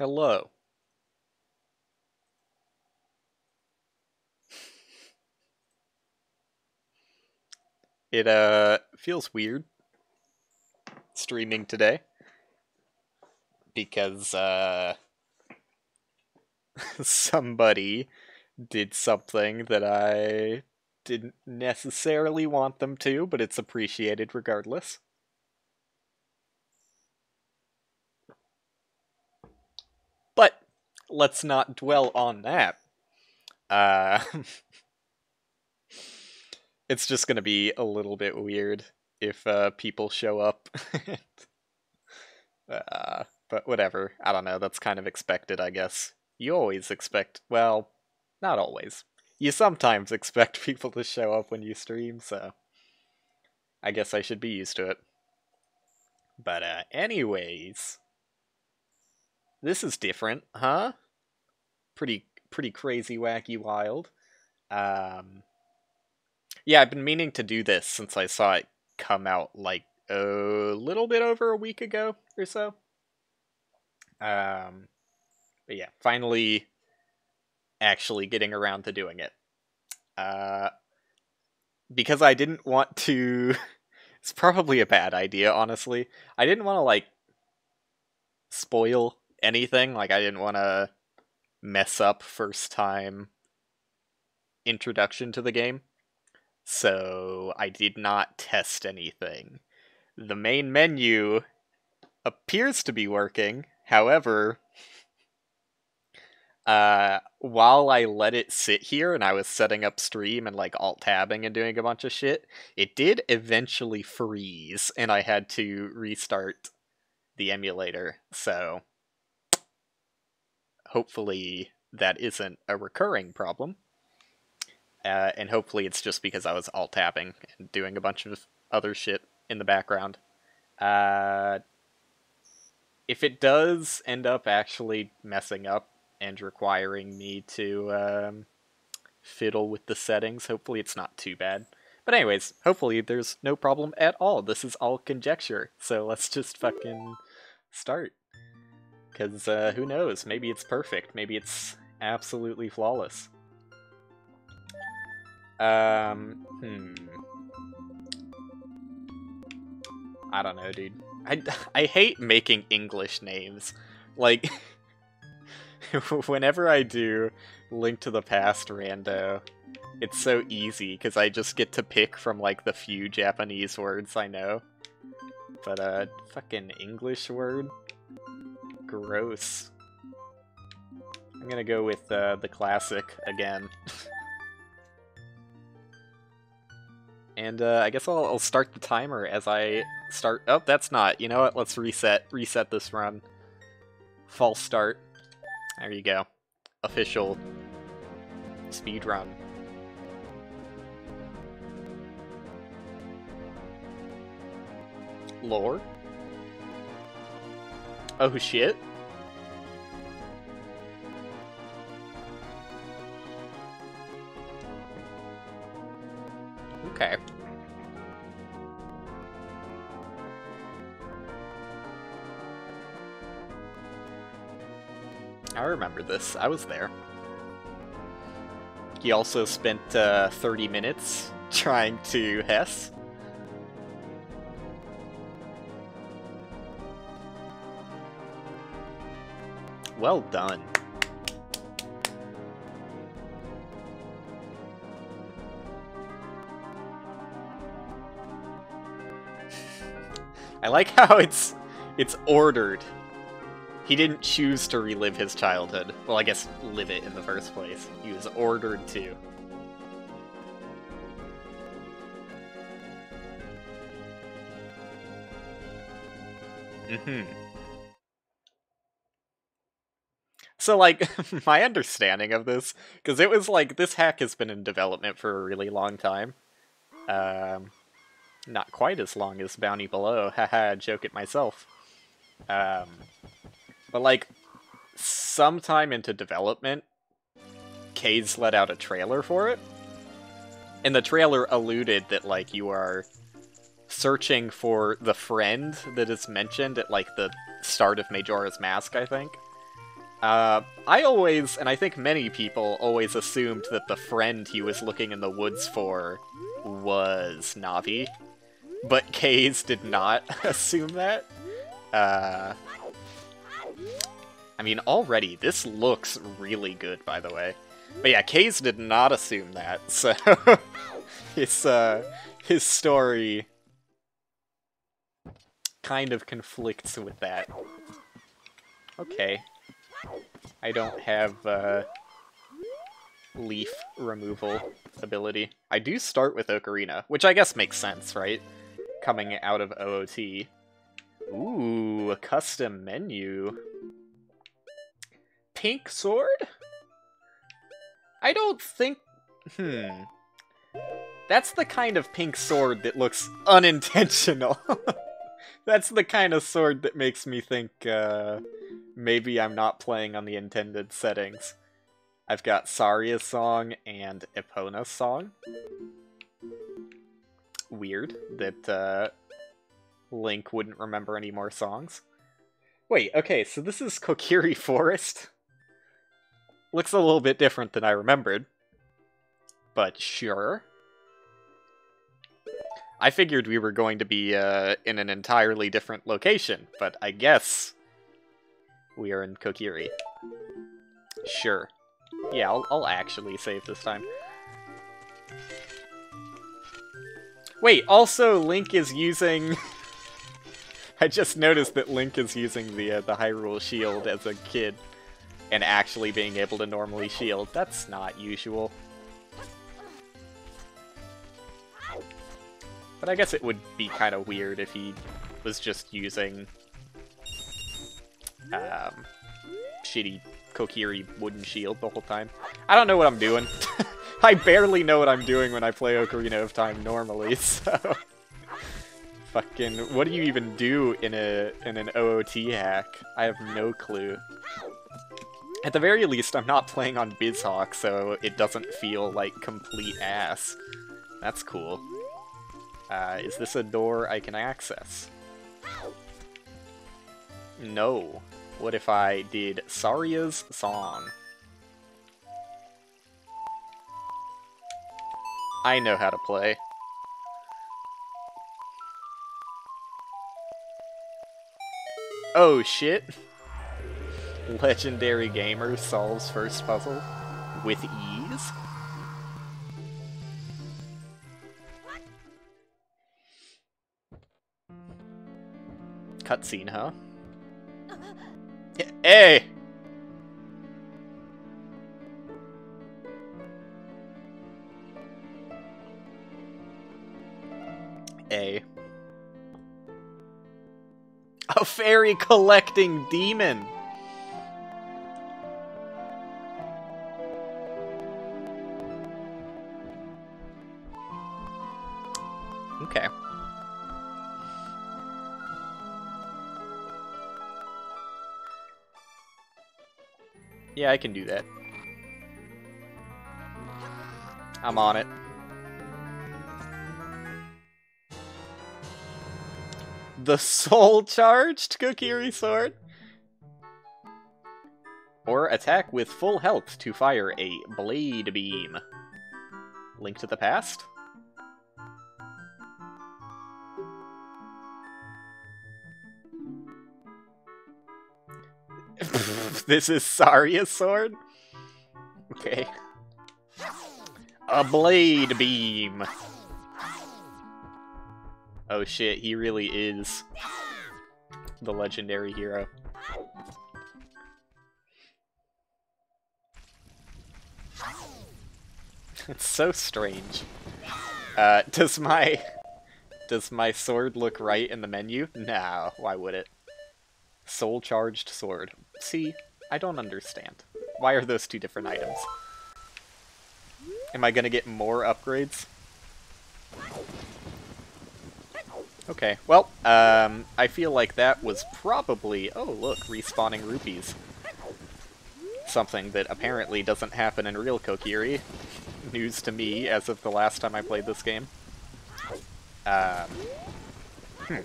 Hello. It uh feels weird streaming today because uh somebody did something that I didn't necessarily want them to, but it's appreciated regardless. But let's not dwell on that. Uh it's just gonna be a little bit weird if uh, people show up. uh, but whatever. I don't know. That's kind of expected, I guess. You always expect. Well, not always. You sometimes expect people to show up when you stream, so I guess I should be used to it. But uh, anyways, this is different, huh? Pretty, pretty crazy, wacky, wild. Um, yeah, I've been meaning to do this since I saw it come out like a little bit over a week ago or so. Um, but yeah, finally actually getting around to doing it. Uh, because I didn't want to. it's probably a bad idea, honestly. I didn't want to, like, spoil anything. Like, I didn't want to mess up first time introduction to the game so I did not test anything. The main menu appears to be working, however, uh, while I let it sit here and I was setting up stream and like alt tabbing and doing a bunch of shit, it did eventually freeze and I had to restart the emulator. So hopefully that isn't a recurring problem. Uh, and hopefully it's just because I was alt tabbing and doing a bunch of other shit in the background. Uh, if it does end up actually messing up and requiring me to um, fiddle with the settings, hopefully it's not too bad. But anyways, hopefully there's no problem at all. This is all conjecture, so let's just fucking start. Because uh, who knows? Maybe it's perfect. Maybe it's absolutely flawless. Um, hmm. I don't know, dude. I, I hate making English names. Like, whenever I do Link to the Past rando, it's so easy because I just get to pick from like the few Japanese words I know. But uh, fucking English word? Gross. I'm gonna go with uh, the classic again. And uh, I guess I'll, I'll, start the timer as I start. Oh, that's not. You know what? Let's reset. Reset this run. False start. There you go. Official speed run. Lore? Oh shit. Okay. I remember this. I was there. He also spent uh, 30 minutes trying to Hess. Well done. I like how it's it's ordered. He didn't choose to relive his childhood. Well, I guess live it in the first place. He was ordered to. Mm-hmm. So, like, my understanding of this, because it was like, this hack has been in development for a really long time. Um, not quite as long as Bounty Below. Haha, joke it myself. Um, but like, sometime into development, Kaze let out a trailer for it. And the trailer alluded that like you are searching for the friend that is mentioned at like the start of Majora's Mask, I think. Uh, I always, and I think many people always assumed that the friend he was looking in the woods for was Navi, but Kaze did not assume that. Uh, I mean, already, this looks really good, by the way. But yeah, Kaze did not assume that, so his, uh, his story kind of conflicts with that. Okay. I don't have, uh, leaf removal ability. I do start with Ocarina, which I guess makes sense, right? Coming out of OOT. Ooh, a custom menu. Pink sword? I don't think... Hmm. That's the kind of pink sword that looks unintentional. That's the kind of sword that makes me think, uh, maybe I'm not playing on the intended settings. I've got Saria's song and Epona's song. Weird that, uh, Link wouldn't remember any more songs. Wait, okay, so this is Kokiri Forest? Looks a little bit different than I remembered. But sure. I figured we were going to be uh, in an entirely different location, but I guess we are in Kokiri. Sure. Yeah, I'll, I'll actually save this time. Wait, also Link is using... I just noticed that Link is using the uh, the Hyrule Shield as a kid and actually being able to normally shield. That's not usual. But I guess it would be kind of weird if he was just using um, shitty Kokiri wooden shield the whole time. I don't know what I'm doing. I barely know what I'm doing when I play Ocarina of Time normally, so... Fucking, what do you even do in a in an OOT hack? I have no clue. At the very least, I'm not playing on BizHawk, so it doesn't feel like complete ass. That's cool. Uh, is this a door I can access? No. What if I did Saria's song? I know how to play. Oh shit. Legendary gamer solves first puzzle with ease. Cutscene, huh? Hey! A. A fairy collecting demon! Yeah, I can do that. I'm on it. The soul-charged Kokiri Sword? Or attack with full health to fire a Blade Beam. Link to the past? This is Saria's sword? Okay. A Blade Beam! Oh shit, he really is the legendary hero. it's so strange. Uh, does my... Does my sword look right in the menu? No, why would it? Soul Charged Sword. See, I don't understand. Why are those two different items? Am I gonna get more upgrades? Okay, well, um, I feel like that was probably... Oh, look, respawning rupees. Something that apparently doesn't happen in real Kokiri. News to me as of the last time I played this game. Um, hmm.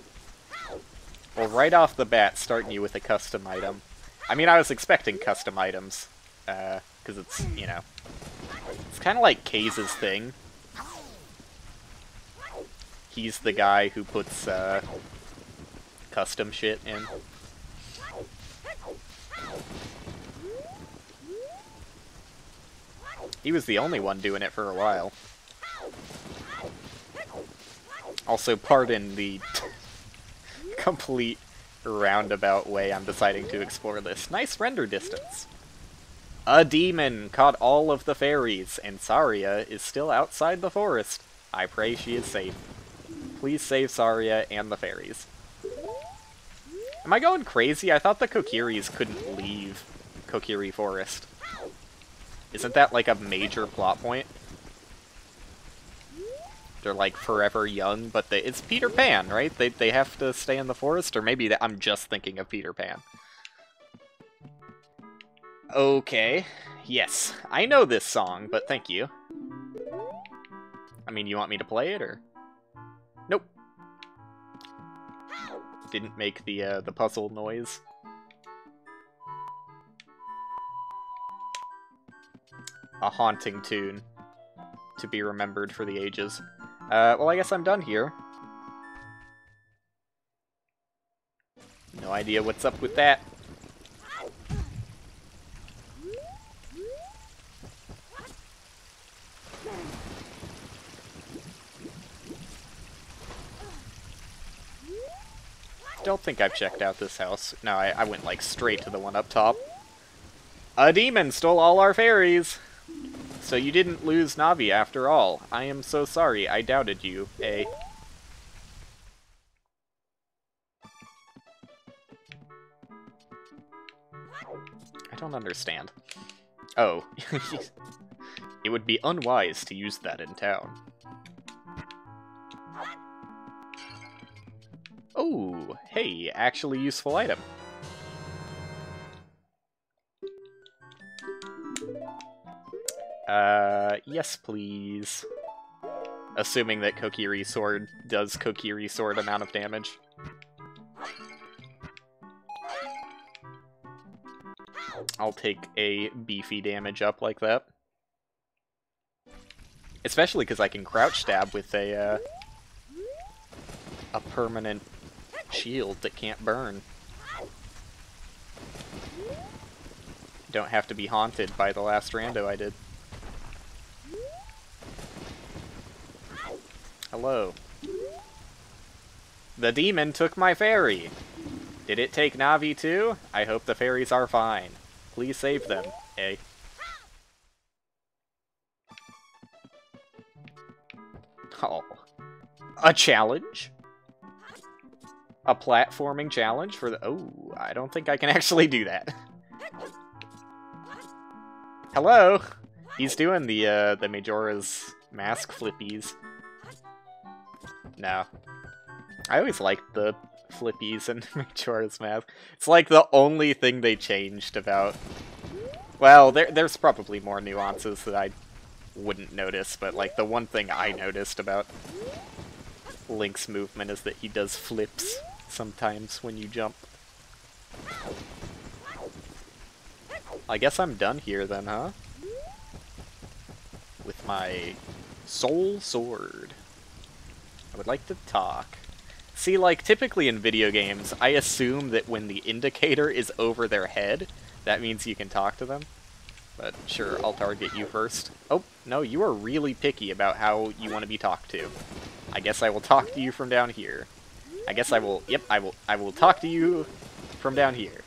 Well, right off the bat, starting you with a custom item I mean, I was expecting custom items, Uh, because uh, it's, you know, it's kind of like Kaze's thing. He's the guy who puts uh, custom shit in. He was the only one doing it for a while. Also, pardon the complete roundabout way I'm deciding to explore this. Nice render distance. A demon caught all of the fairies, and Saria is still outside the forest. I pray she is safe. Please save Saria and the fairies. Am I going crazy? I thought the Kokiris couldn't leave Kokiri Forest. Isn't that like a major plot point? They're like forever young, but they, it's Peter Pan, right? They, they have to stay in the forest, or maybe I'm just thinking of Peter Pan. Okay, yes, I know this song, but thank you. I mean, you want me to play it, or? Nope. Didn't make the, uh, the puzzle noise. A haunting tune to be remembered for the ages. Uh, well, I guess I'm done here. No idea what's up with that. Don't think I've checked out this house. No, I, I went like straight to the one up top. A demon stole all our fairies! So you didn't lose Navi after all. I am so sorry. I doubted you, eh? I don't understand. Oh. it would be unwise to use that in town. Oh, hey, actually useful item. Uh, yes, please. Assuming that Kokiri Sword does Kokiri Sword amount of damage. I'll take a beefy damage up like that. Especially because I can crouch stab with a, uh, a permanent shield that can't burn. Don't have to be haunted by the last rando I did. Hello. The demon took my fairy. Did it take Navi too? I hope the fairies are fine. Please save them, eh? Oh. A challenge? A platforming challenge for the- oh, I don't think I can actually do that. Hello! He's doing the, uh, the Majora's Mask flippies. No. I always liked the flippies and Majora's Mask. It's like the only thing they changed about... Well, there, there's probably more nuances that I wouldn't notice, but like the one thing I noticed about Link's movement is that he does flips sometimes when you jump. I guess I'm done here then, huh? With my soul sword. I would like to talk. See, like, typically in video games, I assume that when the indicator is over their head, that means you can talk to them. But sure, I'll target you first. Oh, no, you are really picky about how you want to be talked to. I guess I will talk to you from down here. I guess I will, yep, I will, I will talk to you from down here.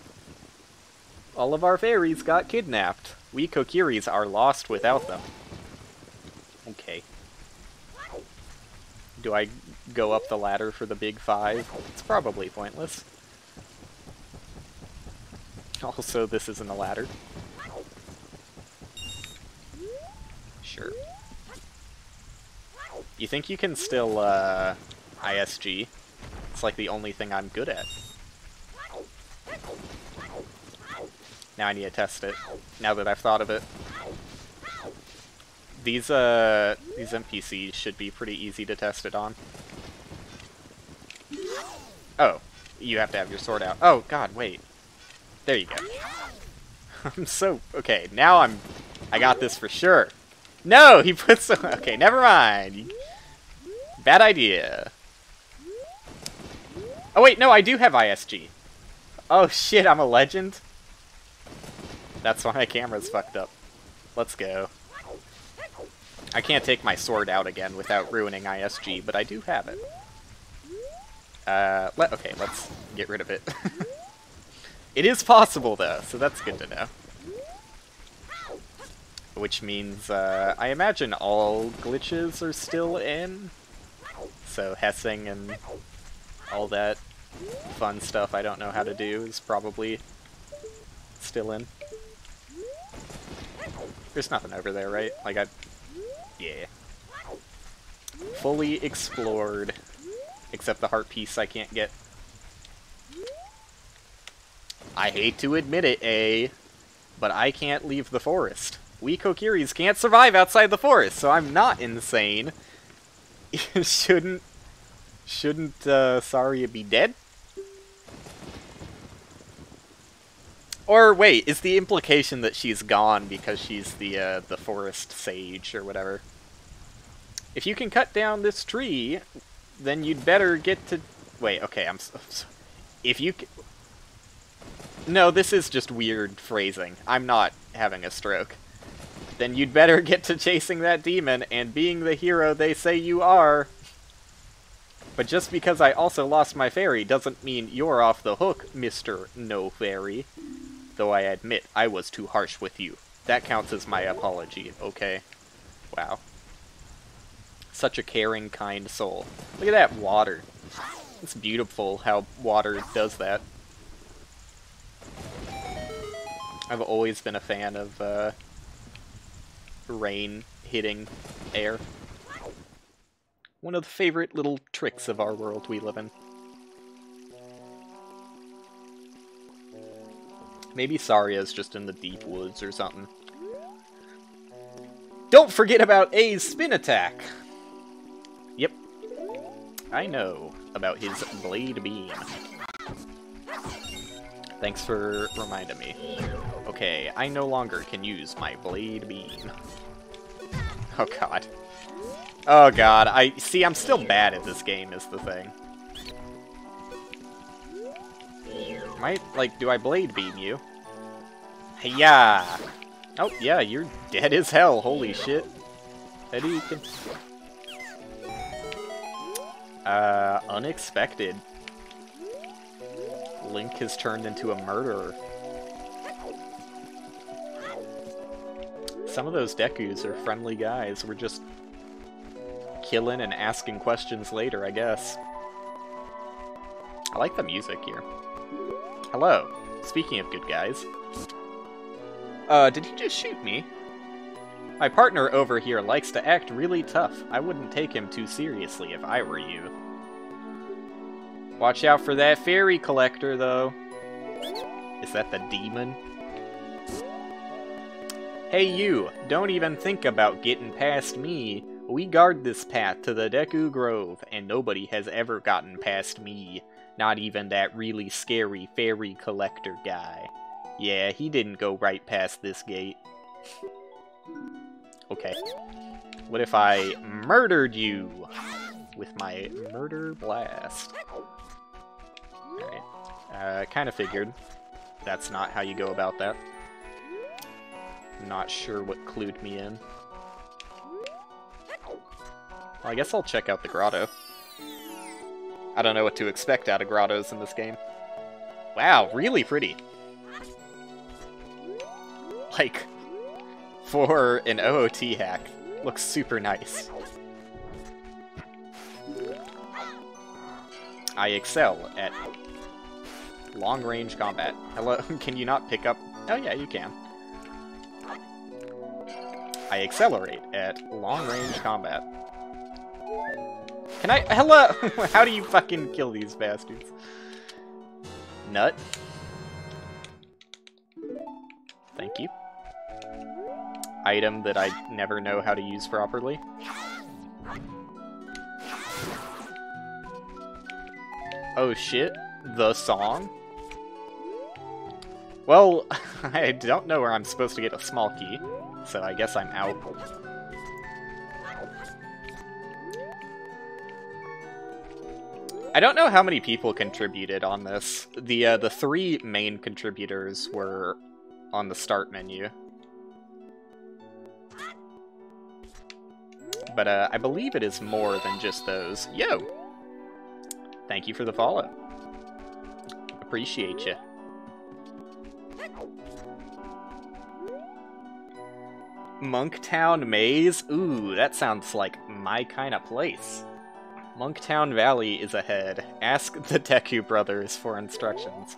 All of our fairies got kidnapped. We Kokiris are lost without them. Okay. Do I go up the ladder for the big five? It's probably pointless. Also, this isn't a ladder. Sure. You think you can still, uh, ISG? It's like the only thing I'm good at. Now I need to test it, now that I've thought of it. These, uh, these NPCs should be pretty easy to test it on. Oh, you have to have your sword out. Oh, god, wait. There you go. I'm so... Okay, now I'm... I got this for sure. No, he puts... Okay, never mind. Bad idea. Oh wait, no, I do have ISG. Oh shit, I'm a legend? That's why my camera's fucked up. Let's go. I can't take my sword out again without ruining ISG, but I do have it. Uh, let, okay, let's get rid of it. it is possible, though, so that's good to know. Which means, uh, I imagine all glitches are still in. So Hessing and all that fun stuff I don't know how to do is probably still in. There's nothing over there, right? Like, I... Yeah. Fully explored. Except the heart piece I can't get. I hate to admit it, A, but I can't leave the forest. We Kokiris can't survive outside the forest, so I'm not insane. shouldn't... Shouldn't, uh, Saria be dead? Or wait, is the implication that she's gone because she's the uh, the forest sage or whatever? If you can cut down this tree, then you'd better get to. Wait, okay, I'm. So, so, if you. No, this is just weird phrasing. I'm not having a stroke. Then you'd better get to chasing that demon and being the hero they say you are. But just because I also lost my fairy doesn't mean you're off the hook, Mr. No Fairy though I admit I was too harsh with you. That counts as my apology, okay? Wow. Such a caring, kind soul. Look at that water. It's beautiful how water does that. I've always been a fan of uh, rain hitting air. One of the favorite little tricks of our world we live in. Maybe Saria's just in the deep woods or something. Don't forget about A's spin attack! Yep. I know about his Blade Beam. Thanks for reminding me. Okay, I no longer can use my Blade Beam. Oh god. Oh god, I see I'm still bad at this game is the thing. Might, like, do I Blade Beam you? Yeah. Oh, yeah, you're dead as hell. Holy shit. Can... Uh, unexpected. Link has turned into a murderer. Some of those Dekus are friendly guys. We're just killing and asking questions later, I guess. I like the music here. Hello. Speaking of good guys. Uh, did he just shoot me? My partner over here likes to act really tough. I wouldn't take him too seriously if I were you. Watch out for that fairy collector, though. Is that the demon? Hey you, don't even think about getting past me. We guard this path to the Deku Grove, and nobody has ever gotten past me. Not even that really scary fairy collector guy. Yeah, he didn't go right past this gate. okay. What if I murdered you with my murder blast? Alright. Uh, kind of figured that's not how you go about that. Not sure what clued me in. Well, I guess I'll check out the grotto. I don't know what to expect out of grottos in this game. Wow, really pretty. Like, for an OOT hack, looks super nice. I excel at long-range combat. Hello, can you not pick up? Oh yeah, you can. I accelerate at long-range combat. Can I- hello! How do you fucking kill these bastards? Nut. Thank you. Item that I never know how to use properly. Oh shit, the song? Well, I don't know where I'm supposed to get a small key, so I guess I'm out. I don't know how many people contributed on this. The uh, the three main contributors were on the start menu. But uh, I believe it is more than just those. Yo! Thank you for the follow. Appreciate you. Monktown Maze? Ooh, that sounds like my kind of place. Monktown Valley is ahead. Ask the Deku brothers for instructions.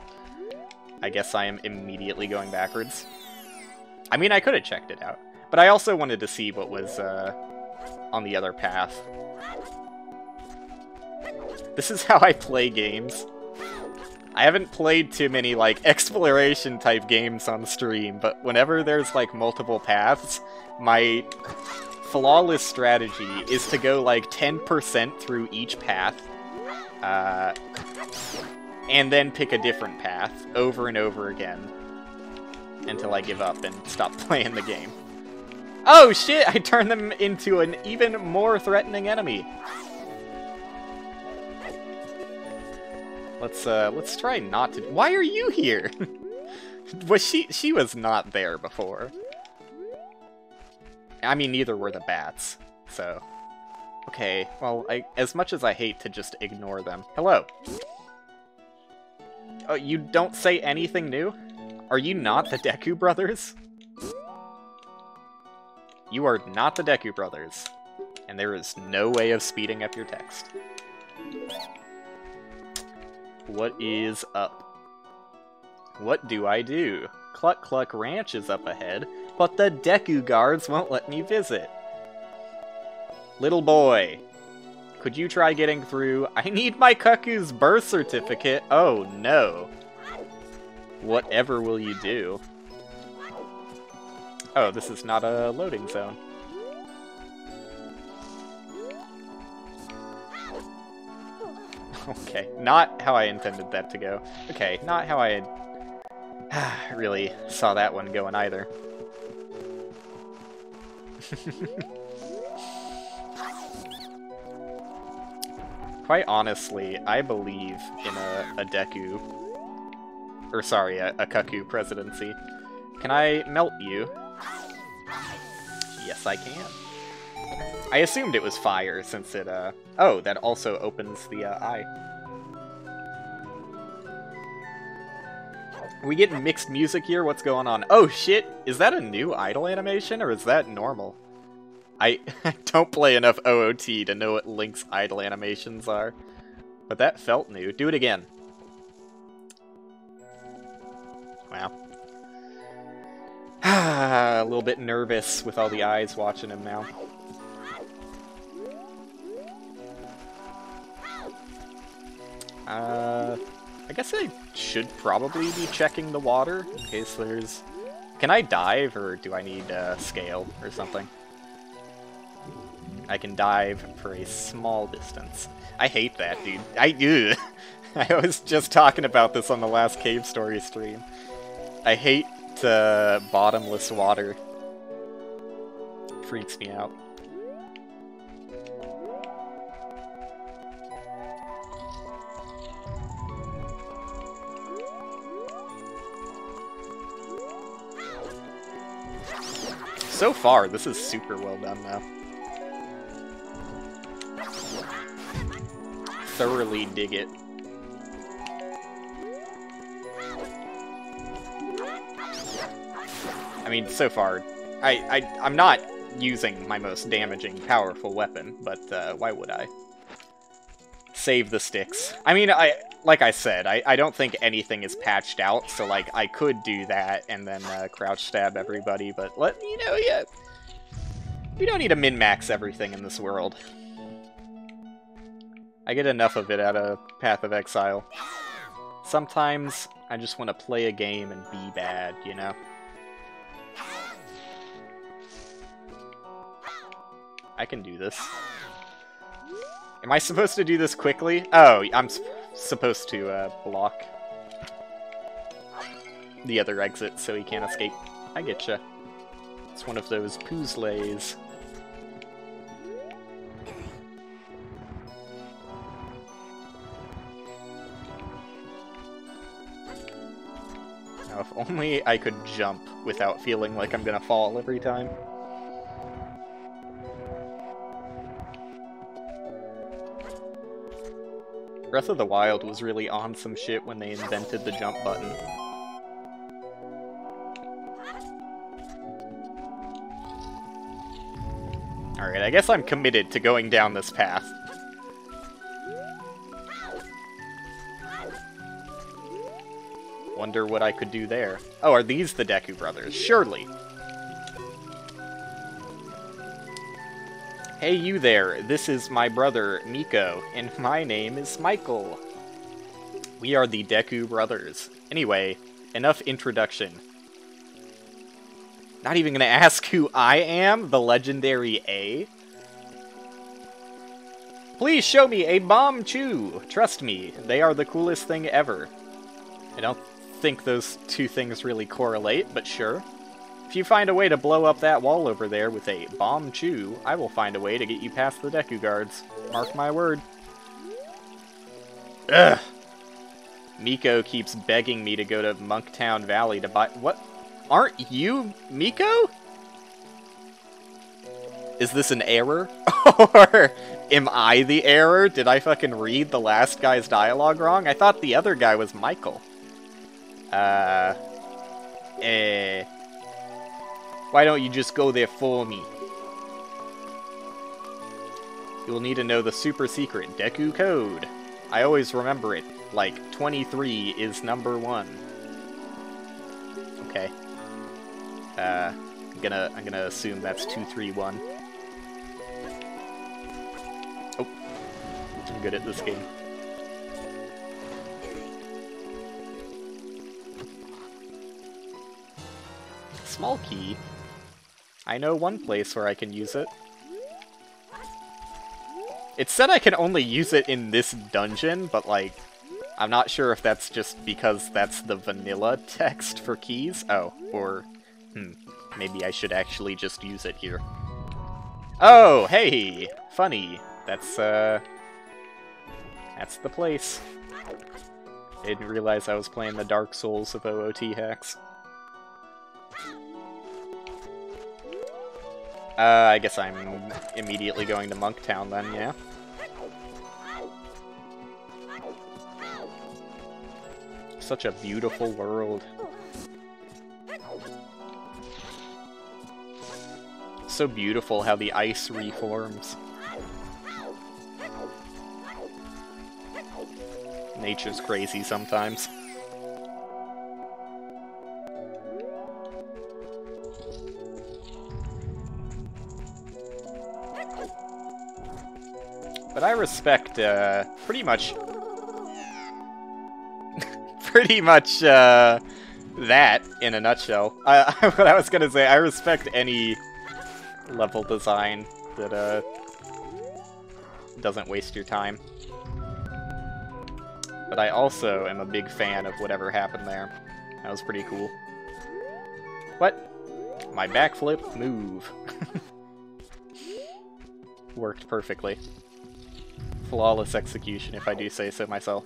I guess I am immediately going backwards. I mean, I could have checked it out. But I also wanted to see what was uh, on the other path. This is how I play games. I haven't played too many, like, exploration-type games on stream, but whenever there's, like, multiple paths, my flawless strategy is to go, like, 10% through each path, uh, and then pick a different path over and over again until I give up and stop playing the game. Oh shit, I turned them into an even more threatening enemy. Let's uh let's try not to Why are you here? was she she was not there before. I mean neither were the bats. So Okay, well, I, as much as I hate to just ignore them. Hello. Oh, you don't say anything new? Are you not the Deku brothers? You are not the Deku brothers. And there is no way of speeding up your text. What is up? What do I do? Cluck Cluck Ranch is up ahead, but the Deku guards won't let me visit. Little boy, could you try getting through? I need my Cuckoo's birth certificate. Oh no. Whatever will you do? Oh, this is not a loading zone. Okay, not how I intended that to go. Okay, not how I really saw that one going either. Quite honestly, I believe in a, a Deku, or sorry, a, a Cuckoo presidency. Can I melt you? Yes, I can. I assumed it was fire, since it, uh... Oh, that also opens the uh, eye. we get mixed music here? What's going on? Oh shit! Is that a new idle animation, or is that normal? I, I don't play enough OOT to know what Link's idle animations are. But that felt new. Do it again. Wow. a little bit nervous with all the eyes watching him now. Uh, I guess I should probably be checking the water in case there's... Can I dive, or do I need uh, scale or something? I can dive for a small distance. I hate that, dude. I do. I was just talking about this on the last Cave Story stream. I hate uh, bottomless water. Freaks me out. So far, this is super well done now. thoroughly dig it. I mean, so far, I, I, I'm not using my most damaging, powerful weapon, but uh, why would I? Save the sticks. I mean, I like I said, I, I don't think anything is patched out, so like I could do that and then uh, crouch stab everybody, but let you know, yeah, we don't need to min-max everything in this world. I get enough of it out of Path of Exile. Sometimes I just want to play a game and be bad, you know? I can do this. Am I supposed to do this quickly? Oh, I'm supposed to uh, block. the other exit so he can't escape. I getcha. It's one of those puzzles. If only I could jump without feeling like I'm gonna fall every time. Breath of the Wild was really on some shit when they invented the jump button. Alright, I guess I'm committed to going down this path. Wonder what I could do there. Oh, are these the Deku brothers? Surely. Hey you there, this is my brother, Miko, and my name is Michael. We are the Deku Brothers. Anyway, enough introduction. Not even gonna ask who I am, the legendary A? Please show me a bomb Bombchu! Trust me, they are the coolest thing ever. I don't think those two things really correlate, but sure. If you find a way to blow up that wall over there with a Bombchu, I will find a way to get you past the Deku guards. Mark my word. Ugh! Miko keeps begging me to go to Monktown Valley to buy- what? Aren't you Miko? Is this an error? or am I the error? Did I fucking read the last guy's dialogue wrong? I thought the other guy was Michael. Uh... Eh... Why don't you just go there for me? You'll need to know the super secret Deku code. I always remember it. Like, 23 is number one. Okay. Uh, I'm gonna, I'm gonna assume that's 231. Oh. I'm good at this game. Small key? I know one place where I can use it. It said I can only use it in this dungeon, but like, I'm not sure if that's just because that's the vanilla text for keys. Oh, or, hmm, maybe I should actually just use it here. Oh, hey! Funny. That's, uh, that's the place. I didn't realize I was playing the Dark Souls of OOT hacks. Uh, I guess I'm immediately going to Monktown then, yeah. Such a beautiful world. So beautiful how the ice reforms. Nature's crazy sometimes. But I respect, uh, pretty much... pretty much, uh, that, in a nutshell. I, what I was gonna say, I respect any level design that, uh, doesn't waste your time. But I also am a big fan of whatever happened there. That was pretty cool. What? My backflip move. Worked perfectly flawless execution, if I do say so myself.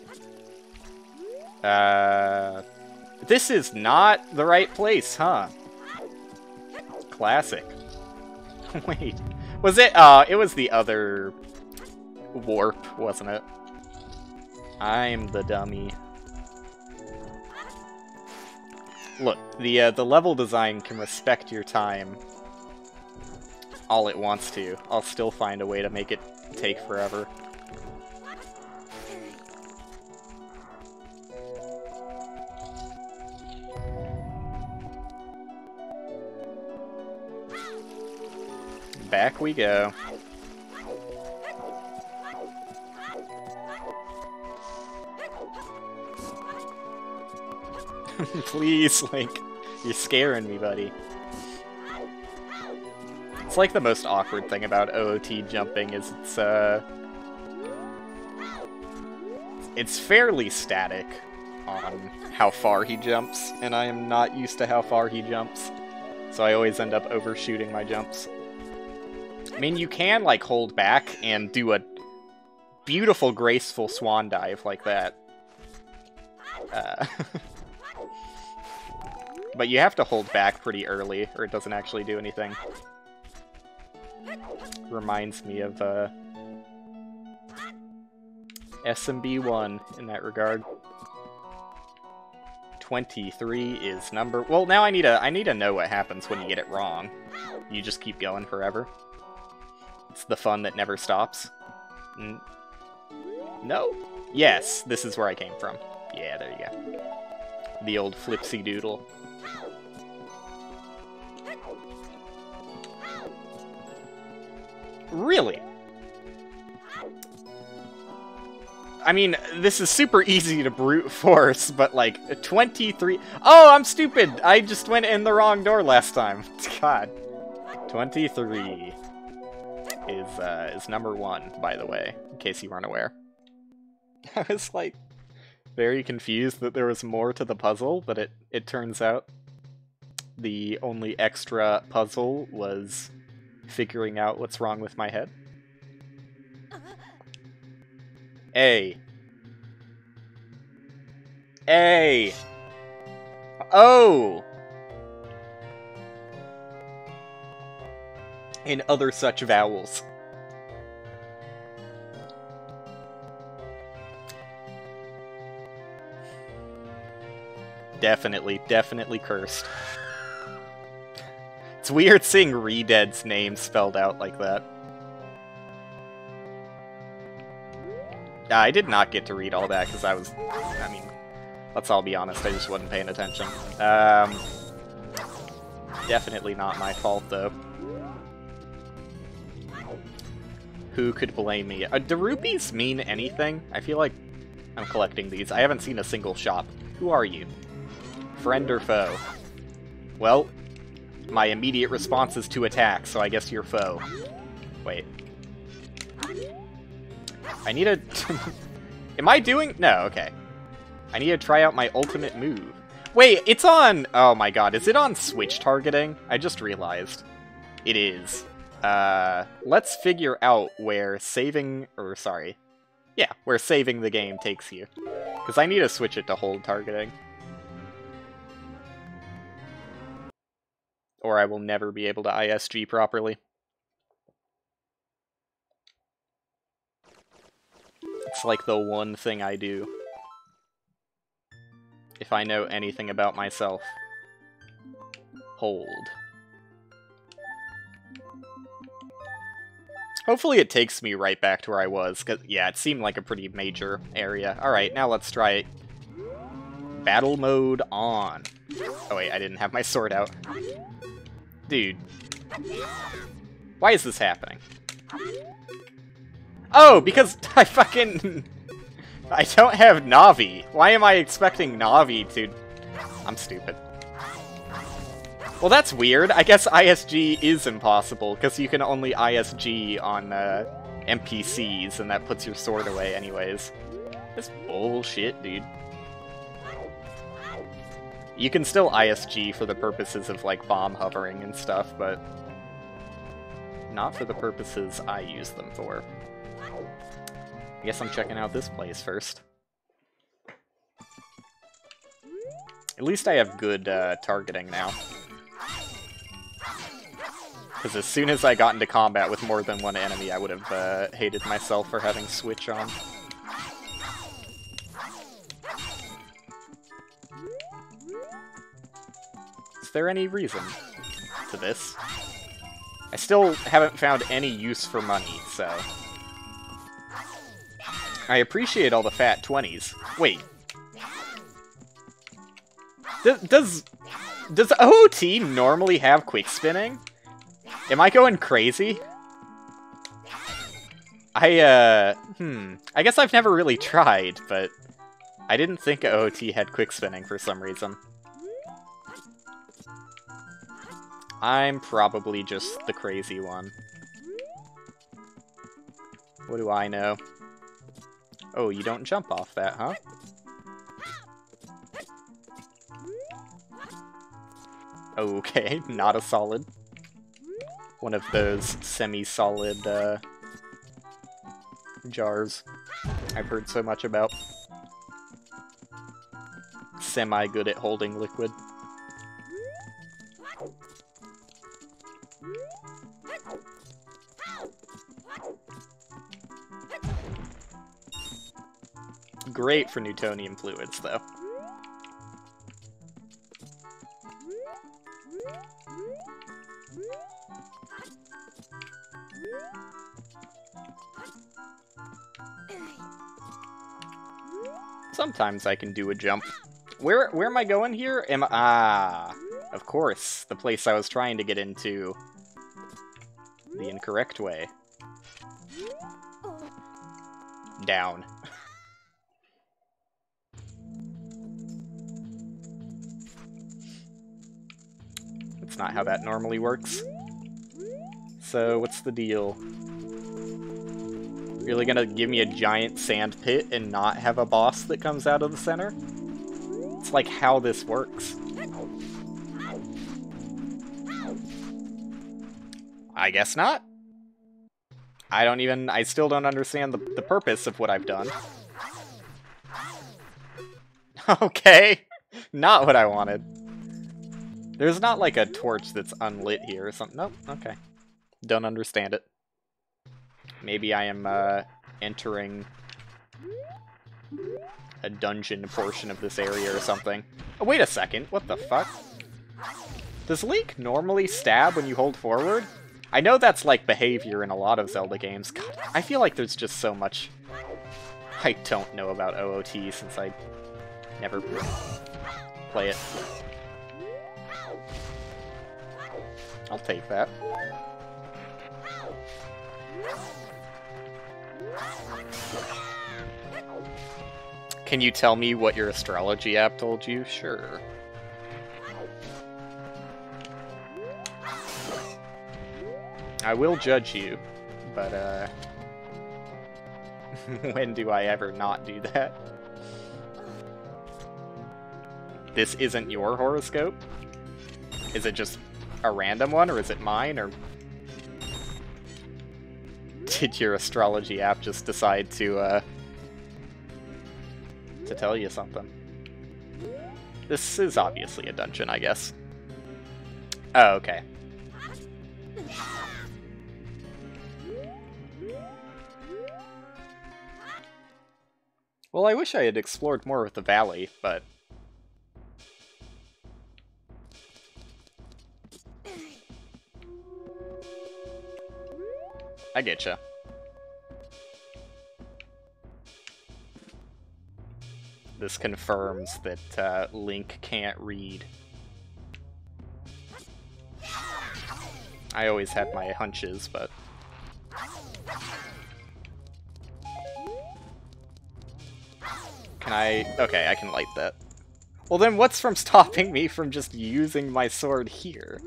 Uh, this is not the right place, huh? Classic. Wait, was it? Uh, it was the other warp, wasn't it? I'm the dummy. Look, the uh, the level design can respect your time all it wants to. I'll still find a way to make it take forever. Back we go. Please, Link. You're scaring me, buddy. It's like the most awkward thing about OOT jumping is it's, uh... It's fairly static, on how far he jumps, and I am not used to how far he jumps. So I always end up overshooting my jumps. I mean, you can, like, hold back and do a beautiful, graceful swan dive like that. Uh, but you have to hold back pretty early, or it doesn't actually do anything. Reminds me of uh, SMB1 in that regard. 23 is number... Well, now I need to I need to know what happens when you get it wrong. You just keep going forever. It's the fun that never stops. N no? Yes, this is where I came from. Yeah, there you go. The old flipsy doodle. Really? I mean, this is super easy to brute force, but like 23. Oh, I'm stupid. I just went in the wrong door last time. God. 23 is uh, is number one, by the way, in case you weren't aware. I was like very confused that there was more to the puzzle, but it it turns out the only extra puzzle was figuring out what's wrong with my head. A. A. Oh! And other such vowels. Definitely, definitely cursed. It's weird seeing Redead's name spelled out like that. I did not get to read all that because I was, I mean, let's all be honest, I just wasn't paying attention. Um, definitely not my fault, though. Who could blame me? Uh, do rupees mean anything? I feel like I'm collecting these. I haven't seen a single shop. Who are you? Friend or foe? Well, my immediate response is to attack, so I guess you're foe. Wait. I need a... Am I doing... No, okay. I need to try out my ultimate move. Wait, it's on... Oh my god, is it on Switch targeting? I just realized. It is. Uh, let's figure out where saving... Or, sorry. Yeah, where saving the game takes you. Because I need to switch it to hold targeting. Or I will never be able to ISG properly. It's like the one thing I do. If I know anything about myself. Hold. Hopefully it takes me right back to where I was, because, yeah, it seemed like a pretty major area. Alright, now let's try it. Battle mode on. Oh wait, I didn't have my sword out. Dude. Why is this happening? Oh, because I fucking... I don't have Navi. Why am I expecting Navi to... I'm stupid. Well, that's weird. I guess ISG is impossible, because you can only ISG on uh, NPCs, and that puts your sword away anyways. That's bullshit, dude. You can still ISG for the purposes of, like, bomb hovering and stuff, but not for the purposes I use them for. I guess I'm checking out this place first. At least I have good uh, targeting now. Because as soon as I got into combat with more than one enemy, I would have uh, hated myself for having Switch on. Is there any reason to this? I still haven't found any use for money, so... I appreciate all the fat 20s. Wait. Does, does, does OOT normally have quick spinning? Am I going crazy? I, uh, hmm. I guess I've never really tried, but I didn't think OOT had quick spinning for some reason. I'm probably just the crazy one. What do I know? Oh, you don't jump off that, huh? Okay, not a solid. One of those semi-solid uh, jars I've heard so much about. Semi-good at holding liquid. Great for Newtonian fluids, though. Sometimes I can do a jump. Where where am I going here? Am I, ah, of course, the place I was trying to get into the incorrect way. Down. That's not how that normally works. So, what's the deal? Really gonna give me a giant sand pit and not have a boss that comes out of the center? It's like how this works. I guess not. I don't even, I still don't understand the, the purpose of what I've done. okay, not what I wanted. There's not like a torch that's unlit here or something. Nope, okay. Don't understand it. Maybe I am uh, entering a dungeon portion of this area or something. Oh, wait a second, what the fuck? Does Link normally stab when you hold forward? I know that's like behavior in a lot of Zelda games. God, I feel like there's just so much I don't know about OOT since I never play it. I'll take that. Can you tell me what your astrology app told you? Sure. I will judge you, but uh... when do I ever not do that? This isn't your horoscope? Is it just a random one, or is it mine, or did your astrology app just decide to, uh, to tell you something? This is obviously a dungeon, I guess. Oh, okay. Well, I wish I had explored more of the valley, but I getcha. This confirms that uh, Link can't read. I always had my hunches, but... Can I... Okay, I can light that. Well then what's from stopping me from just using my sword here?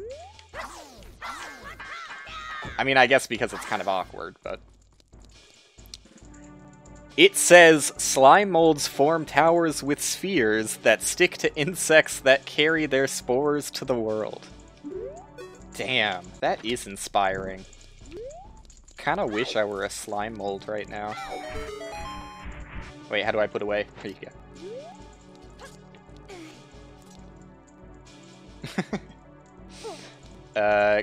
I mean, I guess because it's kind of awkward, but... It says, slime molds form towers with spheres that stick to insects that carry their spores to the world. Damn, that is inspiring. Kinda wish I were a slime mold right now. Wait, how do I put away? Here you go. uh,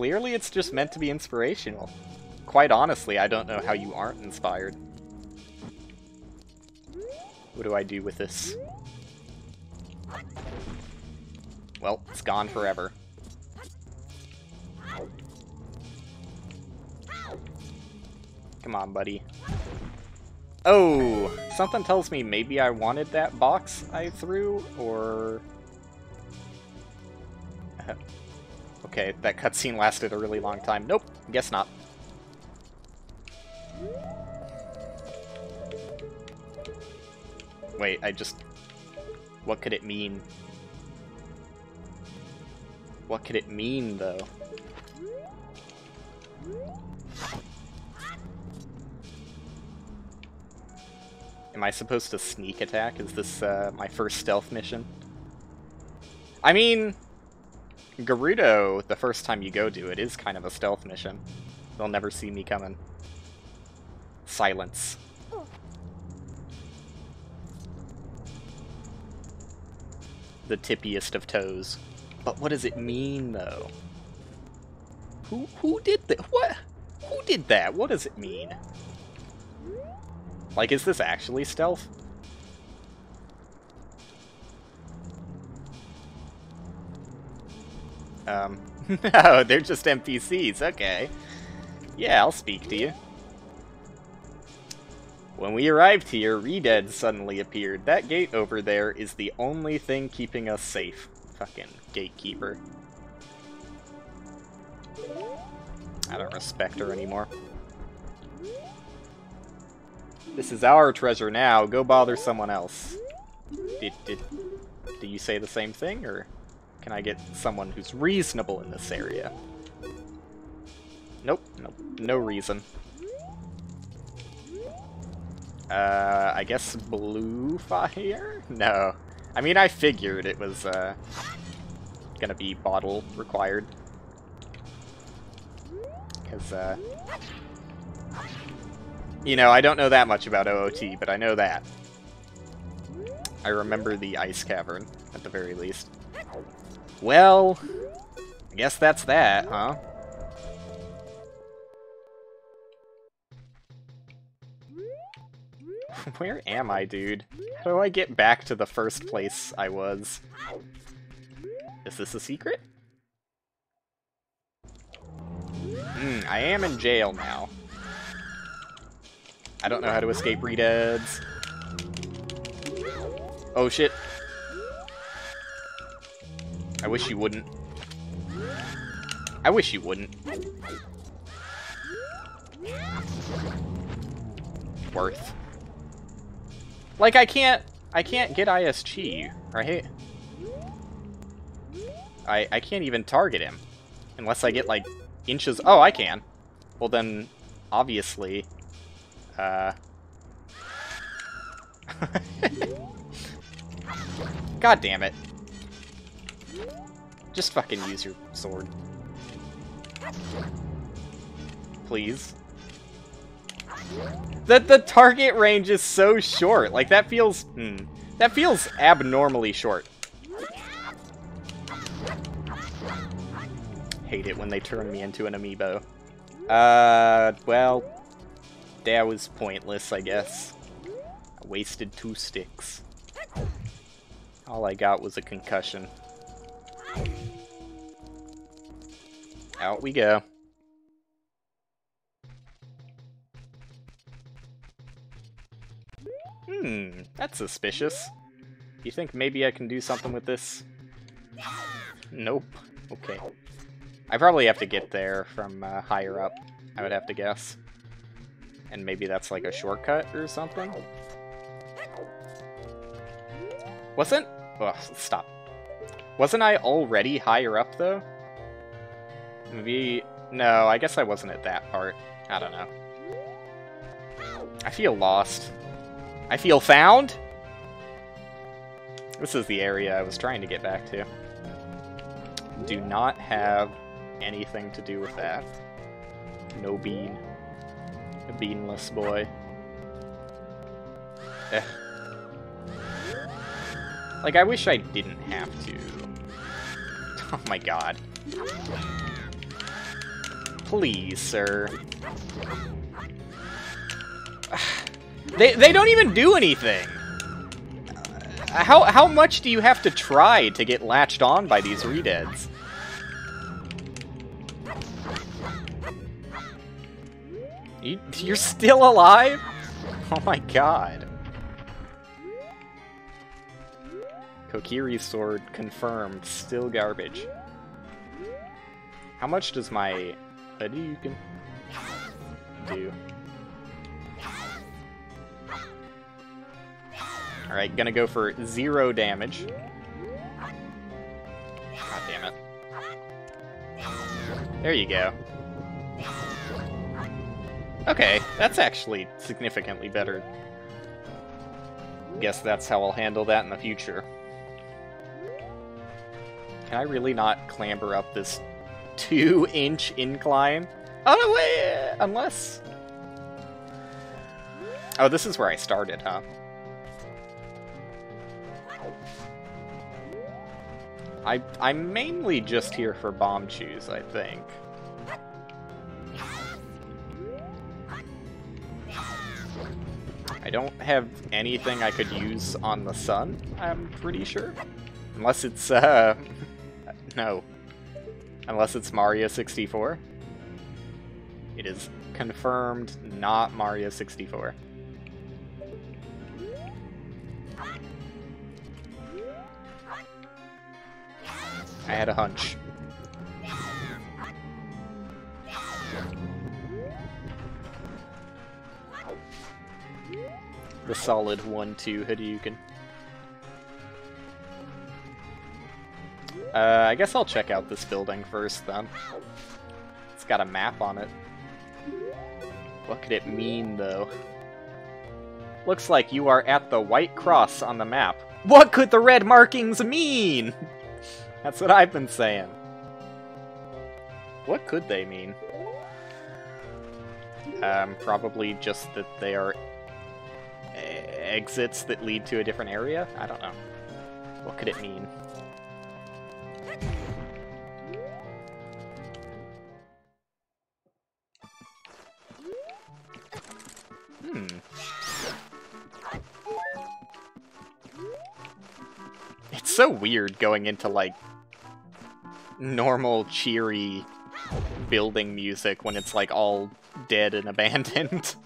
clearly it's just meant to be inspirational. Quite honestly, I don't know how you aren't inspired. What do I do with this? Well, it's gone forever. Come on, buddy. Oh! Something tells me maybe I wanted that box I threw, or... Okay, that cutscene lasted a really long time. Nope, guess not. Wait, I just... What could it mean? What could it mean, though? Am I supposed to sneak attack? Is this uh, my first stealth mission? I mean, Gerudo, the first time you go do it, is kind of a stealth mission. They'll never see me coming. Silence. The tippiest of toes. But what does it mean, though? Who who did that? What? Who did that? What does it mean? Like, is this actually stealth? Um, no, they're just NPCs, okay. Yeah, I'll speak to you. When we arrived here, Redead suddenly appeared. That gate over there is the only thing keeping us safe. Fucking gatekeeper. I don't respect her anymore. This is our treasure now. Go bother someone else. Did, did, do you say the same thing, or can I get someone who's reasonable in this area? Nope, nope, no reason. Uh, I guess blue fire? No. I mean, I figured it was, uh, gonna be bottle required. Because, uh, you know, I don't know that much about OOT, but I know that. I remember the ice cavern, at the very least. Well, I guess that's that, huh? Where am I, dude? How do I get back to the first place I was? Is this a secret? Hmm, I am in jail now. I don't know how to escape redeads. Oh shit. I wish you wouldn't. I wish you wouldn't. Worth. Like I can't I can't get ISG, right? I I can't even target him. Unless I get like inches oh I can. Well then obviously uh God damn it. Just fucking use your sword. Please. The, the target range is so short. Like, that feels... Hmm, that feels abnormally short. Hate it when they turn me into an amiibo. Uh, well... That was pointless, I guess. I wasted two sticks. All I got was a concussion. Out we go. Hmm, that's suspicious. You think maybe I can do something with this? Nope. Okay. I probably have to get there from uh, higher up, I would have to guess. And maybe that's like a shortcut or something? Wasn't... Ugh, stop. Wasn't I already higher up, though? Maybe... No, I guess I wasn't at that part. I don't know. I feel lost. I feel found? This is the area I was trying to get back to. Do not have anything to do with that. No bean. A beanless boy. Eh. Like, I wish I didn't have to. Oh my god. Please, sir. They, they don't even do anything! Uh, how, how much do you have to try to get latched on by these redeads? You, you're still alive? Oh my god. Kokiri sword confirmed, still garbage. How much does my Hadouken do? Alright, gonna go for zero damage. God damn it. There you go. Okay, that's actually significantly better. Guess that's how I'll handle that in the future. Can I really not clamber up this two-inch incline? Oh, no, wait! Unless... Oh, this is where I started, huh? I, I'm mainly just here for bomb Bombchus, I think. I don't have anything I could use on the sun, I'm pretty sure. Unless it's, uh... no. Unless it's Mario 64. It is confirmed not Mario 64. I had a hunch. The solid 1-2 Hadouken. Uh, I guess I'll check out this building first, then. It's got a map on it. What could it mean, though? Looks like you are at the white cross on the map. What could the red markings mean? That's what I've been saying. What could they mean? Um, probably just that they are exits that lead to a different area? I don't know. What could it mean? Hmm. It's so weird going into, like, normal, cheery building music when it's, like, all dead and abandoned.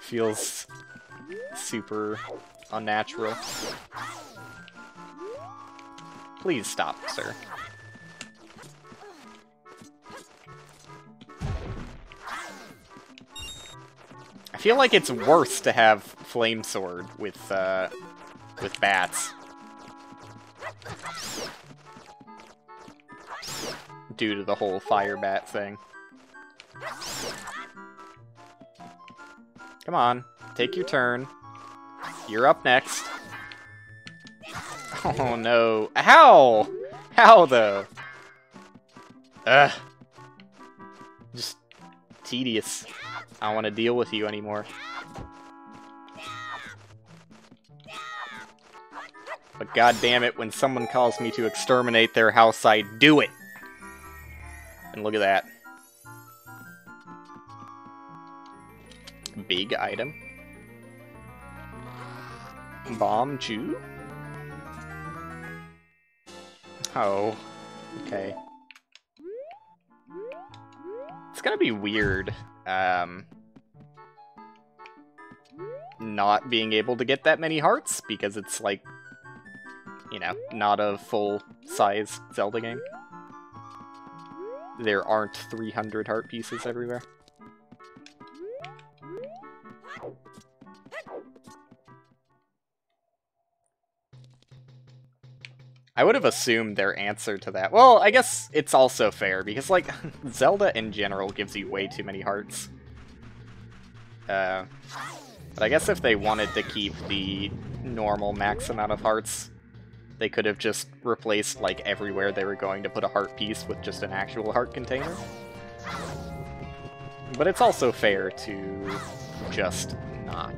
Feels super unnatural. Please stop, sir. I feel like it's worse to have Flame Sword with, uh, with bats. Due to the whole fire bat thing. Come on, take your turn. You're up next. Oh no. How? How though? Ugh. Just tedious. I don't want to deal with you anymore. But god damn it, when someone calls me to exterminate their house, I do it! And look at that. Big item. Bomb Bombchu? Oh, okay. It's gonna be weird, um, not being able to get that many hearts, because it's like, you know, not a full-size Zelda game. There aren't 300 heart pieces everywhere. I would have assumed their answer to that. Well, I guess it's also fair, because, like, Zelda in general gives you way too many hearts. Uh, but I guess if they wanted to keep the normal max amount of hearts, they could have just replaced, like, everywhere they were going to put a heart piece with just an actual heart container. But it's also fair to just not.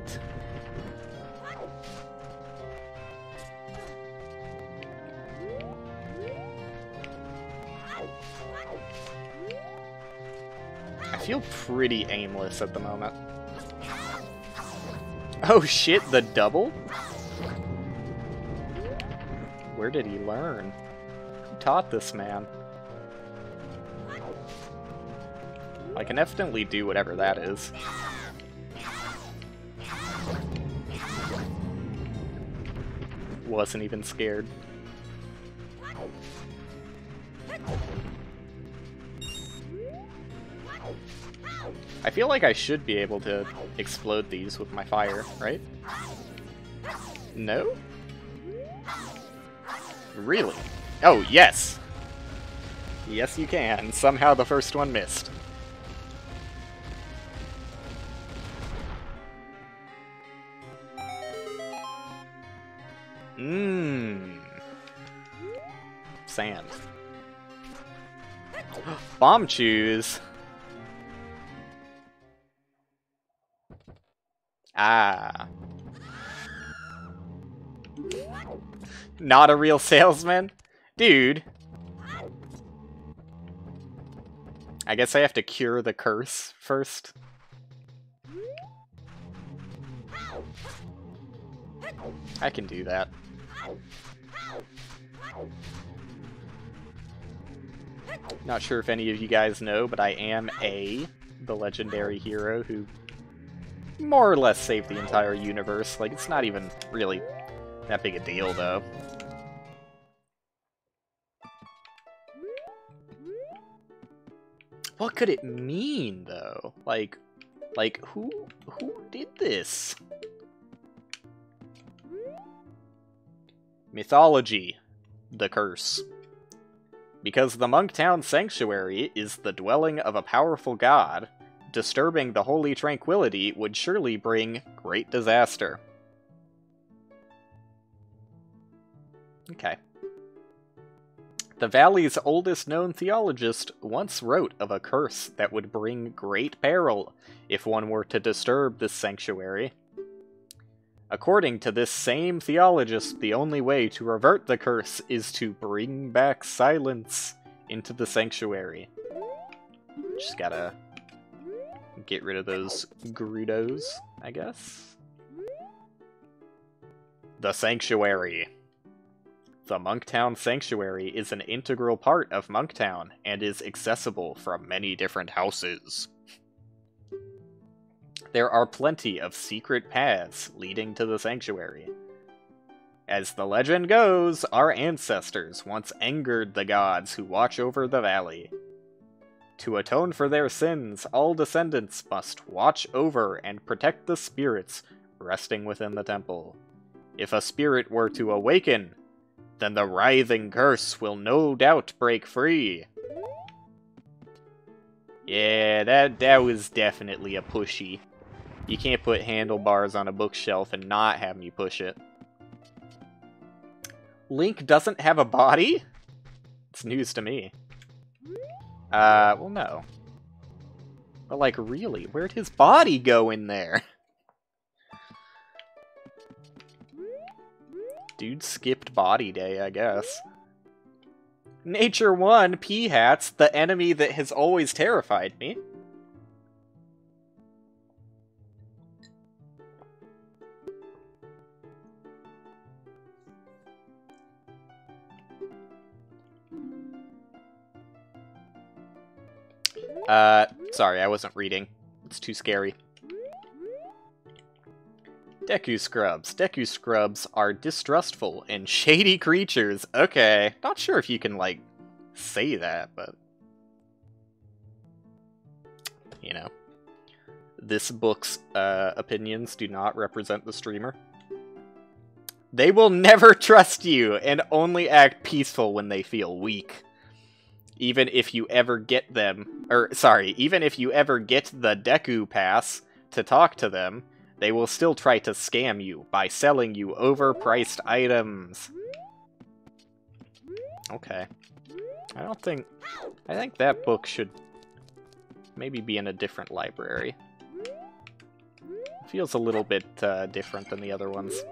Feel pretty aimless at the moment. Oh shit, the double? Where did he learn? Who taught this man? I can definitely do whatever that is. Wasn't even scared. I feel like I should be able to explode these with my fire, right? No? Really? Oh, yes! Yes, you can. Somehow the first one missed. Mmm. sand. Bombchus. Ah. Not a real salesman? Dude. I guess I have to cure the curse first. I can do that. Not sure if any of you guys know, but I am A, the legendary hero who more or less saved the entire universe. Like, it's not even really that big a deal, though. What could it mean, though? Like, like, who, who did this? Mythology. The Curse. Because the Monktown Sanctuary is the dwelling of a powerful god, disturbing the holy tranquility would surely bring great disaster. Okay. The valley's oldest known theologist once wrote of a curse that would bring great peril if one were to disturb this sanctuary. According to this same theologist, the only way to revert the curse is to bring back silence into the sanctuary. Just gotta get rid of those Gerudos, I guess. The Sanctuary. The Monktown Sanctuary is an integral part of Monktown and is accessible from many different houses. There are plenty of secret paths leading to the sanctuary. As the legend goes, our ancestors once angered the gods who watch over the valley. To atone for their sins, all descendants must watch over and protect the spirits resting within the temple. If a spirit were to awaken, then the writhing curse will no doubt break free. Yeah, that that was definitely a pushy. You can't put handlebars on a bookshelf and not have me push it. Link doesn't have a body? It's news to me. Uh, well, no. But, like, really, where'd his body go in there? Dude skipped body day, I guess. Nature 1, Peahats, the enemy that has always terrified me. Uh, sorry, I wasn't reading. It's too scary. Deku Scrubs. Deku Scrubs are distrustful and shady creatures. Okay, not sure if you can, like, say that, but... You know. This book's uh, opinions do not represent the streamer. They will never trust you and only act peaceful when they feel weak even if you ever get them, or sorry, even if you ever get the Deku Pass to talk to them, they will still try to scam you by selling you overpriced items. Okay. I don't think... I think that book should maybe be in a different library. Feels a little bit uh, different than the other ones.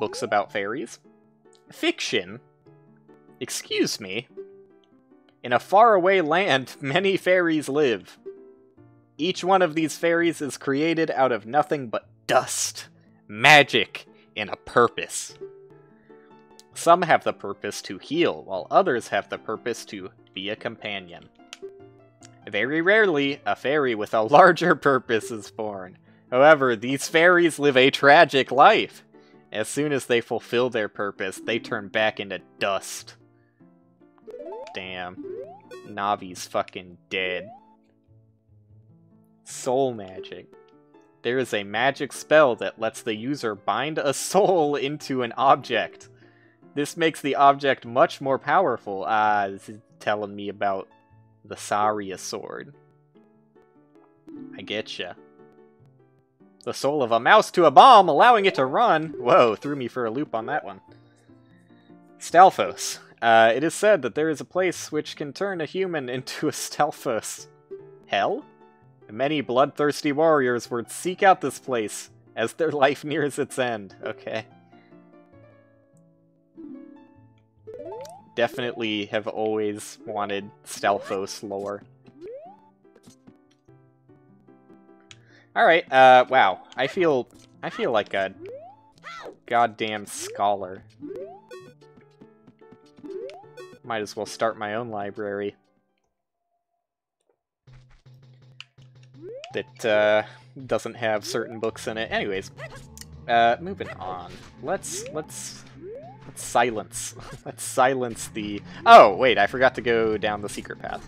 Books about fairies? Fiction? Excuse me? In a faraway land, many fairies live. Each one of these fairies is created out of nothing but dust, magic, and a purpose. Some have the purpose to heal, while others have the purpose to be a companion. Very rarely, a fairy with a larger purpose is born. However, these fairies live a tragic life. As soon as they fulfill their purpose, they turn back into dust. Damn. Navi's fucking dead. Soul magic. There is a magic spell that lets the user bind a soul into an object. This makes the object much more powerful. Ah, this is telling me about the Saria sword. I getcha. The soul of a mouse to a bomb, allowing it to run. Whoa, threw me for a loop on that one. Stalfos. Uh, it is said that there is a place which can turn a human into a Stalfos. Hell? Many bloodthirsty warriors would seek out this place as their life nears its end. Okay. Definitely have always wanted Stalfos lore. Alright, uh, wow. I feel, I feel like a goddamn scholar. Might as well start my own library. That, uh, doesn't have certain books in it. Anyways, uh, moving on. Let's, let's, let's silence. let's silence the... Oh, wait, I forgot to go down the secret path.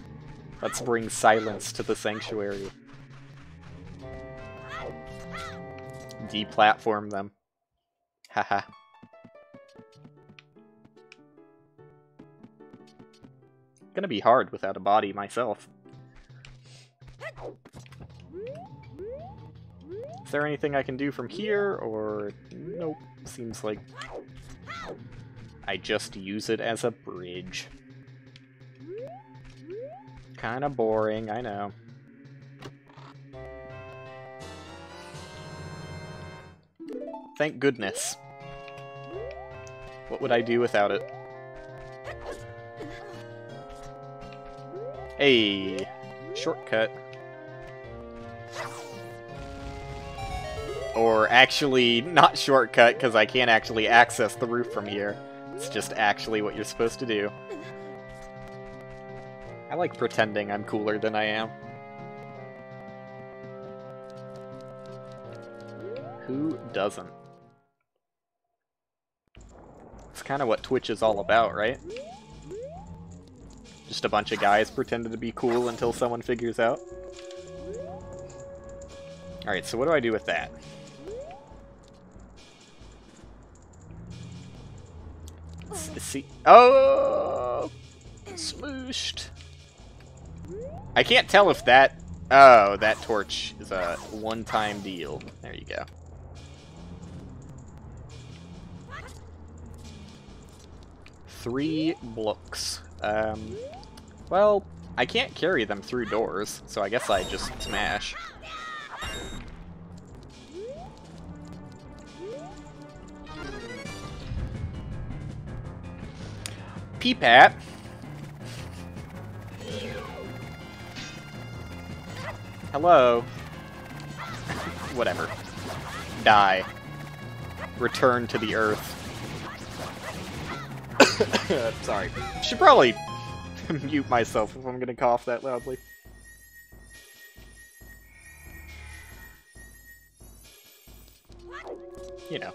Let's bring silence to the sanctuary. Deplatform them. Haha. Gonna be hard without a body myself. Is there anything I can do from here, or... Nope. Seems like... I just use it as a bridge. Kinda boring, I know. Thank goodness. What would I do without it? Hey, hmm? shortcut. Or actually, not shortcut, because I can't actually access the roof from here. It's just actually what you're supposed to do. I like pretending I'm cooler than I am. Who doesn't? It's kind of what Twitch is all about, right? Just a bunch of guys pretending to be cool until someone figures out. Alright, so what do I do with that? see. Oh! Smooshed. I can't tell if that... Oh, that torch is a one-time deal. There you go. Three blocks. Um, well, I can't carry them through doors, so I guess I just smash. Peahat. Hello. Whatever. Die. Return to the earth. Sorry. Should probably mute myself if I'm gonna cough that loudly. You know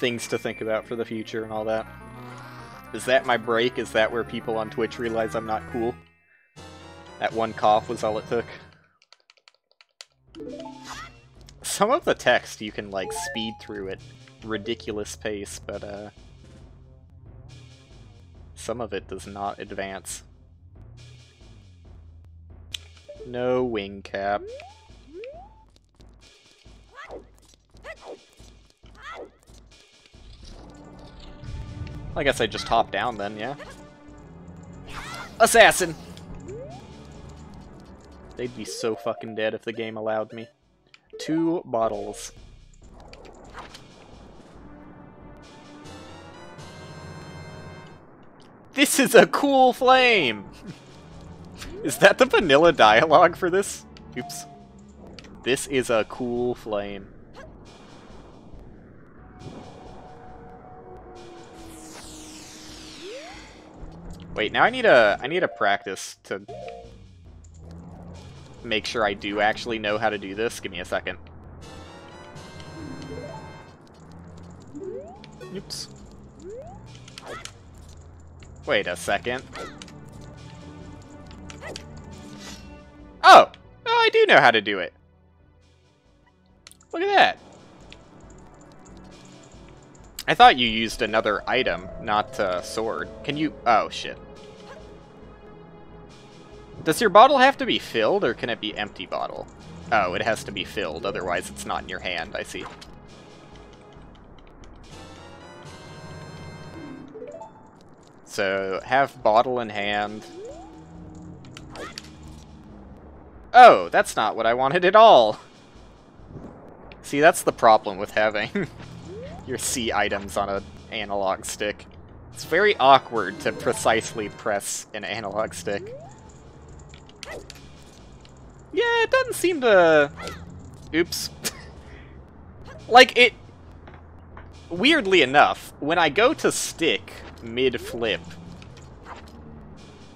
things to think about for the future and all that. Is that my break? Is that where people on Twitch realize I'm not cool? That one cough was all it took. Some of the text you can, like, speed through at ridiculous pace, but, uh... Some of it does not advance. No wing cap. I guess I just hop down then, yeah? Assassin! They'd be so fucking dead if the game allowed me. Two bottles. This is a cool flame! is that the vanilla dialogue for this? Oops. This is a cool flame. Wait, now I need a I need a practice to make sure I do actually know how to do this. Give me a second. Oops. Wait a second. Oh! Oh, I do know how to do it. Look at that. I thought you used another item, not a sword. Can you... Oh, shit. Does your bottle have to be filled, or can it be empty bottle? Oh, it has to be filled, otherwise it's not in your hand, I see. So, have bottle in hand. Oh, that's not what I wanted at all! See, that's the problem with having your C items on an analog stick. It's very awkward to precisely press an analog stick. Yeah, it doesn't seem to... Oops. like, it... Weirdly enough, when I go to stick mid-flip,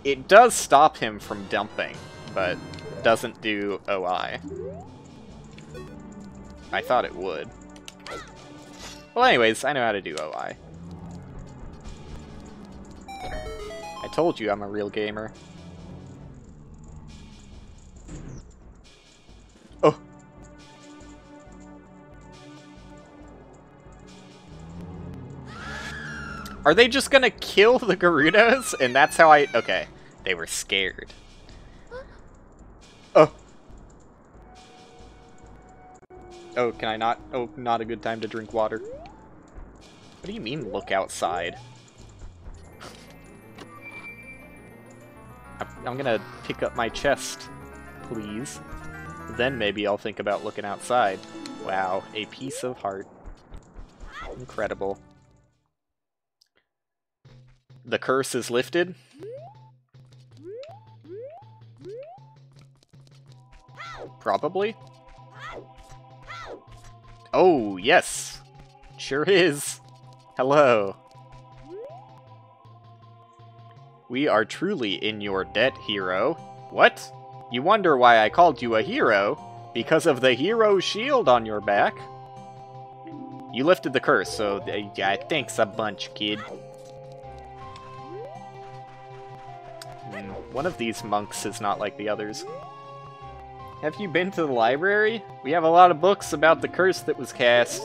it does stop him from dumping, but doesn't do OI. I thought it would. Well, anyways, I know how to do OI. I told you I'm a real gamer. Are they just gonna kill the Gerudos? And that's how I... Okay. They were scared. Oh. Oh, can I not? Oh, not a good time to drink water. What do you mean, look outside? I'm gonna pick up my chest, please. Then maybe I'll think about looking outside. Wow, a piece of heart. Incredible. The curse is lifted. Probably. Oh, yes. Sure is. Hello. We are truly in your debt, hero. What? You wonder why I called you a hero? Because of the hero shield on your back? You lifted the curse, so uh, thanks a bunch, kid. One of these monks is not like the others. Have you been to the library? We have a lot of books about the curse that was cast.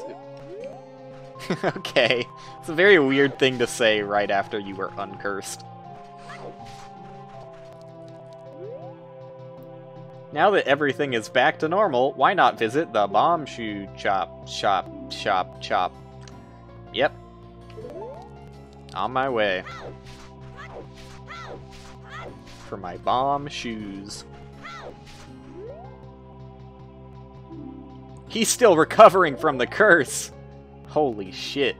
okay, it's a very weird thing to say right after you were uncursed. Now that everything is back to normal, why not visit the Bombchu chop, shop, shop, chop? Yep. On my way. For my Bombchus. He's still recovering from the curse! Holy shit.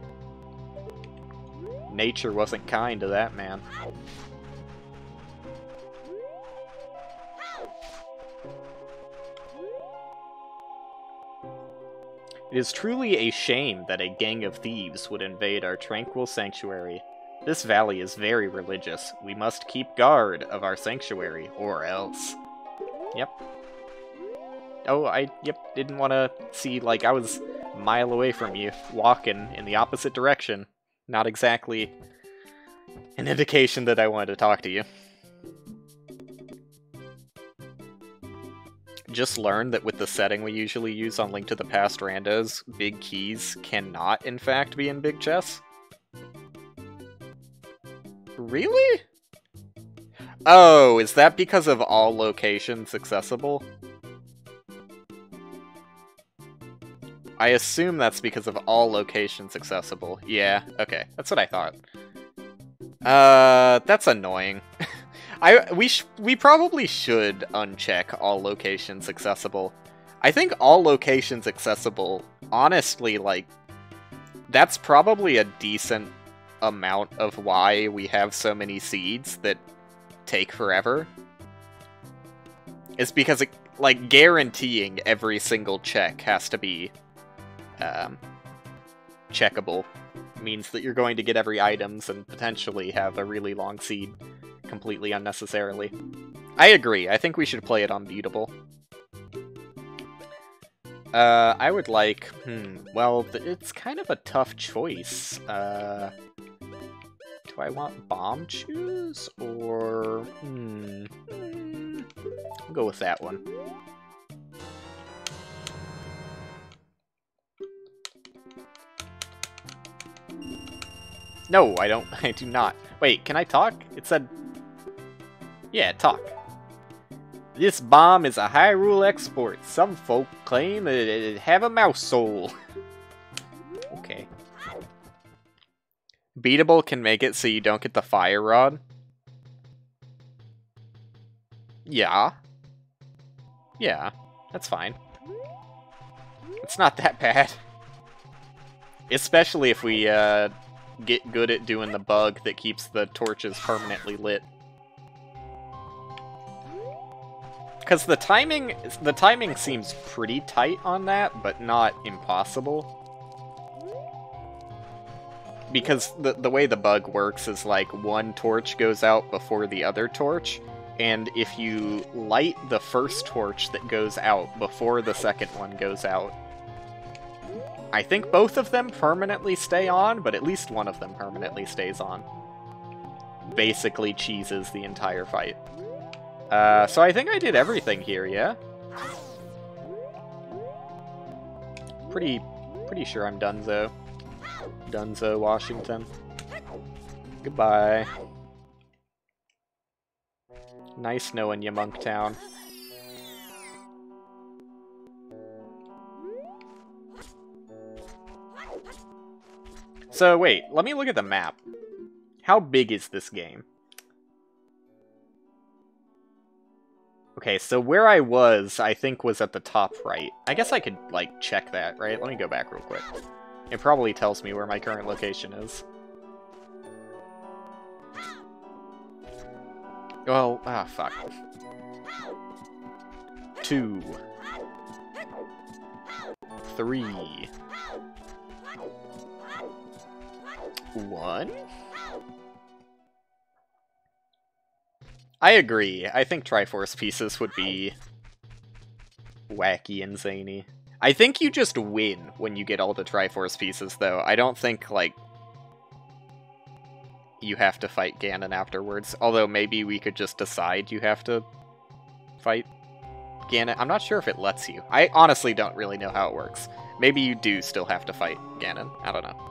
Nature wasn't kind to that man. It is truly a shame that a gang of thieves would invade our tranquil sanctuary. This valley is very religious. We must keep guard of our sanctuary, or else. Yep. Oh, I, yep, didn't want to see, like, I was a mile away from you, walking in the opposite direction. Not exactly an indication that I wanted to talk to you. just learned that with the setting we usually use on Link to the Past randos, big keys cannot, in fact, be in big chess. Really? Oh, is that because of all locations accessible? I assume that's because of all locations accessible. Yeah, okay, that's what I thought. Uh, that's annoying. I we we probably should uncheck all locations accessible. I think all locations accessible, honestly, like that's probably a decent amount of why we have so many seeds that take forever. Is because it, like guaranteeing every single check has to be um, checkable means that you're going to get every items and potentially have a really long seed completely unnecessarily. I agree. I think we should play it unbeatable. Uh, I would like... Hmm, well, it's kind of a tough choice. Uh, do I want bomb Bombchus or... Hmm, I'll go with that one. No, I don't. I do not. Wait, can I talk? It said yeah, talk. This bomb is a Hyrule export. Some folk claim that it have a mouse soul. Beatable can make it so you don't get the fire rod. Yeah. Yeah, that's fine. It's not that bad. Especially if we uh, get good at doing the bug that keeps the torches permanently lit. Because the timing, the timing seems pretty tight on that, but not impossible. Because the, the way the bug works is like one torch goes out before the other torch, and if you light the first torch that goes out before the second one goes out, I think both of them permanently stay on, but at least one of them permanently stays on. Basically cheeses the entire fight. Uh, so I think I did everything here, yeah? Pretty, pretty sure I'm Dunzo. Dunzo, Washington. Goodbye. Nice knowing you, Monktown. So wait, let me look at the map. How big is this game? Okay, so where I was, I think was at the top right. I guess I could, like, check that, right? Let me go back real quick. It probably tells me where my current location is. Well, ah, fuck. Two. Three. One? I agree. I think Triforce pieces would be wacky and zany. I think you just win when you get all the Triforce pieces, though. I don't think, like, you have to fight Ganon afterwards. Although maybe we could just decide you have to fight Ganon. I'm not sure if it lets you. I honestly don't really know how it works. Maybe you do still have to fight Ganon. I don't know.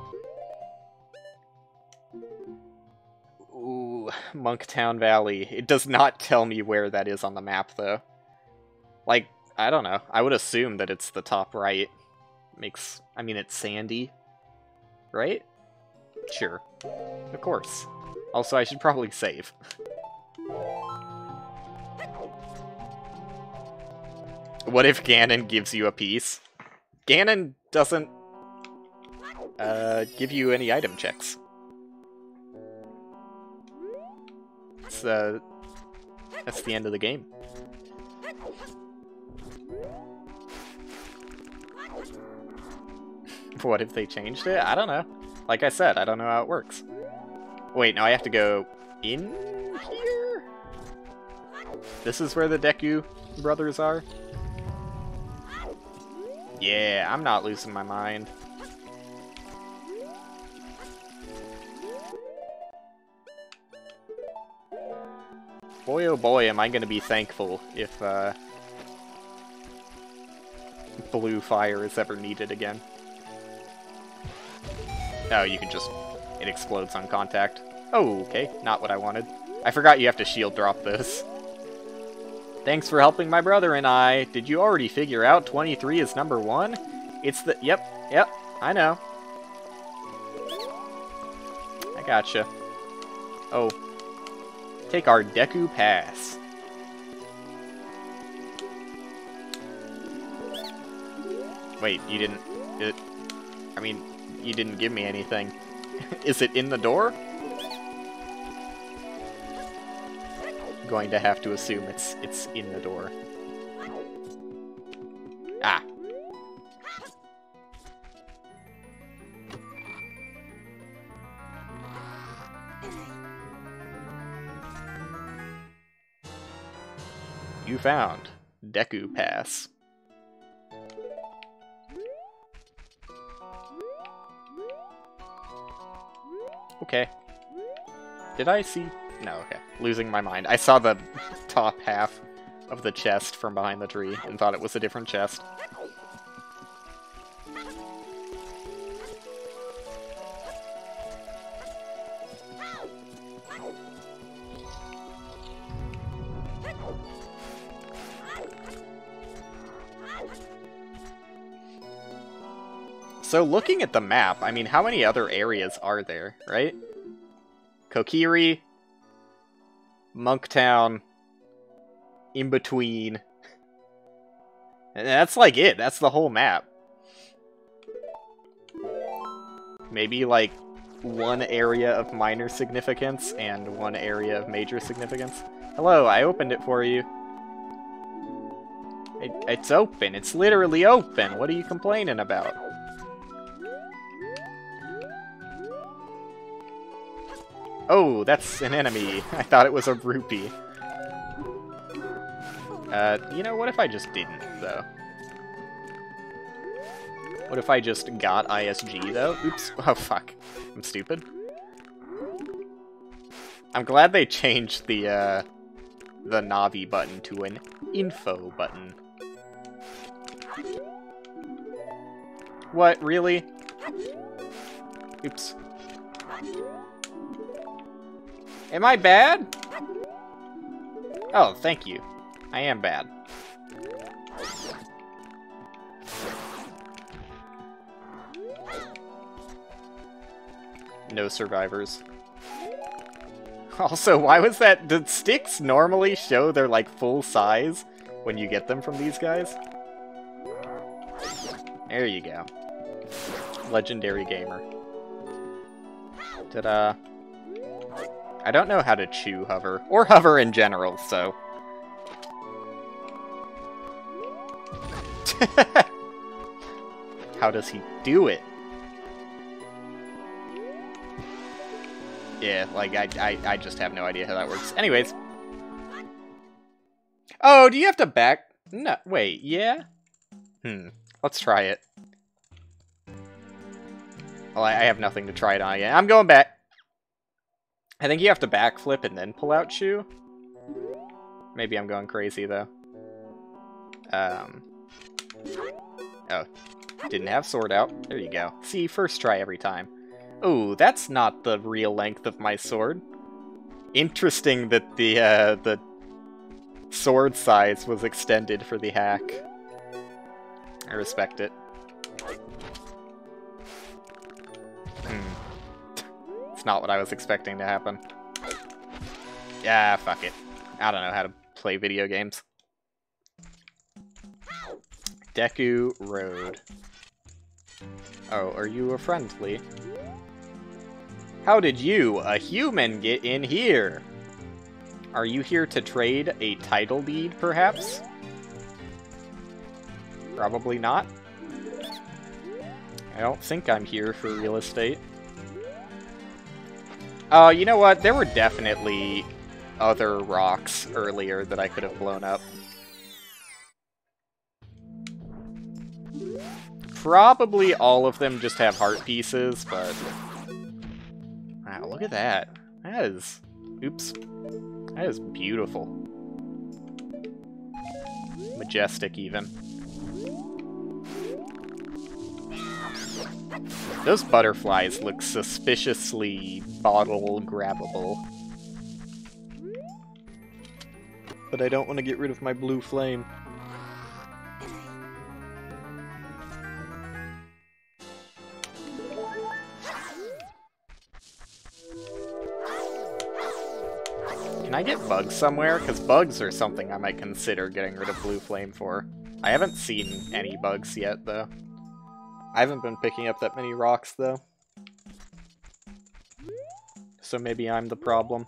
Ooh, Monktown Valley. It does not tell me where that is on the map, though. Like, I don't know. I would assume that it's the top right. Makes... I mean, it's sandy. Right? Sure. Of course. Also, I should probably save. what if Ganon gives you a piece? Ganon doesn't uh, give you any item checks. It's, uh, that's the end of the game. what if they changed it? I don't know. Like I said, I don't know how it works. Wait, now I have to go in here? This is where the Deku brothers are? Yeah, I'm not losing my mind. Boy oh boy am I gonna be thankful if uh, blue fire is ever needed again. Oh, you can just... It explodes on contact. Oh, okay. Not what I wanted. I forgot you have to shield drop this. Thanks for helping my brother and I. Did you already figure out 23 is number one? It's the... Yep, yep, I know. I gotcha. Oh. Take our Deku Pass. Wait, you didn't... It, I mean, you didn't give me anything. Is it in the door? going to have to assume it's it's in the door. Ah. You found Deku Pass. Okay. Did I see... No, okay. Losing my mind. I saw the top half of the chest from behind the tree and thought it was a different chest. So looking at the map, I mean, how many other areas are there, right? Kokiri, Monktown, in between. And that's like it. That's the whole map. Maybe like one area of minor significance and one area of major significance. Hello, I opened it for you. It, it's open. It's literally open. What are you complaining about? Oh, that's an enemy. I thought it was a rupee. Uh, you know, what if I just didn't, though? What if I just got ISG, though? Oops. Oh, fuck. I'm stupid. I'm glad they changed the, uh, the Navi button to an info button. What, really? Oops. Am I bad? Oh, thank you. I am bad. No survivors. Also, why was that... Did sticks normally show their, like, full size when you get them from these guys? There you go. Legendary gamer. Ta-da. I don't know how to chew hover, or hover in general, so... how does he do it? Yeah, like, I, I, I just have no idea how that works. Anyways. Oh, do you have to back... No, wait, yeah? Hmm, let's try it. Well, I, I have nothing to try it on yet. I'm going back. I think you have to backflip and then pull out Chew. Maybe I'm going crazy, though. Um. Oh. Didn't have sword out. There you go. See, first try every time. Oh, that's not the real length of my sword. Interesting that the, uh, the sword size was extended for the hack. I respect it. It's not what I was expecting to happen. Yeah, fuck it. I don't know how to play video games. Deku Road. Oh, are you a friendly? How did you, a human, get in here? Are you here to trade a title deed, perhaps? Probably not. I don't think I'm here for real estate. Oh, you know what? There were definitely other rocks earlier that I could have blown up. Probably all of them just have heart pieces, but... Wow, look at that. That is... Oops. That is beautiful. Majestic, even. Those butterflies look suspiciously bottle grabbable. But I don't want to get rid of my blue flame. Can I get bugs somewhere? Because bugs are something I might consider getting rid of blue flame for. I haven't seen any bugs yet, though. I haven't been picking up that many rocks, though. So maybe I'm the problem.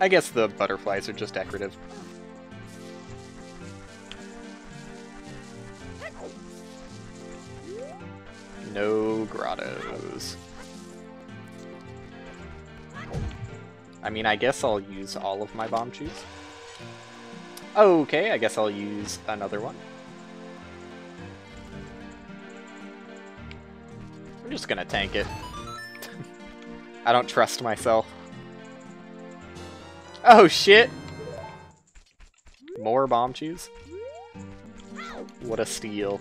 I guess the butterflies are just decorative. No grottos. I mean, I guess I'll use all of my bomb Bombchus. Okay, I guess I'll use another one. I'm just gonna tank it. I don't trust myself. Oh shit! More Bombchus? What a steal.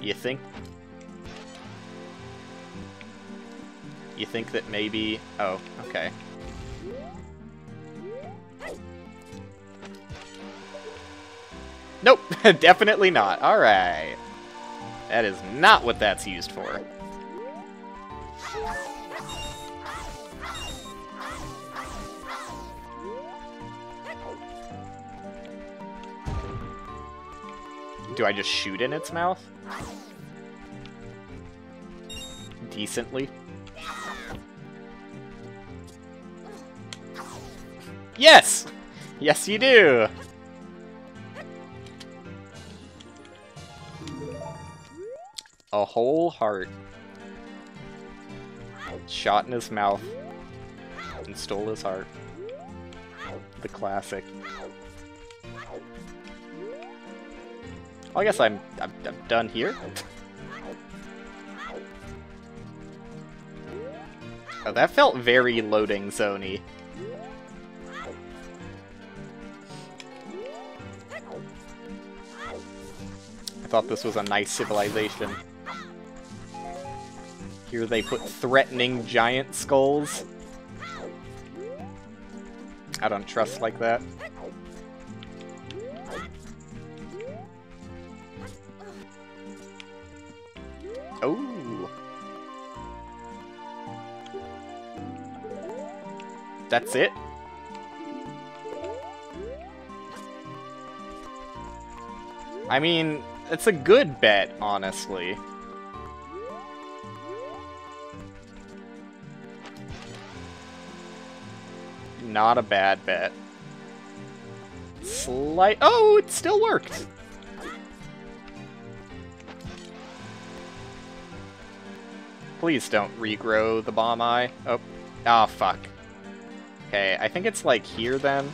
You think You think that maybe... Oh, okay. Nope, definitely not. Alright. That is not what that's used for. Do I just shoot in its mouth? Decently? Yes! Yes, you do! A whole heart. Shot in his mouth. And stole his heart. The classic. Well, I guess I'm, I'm, I'm done here. oh, that felt very loading zoney. Thought this was a nice civilization. Here they put threatening giant skulls. I don't trust like that. Oh. That's it? I mean, it's a good bet, honestly. Not a bad bet. Slight- Oh, it still worked! Please don't regrow the bomb eye. Oh. Ah, oh, fuck. Okay, I think it's like here then.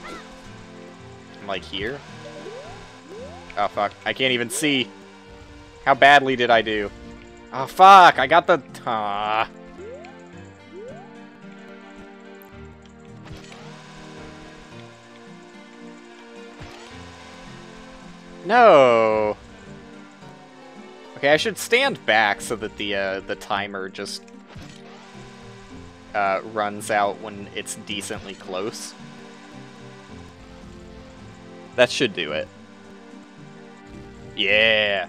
Like here? Oh, fuck. I can't even see. How badly did I do? Oh, fuck! I got the... Ah. No! Okay, I should stand back so that the uh, the timer just uh, runs out when it's decently close. That should do it. Yeah.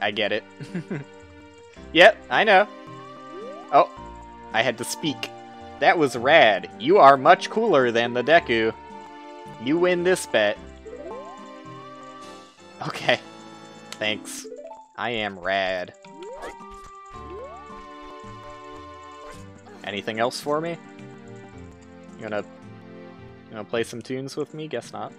I get it. yep, I know. Oh, I had to speak. That was rad. You are much cooler than the Deku. You win this bet. Okay. Thanks. I am rad. Anything else for me? You gonna... You gonna play some tunes with me? Guess not.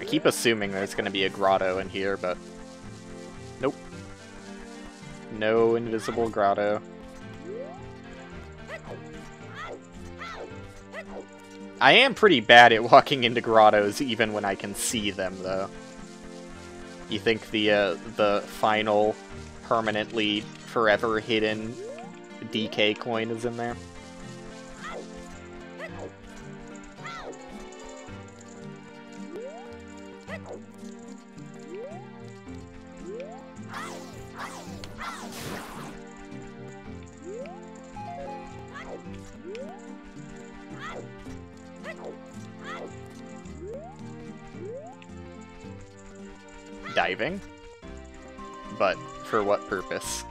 I keep assuming there's gonna be a grotto in here, but... Nope. No invisible grotto. I am pretty bad at walking into grottos even when I can see them, though. You think the uh, the final, permanently, forever hidden DK coin is in there? diving. But for what purpose?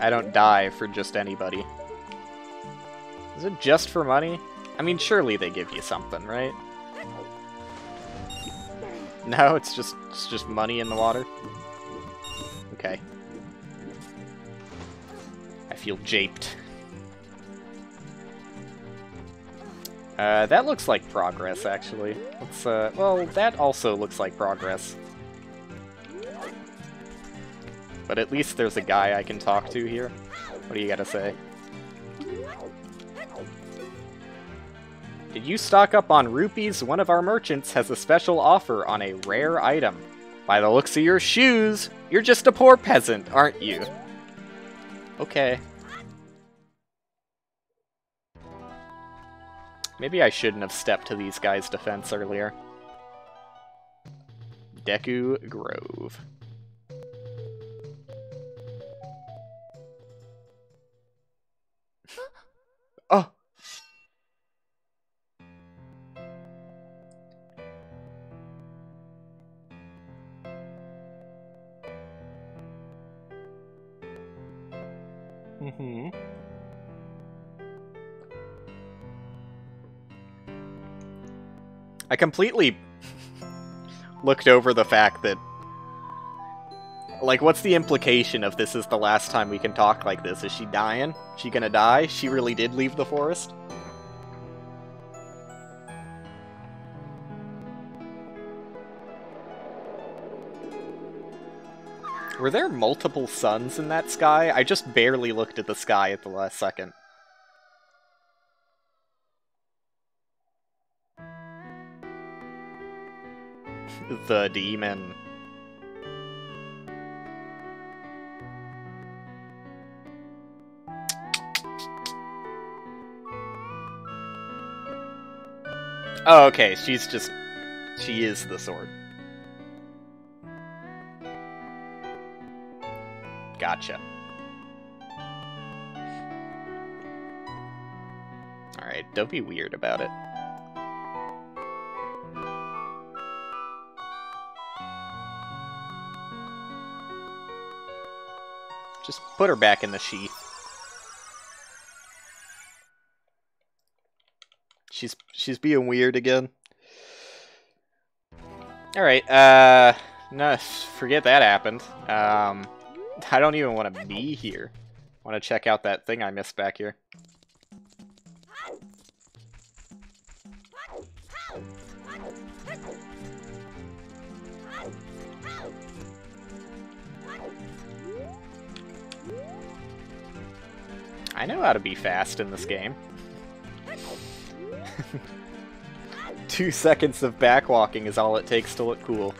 I don't die for just anybody. Is it just for money? I mean, surely they give you something, right? No, it's just it's just money in the water. Okay. I feel japed. Uh, that looks like progress, actually. Let's, uh, well, that also looks like progress. But at least there's a guy I can talk to here. What do you gotta say? Did you stock up on rupees? One of our merchants has a special offer on a rare item. By the looks of your shoes, you're just a poor peasant, aren't you? Okay. Maybe I shouldn't have stepped to these guys' defense earlier. Deku Grove. Oh! Mm-hmm. I completely looked over the fact that like what's the implication of this is the last time we can talk like this? Is she dying? She gonna die? She really did leave the forest? Were there multiple suns in that sky? I just barely looked at the sky at the last second. the demon. Oh, okay, she's just... She is the sword. Gotcha. Alright, don't be weird about it. Just put her back in the sheath. She's she's being weird again. Alright, uh no forget that happened. Um I don't even want to be here. want to check out that thing I missed back here. I know how to be fast in this game. Two seconds of backwalking is all it takes to look cool.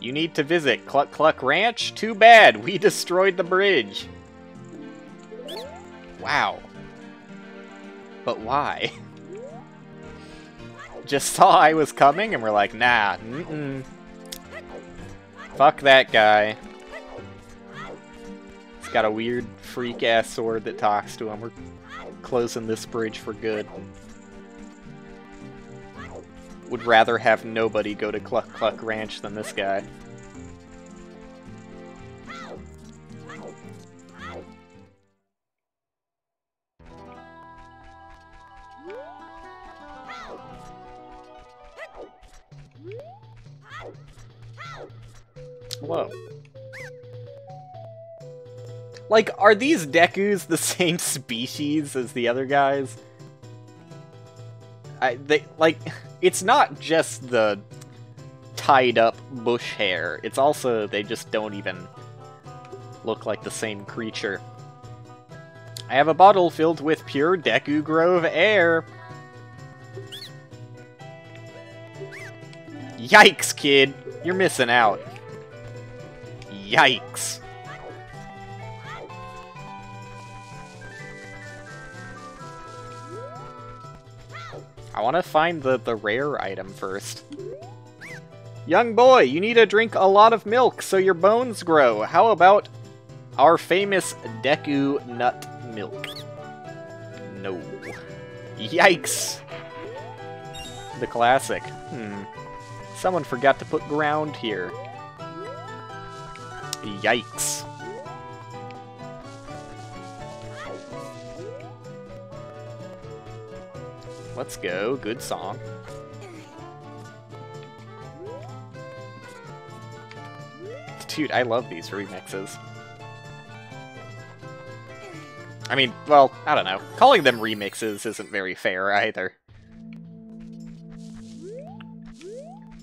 You need to visit Cluck Cluck Ranch? Too bad, we destroyed the bridge. Wow. But why? Just saw I was coming and we're like, nah, mm -mm. Fuck that guy. Got a weird freak-ass sword that talks to him. We're closing this bridge for good. Would rather have nobody go to Cluck Cluck Ranch than this guy. Hello. Like, are these Dekus the same species as the other guys? I, they, like, it's not just the tied up bush hair, it's also they just don't even look like the same creature. I have a bottle filled with pure Deku Grove air. Yikes, kid! You're missing out. Yikes. I want to find the, the rare item first. Young boy, you need to drink a lot of milk so your bones grow. How about our famous Deku Nut Milk? No. Yikes! The classic. Hmm. Someone forgot to put ground here. Yikes. Let's go. Good song. Dude, I love these remixes. I mean, well, I don't know. Calling them remixes isn't very fair either.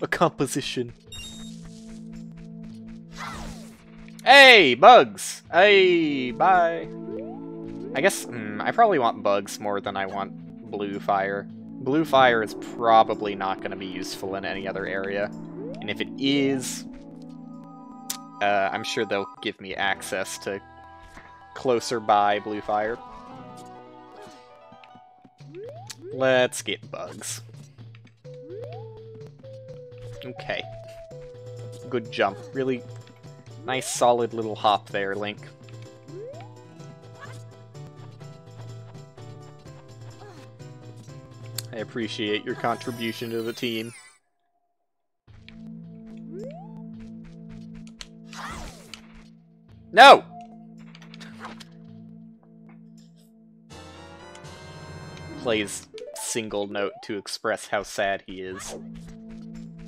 A composition. Hey, bugs! Hey, bye! I guess, hmm, I probably want bugs more than I want blue fire. Blue fire is probably not going to be useful in any other area. And if it is, uh, I'm sure they'll give me access to closer by Blue Fire. Let's get bugs. Okay. Good jump. Really nice solid little hop there, Link. I appreciate your contribution to the team. No! Plays single note to express how sad he is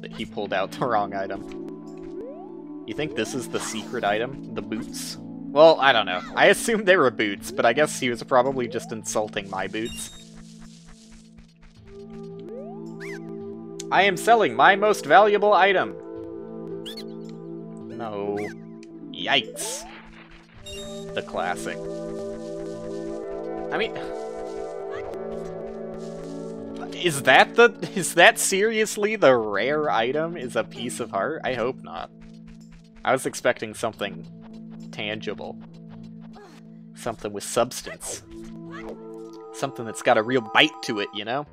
that he pulled out the wrong item. You think this is the secret item? The boots? Well, I don't know. I assumed they were boots, but I guess he was probably just insulting my boots. I am selling my most valuable item. No. Yikes. The classic. I mean... Is that the- is that seriously the rare item is a piece of heart? I hope not. I was expecting something tangible. Something with substance. Something that's got a real bite to it, you know?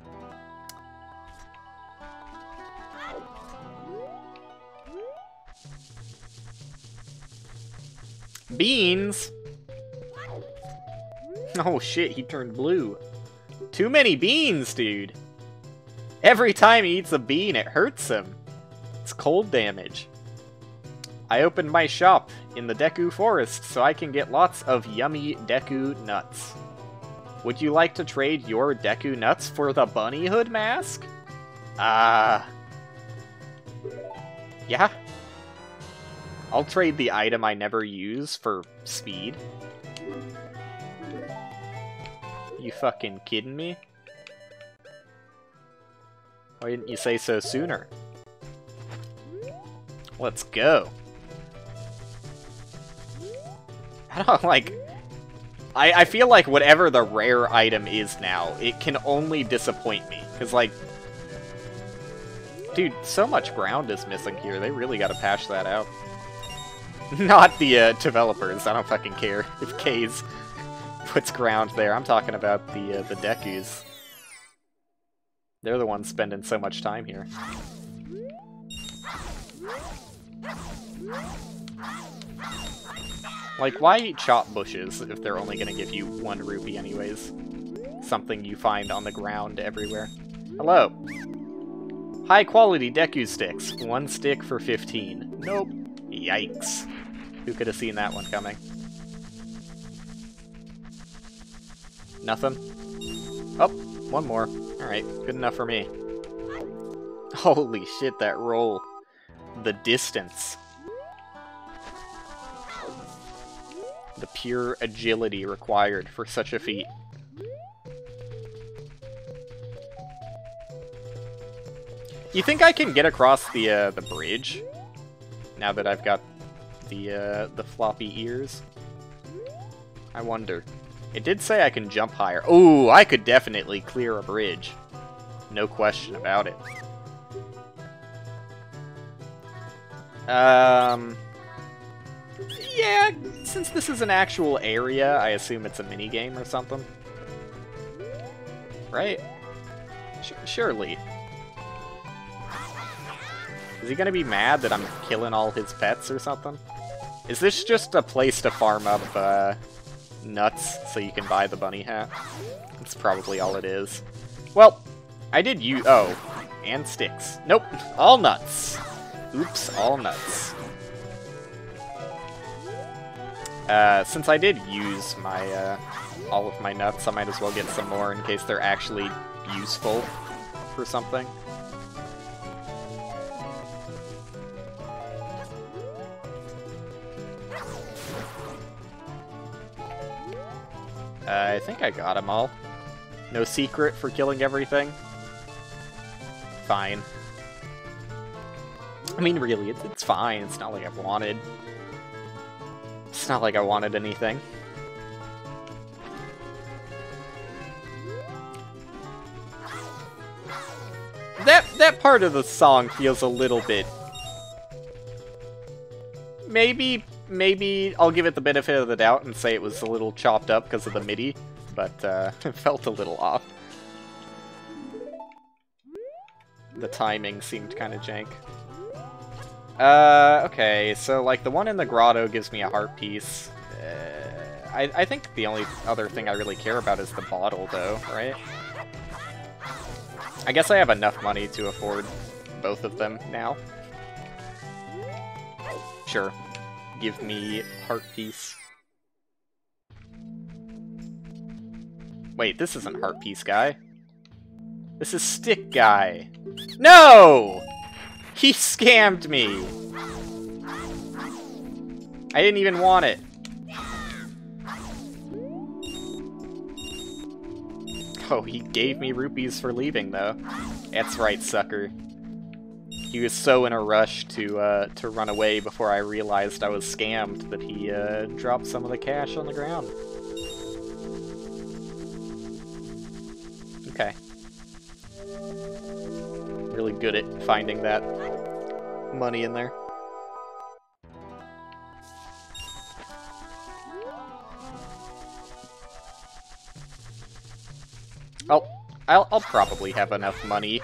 Beans? Oh shit, he turned blue. Too many beans, dude. Every time he eats a bean, it hurts him. It's cold damage. I opened my shop in the Deku Forest so I can get lots of yummy Deku nuts. Would you like to trade your Deku nuts for the bunny hood mask? Ah. Uh, yeah. I'll trade the item I never use for speed. You fucking kidding me? Why didn't you say so sooner? Let's go. I don't like... I, I feel like whatever the rare item is now, it can only disappoint me. Because, like... Dude, so much ground is missing here. They really gotta patch that out. Not the uh, developers. I don't fucking care if Kaze puts ground there. I'm talking about the uh, the Dekus. They're the ones spending so much time here. Like, why chop bushes if they're only gonna give you one rupee anyways? Something you find on the ground everywhere. Hello. High quality Deku sticks. One stick for 15. Nope. Yikes. Who could have seen that one coming? Nothing? Oh, one more. Alright, good enough for me. Holy shit, that roll. The distance. The pure agility required for such a feat. You think I can get across the uh, the bridge? Now that I've got the uh, the floppy ears? I wonder. It did say I can jump higher. Oh, I could definitely clear a bridge. No question about it. Um... Yeah, since this is an actual area, I assume it's a minigame or something. Right? Sh surely. Is he gonna be mad that I'm killing all his pets or something? Is this just a place to farm up, uh, nuts so you can buy the bunny hat? That's probably all it is. Well, I did use- oh, and sticks. Nope, all nuts. Oops, all nuts. Uh, since I did use my, uh, all of my nuts, I might as well get some more in case they're actually useful for something. Uh, I think I got them all. No secret for killing everything. Fine. I mean, really, it's, it's fine. It's not like I wanted. It's not like I wanted anything. That that part of the song feels a little bit maybe maybe I'll give it the benefit of the doubt and say it was a little chopped up because of the MIDI, but uh, it felt a little off. The timing seemed kind of jank. Uh, okay, so like the one in the grotto gives me a heart piece. Uh, I, I think the only other thing I really care about is the bottle though, right? I guess I have enough money to afford both of them now. Sure. Give me heart piece. Wait, this isn't heart piece guy. This is stick guy. No! He scammed me! I didn't even want it. Oh, he gave me rupees for leaving, though. That's right, sucker. He was so in a rush to uh, to run away before I realized I was scammed that he uh, dropped some of the cash on the ground. Okay. Really good at finding that money in there. Oh, I'll, I'll probably have enough money.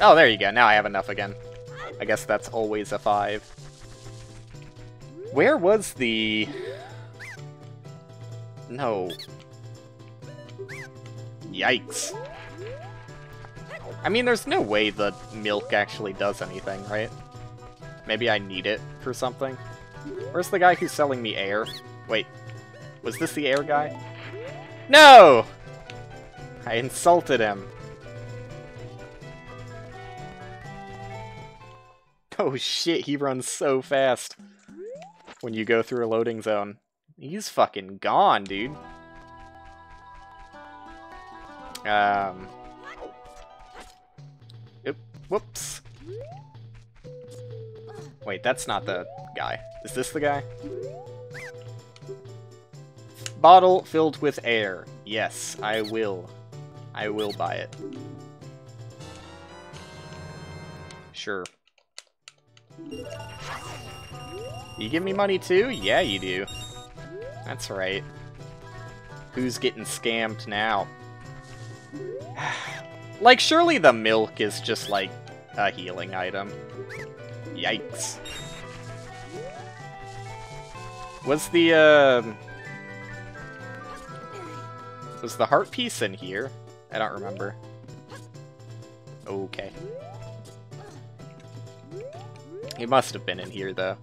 Oh, there you go. Now I have enough again. I guess that's always a five. Where was the... No. Yikes. I mean, there's no way the milk actually does anything, right? Maybe I need it for something? Where's the guy who's selling me air? Wait, was this the air guy? No! I insulted him. Oh shit, he runs so fast when you go through a loading zone. He's fucking gone, dude. Um. Oop, whoops. Wait, that's not the guy. Is this the guy? Bottle filled with air. Yes, I will. I will buy it. Sure. You give me money too? Yeah, you do. That's right. Who's getting scammed now? like, surely the milk is just, like, a healing item. Yikes. Was the, uh... Was the heart piece in here? I don't remember. Okay. He must have been in here, though.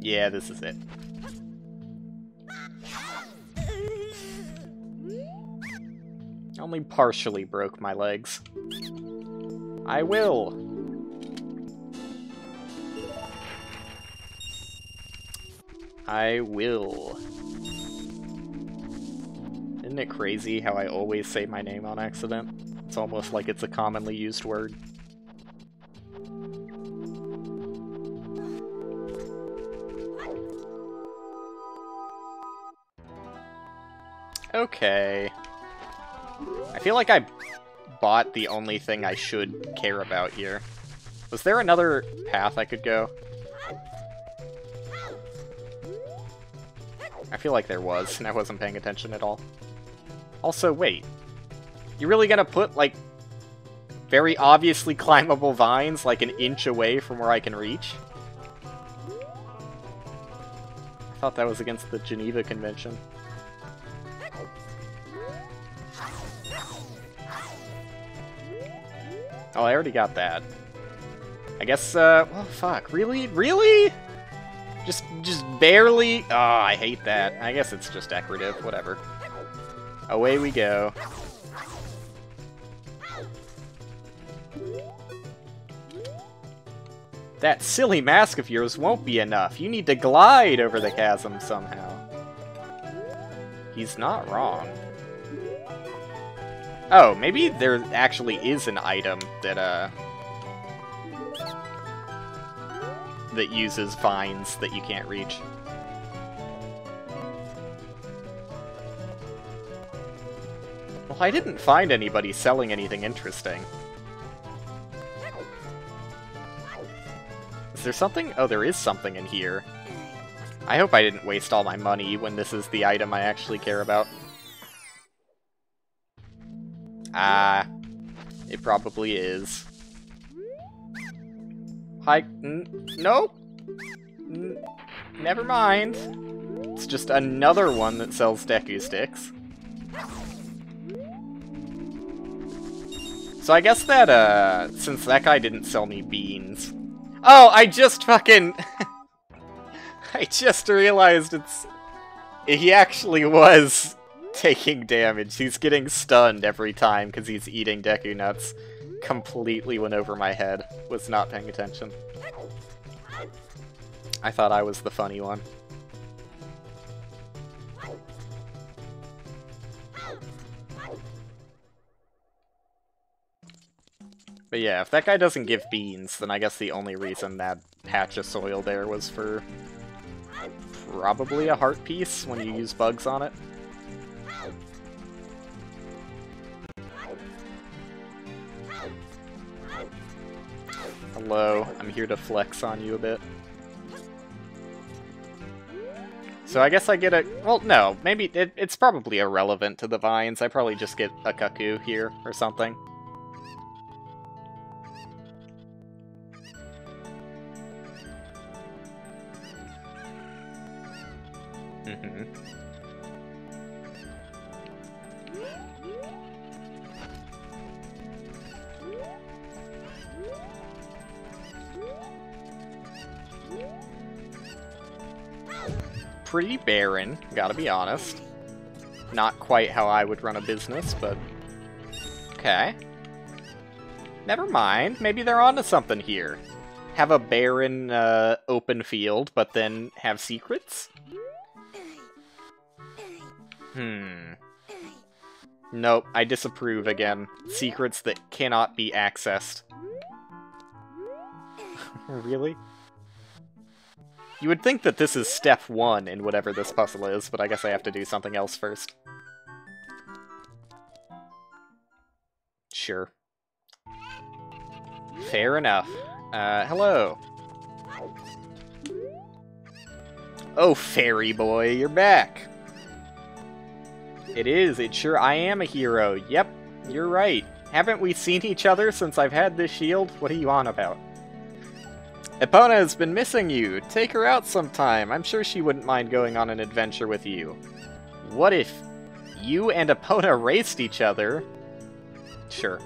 Yeah, this is it. Only partially broke my legs. I will! I will. Isn't it crazy how I always say my name on accident? It's almost like it's a commonly used word. Okay. I feel like I bought the only thing I should care about here. Was there another path I could go? I feel like there was, and I wasn't paying attention at all. Also, wait. You really gonna put, like, very obviously climbable vines, like, an inch away from where I can reach? I thought that was against the Geneva Convention. Oh, I already got that. I guess, uh, well, fuck, really? Really? Just, just barely? Oh, I hate that. I guess it's just decorative, whatever. Away we go. That silly mask of yours won't be enough. You need to glide over the chasm somehow. He's not wrong. Oh, maybe there actually is an item that, uh, that uses vines that you can't reach. Well, I didn't find anybody selling anything interesting. Is there something? Oh, there is something in here. I hope I didn't waste all my money when this is the item I actually care about. Ah, it probably is. Hi, no, N never mind. It's just another one that sells Deku sticks. So I guess that, uh, since that guy didn't sell me beans... Oh, I just fucking... I just realized it's... He actually was taking damage. He's getting stunned every time because he's eating Deku Nuts. Completely went over my head. Was not paying attention. I thought I was the funny one. But yeah, if that guy doesn't give beans, then I guess the only reason that patch of soil there was for probably a heart piece when you use bugs on it. Hello, I'm here to flex on you a bit. So I guess I get a... Well, no, maybe it, it's probably irrelevant to the vines. I probably just get a cuckoo here or something. Mm-hmm. Pretty barren, gotta be honest. Not quite how I would run a business, but... Okay. Never mind, maybe they're onto something here. Have a barren, uh, open field, but then have secrets? Hmm. Nope, I disapprove again. Secrets that cannot be accessed. really? You would think that this is step one in whatever this puzzle is, but I guess I have to do something else first. Sure. Fair enough. Uh, hello. Oh, fairy boy, you're back. It is, it sure I am a hero. Yep, you're right. Haven't we seen each other since I've had this shield? What are you on about? Epona has been missing you. Take her out sometime. I'm sure she wouldn't mind going on an adventure with you. What if you and Epona raced each other? Sure.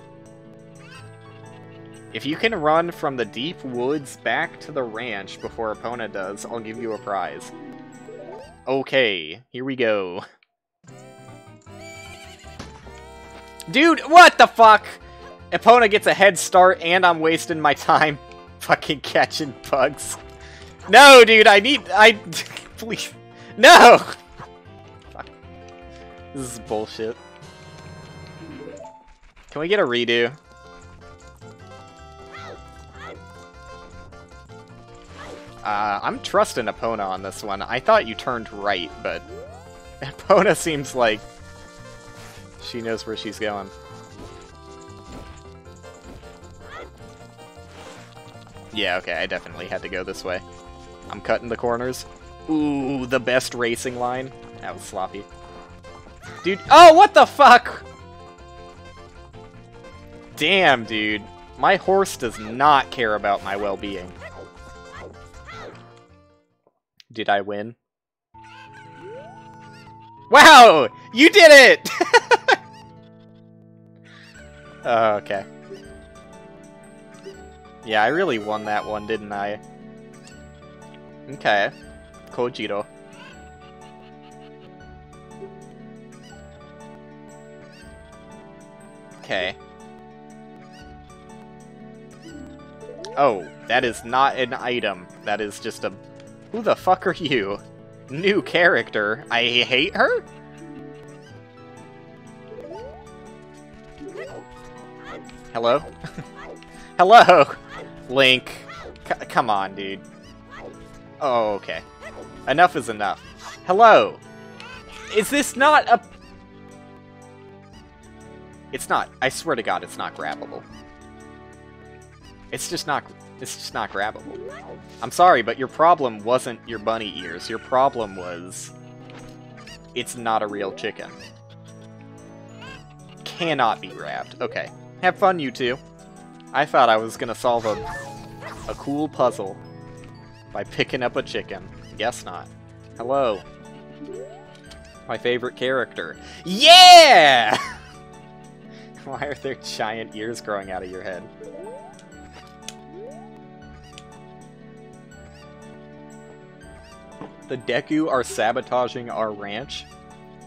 If you can run from the deep woods back to the ranch before Epona does, I'll give you a prize. Okay, here we go. Dude, what the fuck? Epona gets a head start and I'm wasting my time fucking catching bugs. No, dude, I need... I... Please. No! Fuck. This is bullshit. Can we get a redo? Uh, I'm trusting Epona on this one. I thought you turned right, but Epona seems like she knows where she's going. Yeah, okay, I definitely had to go this way. I'm cutting the corners. Ooh, the best racing line. That was sloppy. Dude, oh, what the fuck? Damn, dude. My horse does not care about my well-being. Did I win? Wow! You did it! okay. Yeah, I really won that one, didn't I? Okay. Kojiro. Okay. Oh, that is not an item. That is just a... Who the fuck are you? New character. I hate her? Hello? Hello? Link. Come on, dude. Oh, okay. Enough is enough. Hello! Is this not a... It's not. I swear to God, it's not grabbable. It's just not. It's just not grabbable. I'm sorry, but your problem wasn't your bunny ears. Your problem was it's not a real chicken. Cannot be grabbed. Okay. Have fun, you two. I thought I was gonna solve a, a cool puzzle by picking up a chicken. Guess not. Hello. My favorite character. Yeah! Why are there giant ears growing out of your head? The Deku are sabotaging our ranch,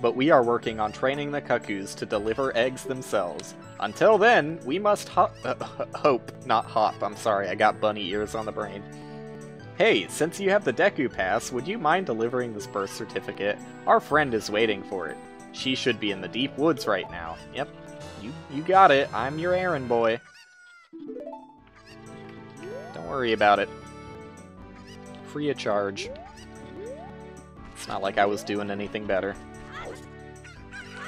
but we are working on training the Cuckoos to deliver eggs themselves. Until then, we must ho uh, hope, not hop. I'm sorry, I got bunny ears on the brain. Hey, since you have the Deku Pass, would you mind delivering this birth certificate? Our friend is waiting for it. She should be in the deep woods right now. Yep, you, you got it. I'm your errand boy. Don't worry about it. Free of charge. It's not like I was doing anything better.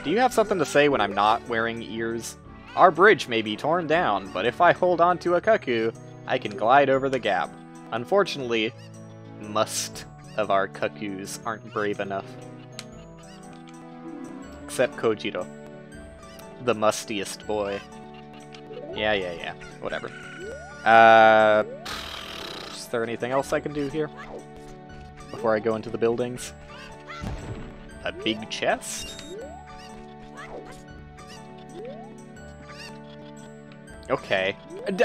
Do you have something to say when I'm not wearing ears? Our bridge may be torn down, but if I hold on to a cuckoo, I can glide over the gap. Unfortunately, most of our cuckoos aren't brave enough. Except Kojiro. The mustiest boy. Yeah, yeah, yeah. Whatever. Uh, is there anything else I can do here? Before I go into the buildings? A big chest? Okay.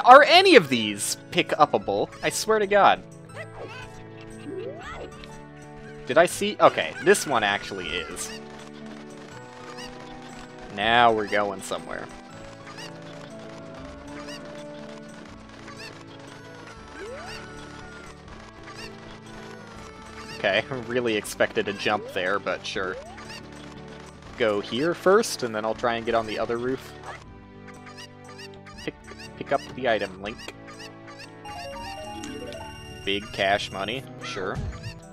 Are any of these pick-upable? I swear to god. Did I see? Okay, this one actually is. Now we're going somewhere. Okay, really expected a jump there, but sure. Go here first, and then I'll try and get on the other roof. Pick, up the item, Link. Big cash money, sure.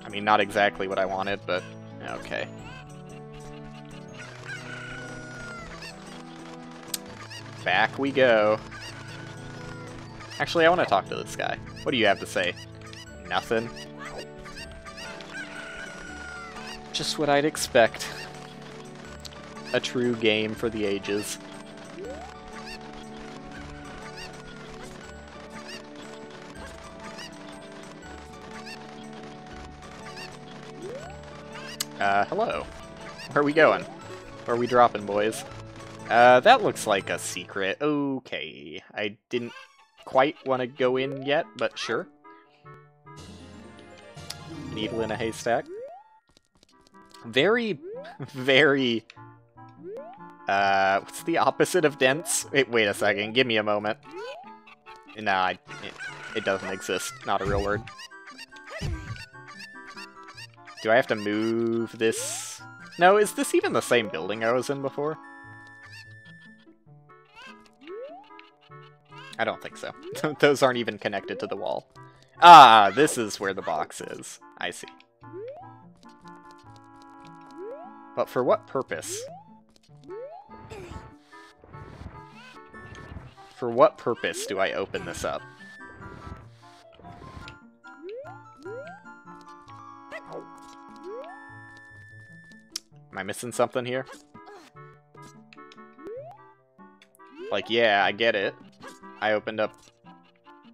I mean, not exactly what I wanted, but okay. Back we go. Actually, I want to talk to this guy. What do you have to say? Nothing. Just what I'd expect. A true game for the ages. Uh, hello. Where are we going? Where are we dropping, boys? Uh, that looks like a secret. Okay. I didn't quite want to go in yet, but sure. Needle in a haystack very, very, uh, what's the opposite of dense? Wait, wait a second, give me a moment. Nah, it, it doesn't exist, not a real word. Do I have to move this? No, is this even the same building I was in before? I don't think so. Those aren't even connected to the wall. Ah, this is where the box is. I see. But for what purpose? For what purpose do I open this up? Am I missing something here? Like, yeah, I get it. I opened up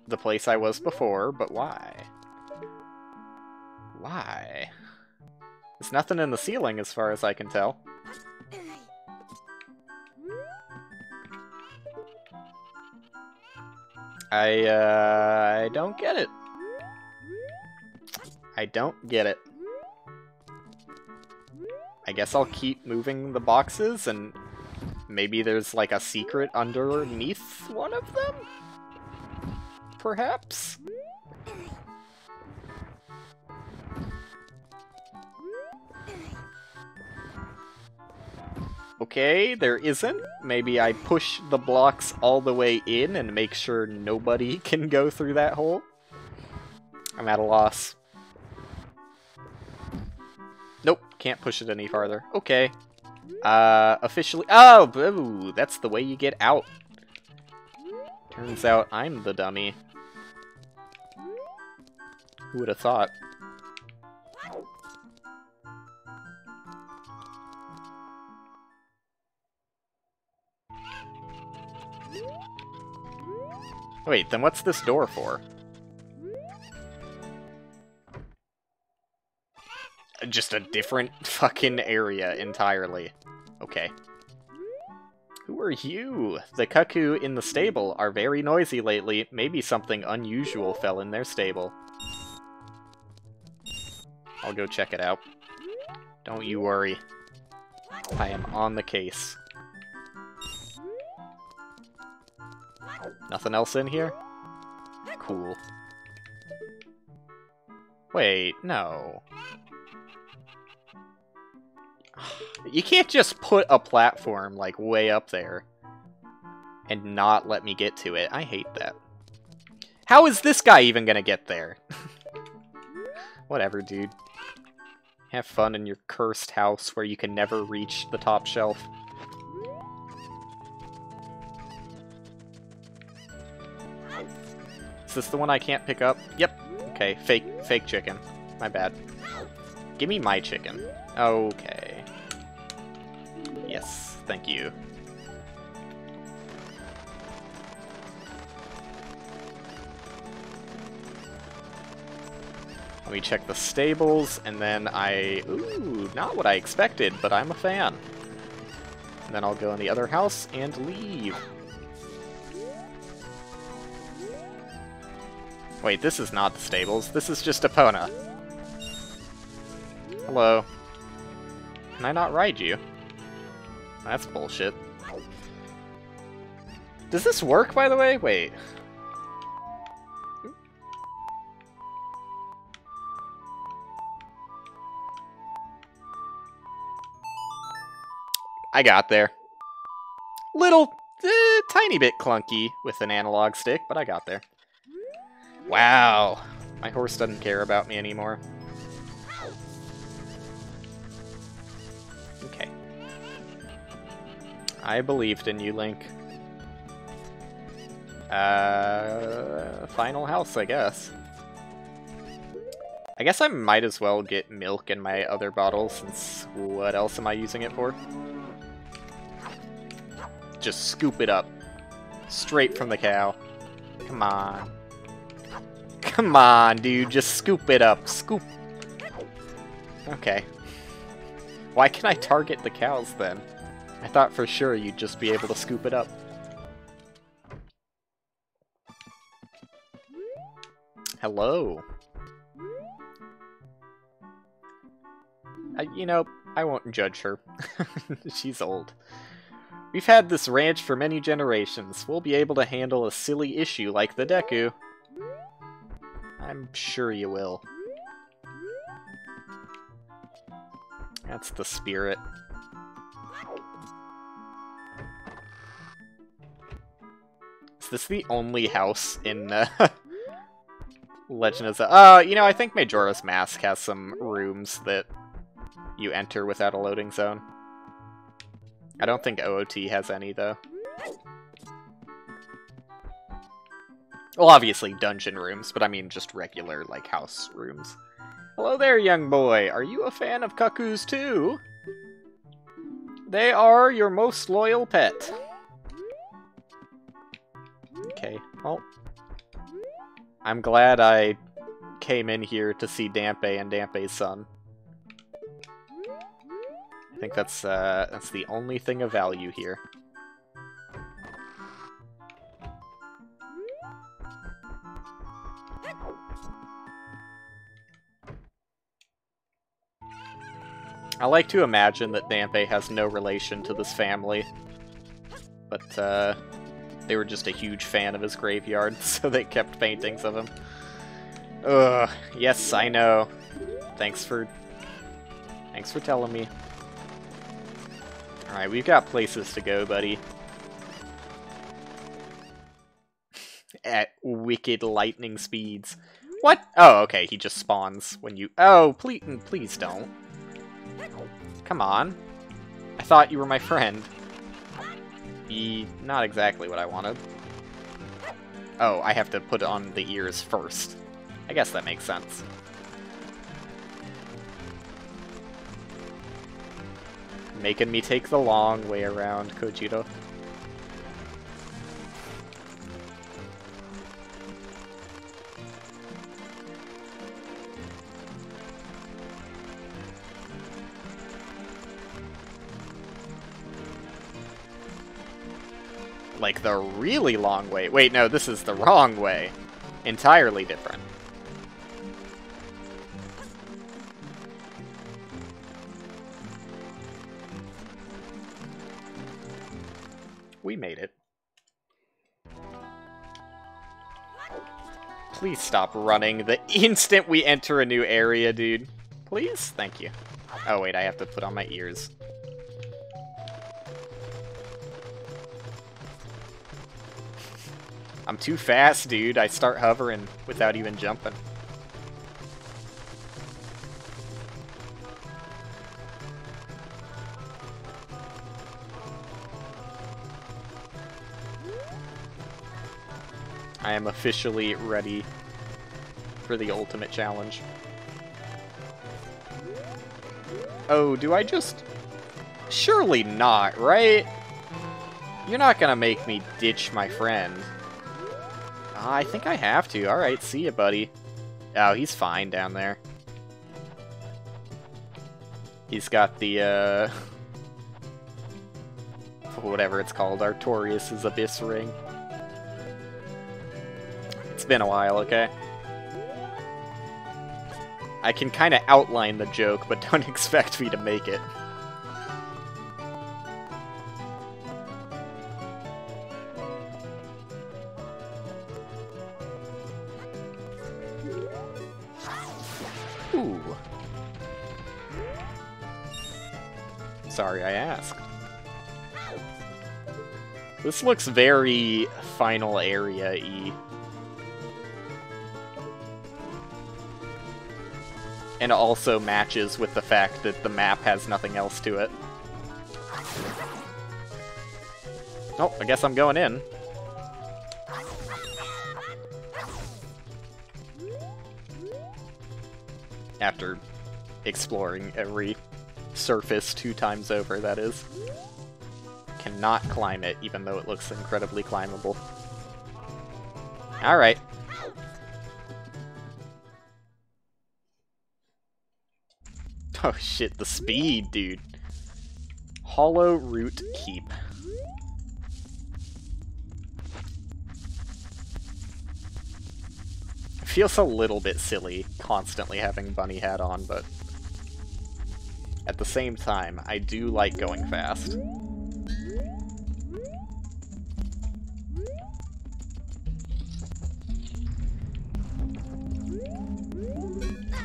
the place I was before, but why? Why? There's nothing in the ceiling as far as I can tell. I, uh, I don't get it. I don't get it. I guess I'll keep moving the boxes and maybe there's like a secret underneath one of them? Perhaps? Okay, there isn't. Maybe I push the blocks all the way in and make sure nobody can go through that hole. I'm at a loss. Nope, can't push it any farther. Okay. Uh, officially- Oh, boo, that's the way you get out. Turns out I'm the dummy. Who would have thought? Wait, then what's this door for? Just a different fucking area entirely. Okay. Who are you? The cuckoo in the stable are very noisy lately. Maybe something unusual fell in their stable. I'll go check it out. Don't you worry. I am on the case. Nothing else in here? Cool. Wait, no. You can't just put a platform, like, way up there and not let me get to it. I hate that. How is this guy even gonna get there? Whatever, dude. Have fun in your cursed house where you can never reach the top shelf. Is this the one I can't pick up? Yep. Okay, fake fake chicken. My bad. Give me my chicken. Okay. Yes, thank you. Let me check the stables, and then I... Ooh, not what I expected, but I'm a fan. And then I'll go in the other house and leave. Wait, this is not the stables. This is just Epona. Hello. Can I not ride you? That's bullshit. Does this work, by the way? Wait. I got there. Little, uh, tiny bit clunky with an analog stick, but I got there. Wow. My horse doesn't care about me anymore. I believed in you, Link. Uh, final house, I guess. I guess I might as well get milk in my other bottle, since what else am I using it for? Just scoop it up. Straight from the cow. Come on. Come on, dude, just scoop it up. Scoop. Okay. Why can I target the cows, then? I thought for sure you'd just be able to scoop it up. Hello. I, you know, I won't judge her. She's old. We've had this ranch for many generations. We'll be able to handle a silly issue like the Deku. I'm sure you will. That's the spirit. This the only house in uh, Legend of Zelda? Uh, you know, I think Majora's Mask has some rooms that you enter without a loading zone. I don't think OOT has any, though. Well, obviously dungeon rooms, but I mean just regular, like, house rooms. Hello there, young boy. Are you a fan of cuckoos, too? They are your most loyal pet. Okay, well... I'm glad I came in here to see Dampé and Dampé's son. I think that's, uh, that's the only thing of value here. I like to imagine that Dampé has no relation to this family, but uh, they were just a huge fan of his graveyard, so they kept paintings of him. Ugh, yes, I know. Thanks for... Thanks for telling me. Alright, we've got places to go, buddy. At wicked lightning speeds. What? Oh, okay, he just spawns when you... Oh, please, please don't. Come on. I thought you were my friend. Be not exactly what I wanted. Oh, I have to put on the ears first. I guess that makes sense. Making me take the long way around, Kojiro. Like the really long way. Wait, no, this is the wrong way. Entirely different. We made it. Please stop running the instant we enter a new area, dude. Please? Thank you. Oh, wait, I have to put on my ears. I'm too fast, dude. I start hovering without even jumping. I am officially ready for the ultimate challenge. Oh, do I just... Surely not, right? You're not gonna make me ditch my friend. I think I have to. Alright, see ya, buddy. Oh, he's fine down there. He's got the, uh... whatever it's called, Artorias' Abyss Ring. It's been a while, okay? I can kind of outline the joke, but don't expect me to make it. Sorry I asked. This looks very final area-y. And also matches with the fact that the map has nothing else to it. Oh, I guess I'm going in. After exploring every surface two times over, that is. Cannot climb it, even though it looks incredibly climbable. Alright. Oh shit, the speed, dude. Hollow Root Keep. feels a little bit silly constantly having Bunny Hat on, but at the same time, I do like going fast.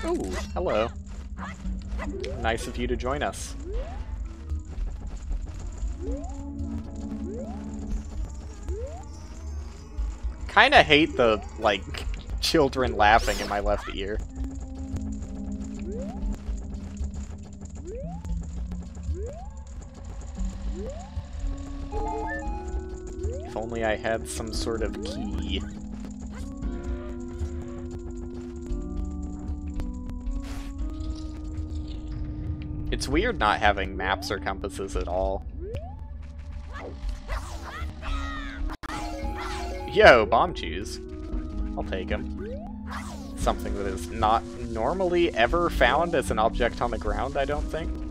Ooh, hello. Nice of you to join us. Kinda hate the, like, children laughing in my left ear. Only I had some sort of key. It's weird not having maps or compasses at all. Yo, Bombchus. I'll take him. Something that is not normally ever found as an object on the ground, I don't think.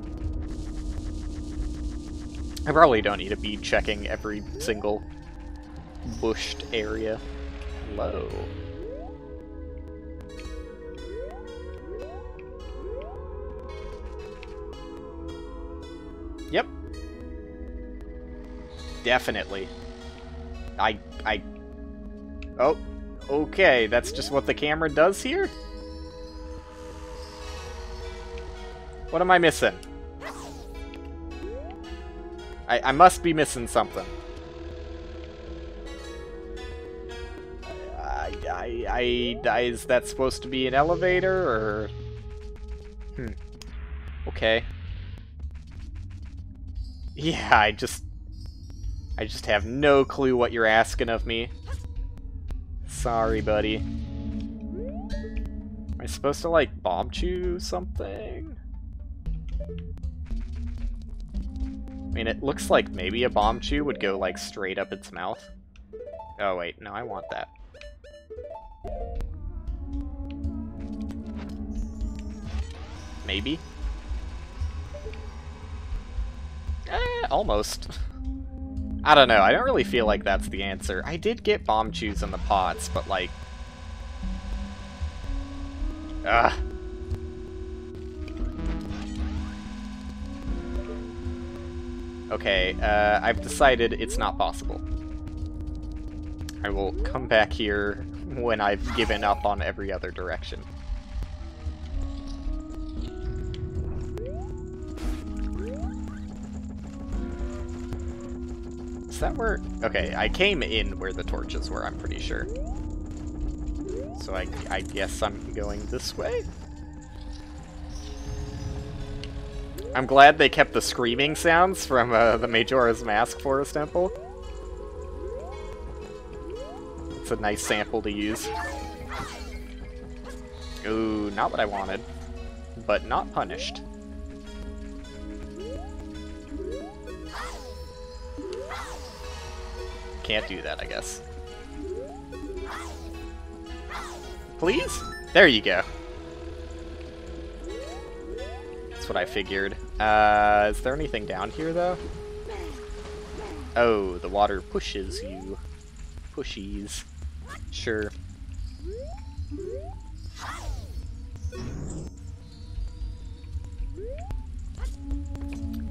I probably don't need to be checking every single bushed area. Hello. Yep. Definitely. I... I... Oh, okay, that's just what the camera does here? What am I missing? I, I must be missing something. I, I, is that supposed to be an elevator, or... Hmm. Okay. Yeah, I just... I just have no clue what you're asking of me. Sorry, buddy. Am I supposed to, like, bomb you something? Mean, it looks like maybe a bombchu would go, like, straight up its mouth. Oh, wait, no, I want that. Maybe? Eh, almost. I don't know, I don't really feel like that's the answer. I did get bombchus in the pots, but like... Ugh. Okay, uh, I've decided it's not possible. I will come back here when I've given up on every other direction. Is that where... Okay, I came in where the torches were, I'm pretty sure. So I, I guess I'm going this way? I'm glad they kept the screaming sounds from uh, the Majora's Mask Forest Temple. It's a nice sample to use. Ooh, not what I wanted. But not punished. Can't do that, I guess. Please? There you go. What I figured. Uh, is there anything down here, though? Oh, the water pushes you. Pushies. Sure.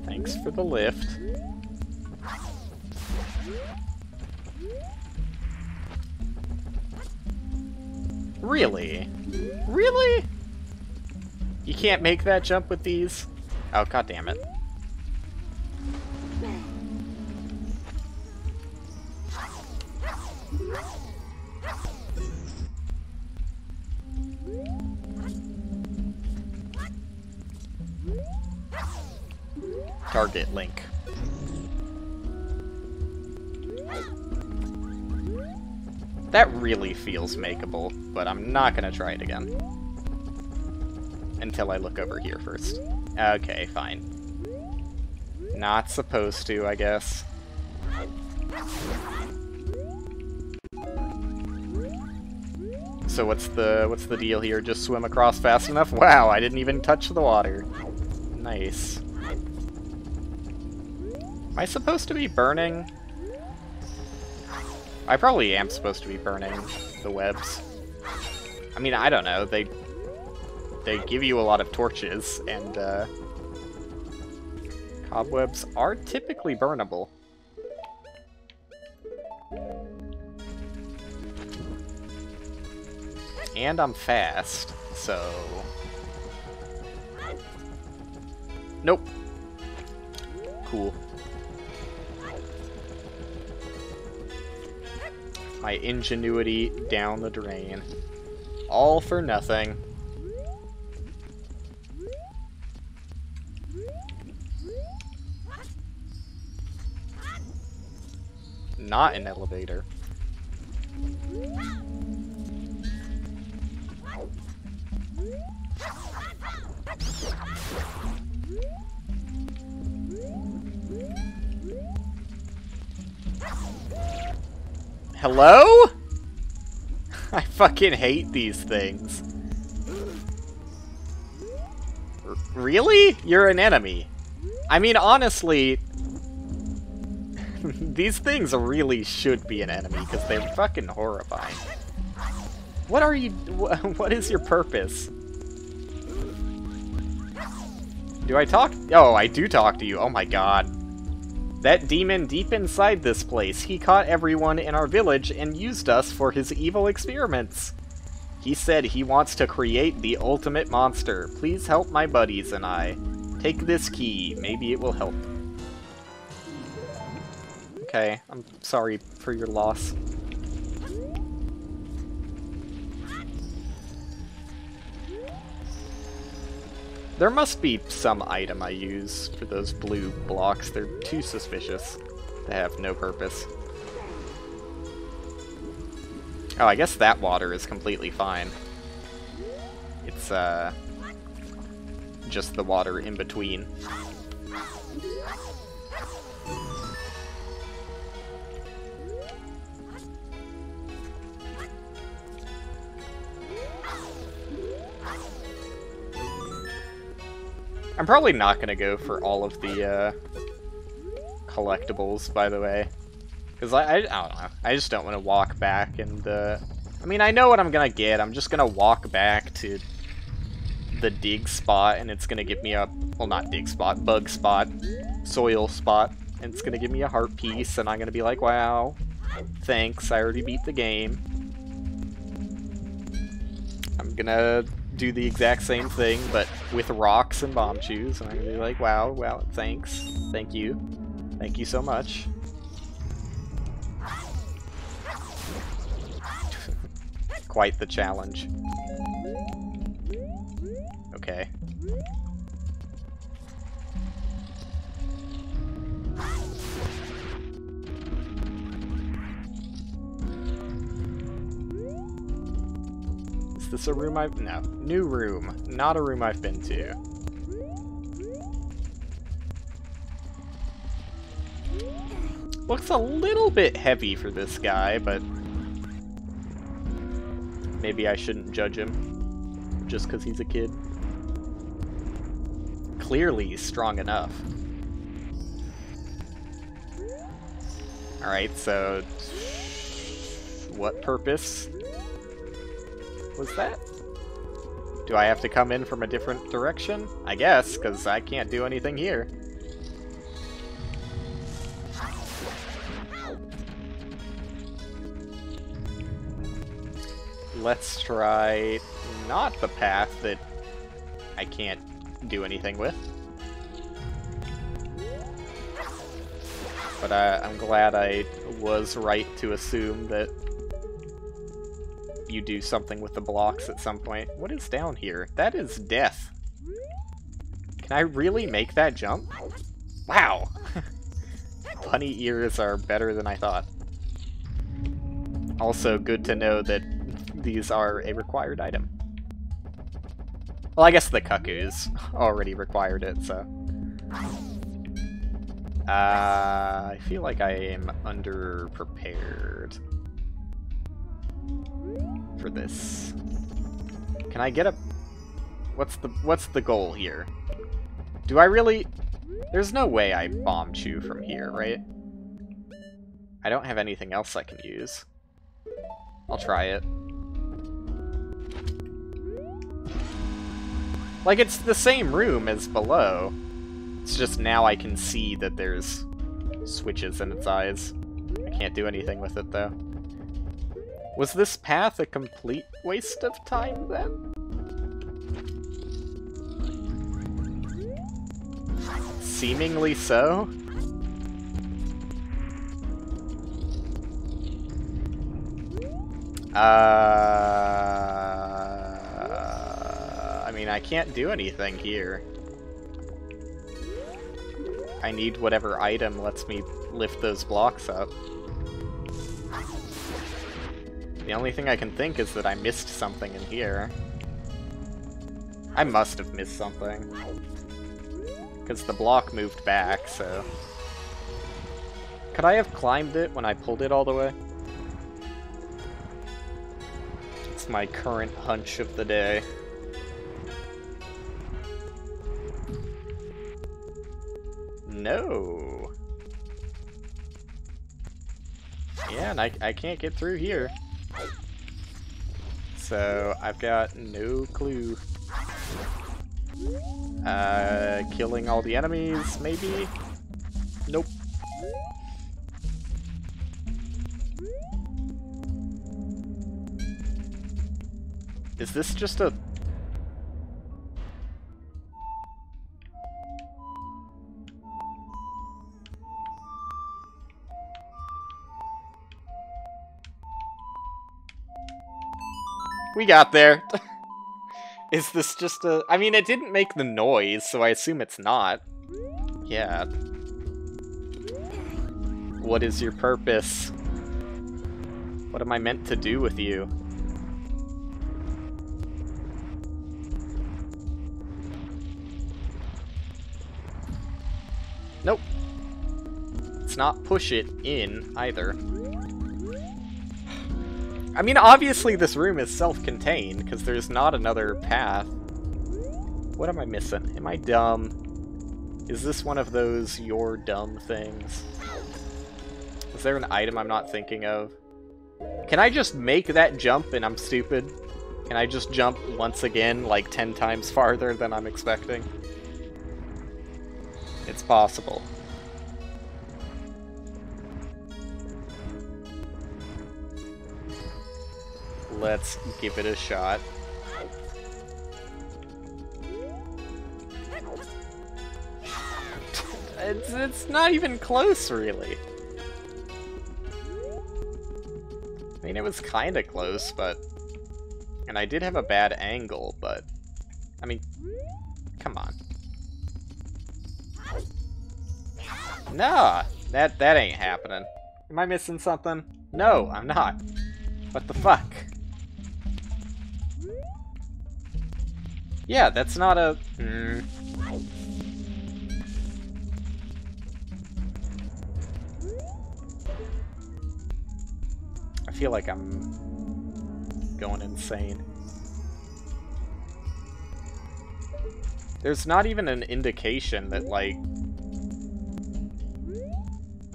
Thanks for the lift. Really? Really? You can't make that jump with these? Oh, god damn it. Target Link. That really feels makeable, but I'm not gonna try it again. Until I look over here first. Okay, fine. Not supposed to, I guess. So what's the what's the deal here? Just swim across fast enough? Wow, I didn't even touch the water. Nice. Am I supposed to be burning? I probably am supposed to be burning the webs. I mean, I don't know. They they give you a lot of torches, and uh, cobwebs are typically burnable. And I'm fast, so... Nope. Cool. My ingenuity down the drain. All for nothing. Not an elevator. Hello? I fucking hate these things. R really? You're an enemy. I mean, honestly, these things really should be an enemy because they're fucking horrifying. What are you... What is your purpose? Do I talk? Oh, I do talk to you. Oh my god. That demon deep inside this place, he caught everyone in our village and used us for his evil experiments. He said he wants to create the ultimate monster. Please help my buddies and I. Take this key, maybe it will help. Okay, I'm sorry for your loss. There must be some item I use for those blue blocks. They're too suspicious They have no purpose. Oh, I guess that water is completely fine. It's, uh, just the water in between. I'm probably not going to go for all of the uh, collectibles, by the way. Because I, I, I, don't know. I just don't want to walk back and... Uh, I mean, I know what I'm going to get. I'm just going to walk back to the dig spot, and it's going to give me a... Well, not dig spot, bug spot, soil spot. And it's going to give me a heart piece, and I'm going to be like, wow, thanks, I already beat the game. I'm going to do the exact same thing, but with rocks and Bombchus, and I'm gonna be like, wow, wow, thanks, thank you, thank you so much. Quite the challenge. Okay. Is this a room I've... No. New room. Not a room I've been to. Looks a little bit heavy for this guy, but... Maybe I shouldn't judge him. Just because he's a kid. Clearly he's strong enough. Alright, so... What purpose was that? Do I have to come in from a different direction? I guess, because I can't do anything here. Let's try not the path that I can't do anything with. But uh, I'm glad I was right to assume that you do something with the blocks at some point. What is down here? That is death. Can I really make that jump? Wow! Bunny ears are better than I thought. Also good to know that these are a required item. Well, I guess the cuckoos already required it, so... Uh, I feel like I am under-prepared for this. Can I get a... What's the what's the goal here? Do I really... There's no way I Bombchu from here, right? I don't have anything else I can use. I'll try it. Like, it's the same room as below. It's just now I can see that there's switches in its eyes. I can't do anything with it, though. Was this path a complete waste of time, then? Seemingly so? Uh, I mean, I can't do anything here. I need whatever item lets me lift those blocks up. The only thing I can think is that I missed something in here. I must have missed something. Because the block moved back, so... Could I have climbed it when I pulled it all the way? It's my current hunch of the day. No! Yeah, and I, I can't get through here. So I've got no clue. Uh, killing all the enemies, maybe? Nope. Is this just a We got there. Is this just a... I mean, it didn't make the noise, so I assume it's not. Yeah. What is your purpose? What am I meant to do with you? Nope. It's not push it in, either. I mean, obviously this room is self-contained, because there's not another path. What am I missing? Am I dumb? Is this one of those you're dumb things? Is there an item I'm not thinking of? Can I just make that jump and I'm stupid? Can I just jump once again, like 10 times farther than I'm expecting? It's possible. Let's give it a shot. It's, it's not even close, really. I mean, it was kinda close, but... And I did have a bad angle, but... I mean, come on. Nah, that, that ain't happening. Am I missing something? No, I'm not. What the fuck? Yeah, that's not a... Mm. I feel like I'm going insane. There's not even an indication that, like,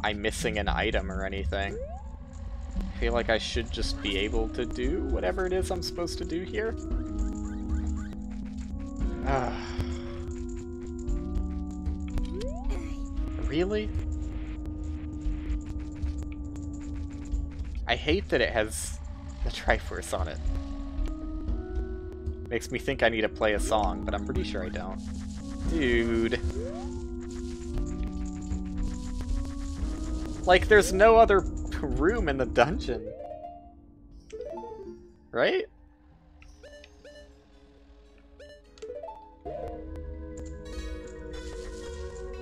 I'm missing an item or anything. I feel like I should just be able to do whatever it is I'm supposed to do here. Ah. really? I hate that it has the Triforce on it. Makes me think I need to play a song, but I'm pretty sure I don't. Dude. Like, there's no other room in the dungeon. Right?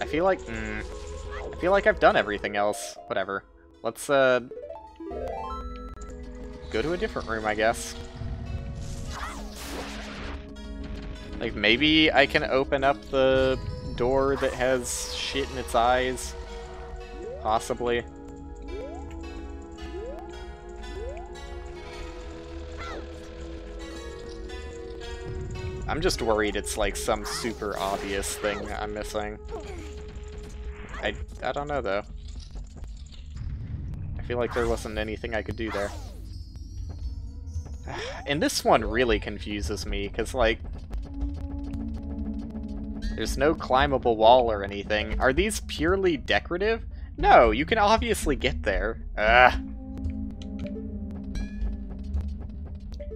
I feel like... Mm, I feel like I've done everything else. Whatever. Let's, uh... Go to a different room, I guess. Like, maybe I can open up the door that has shit in its eyes. Possibly. I'm just worried it's like some super obvious thing I'm missing. I, I don't know though. I feel like there wasn't anything I could do there. And this one really confuses me, because like... There's no climbable wall or anything. Are these purely decorative? No, you can obviously get there. Ugh.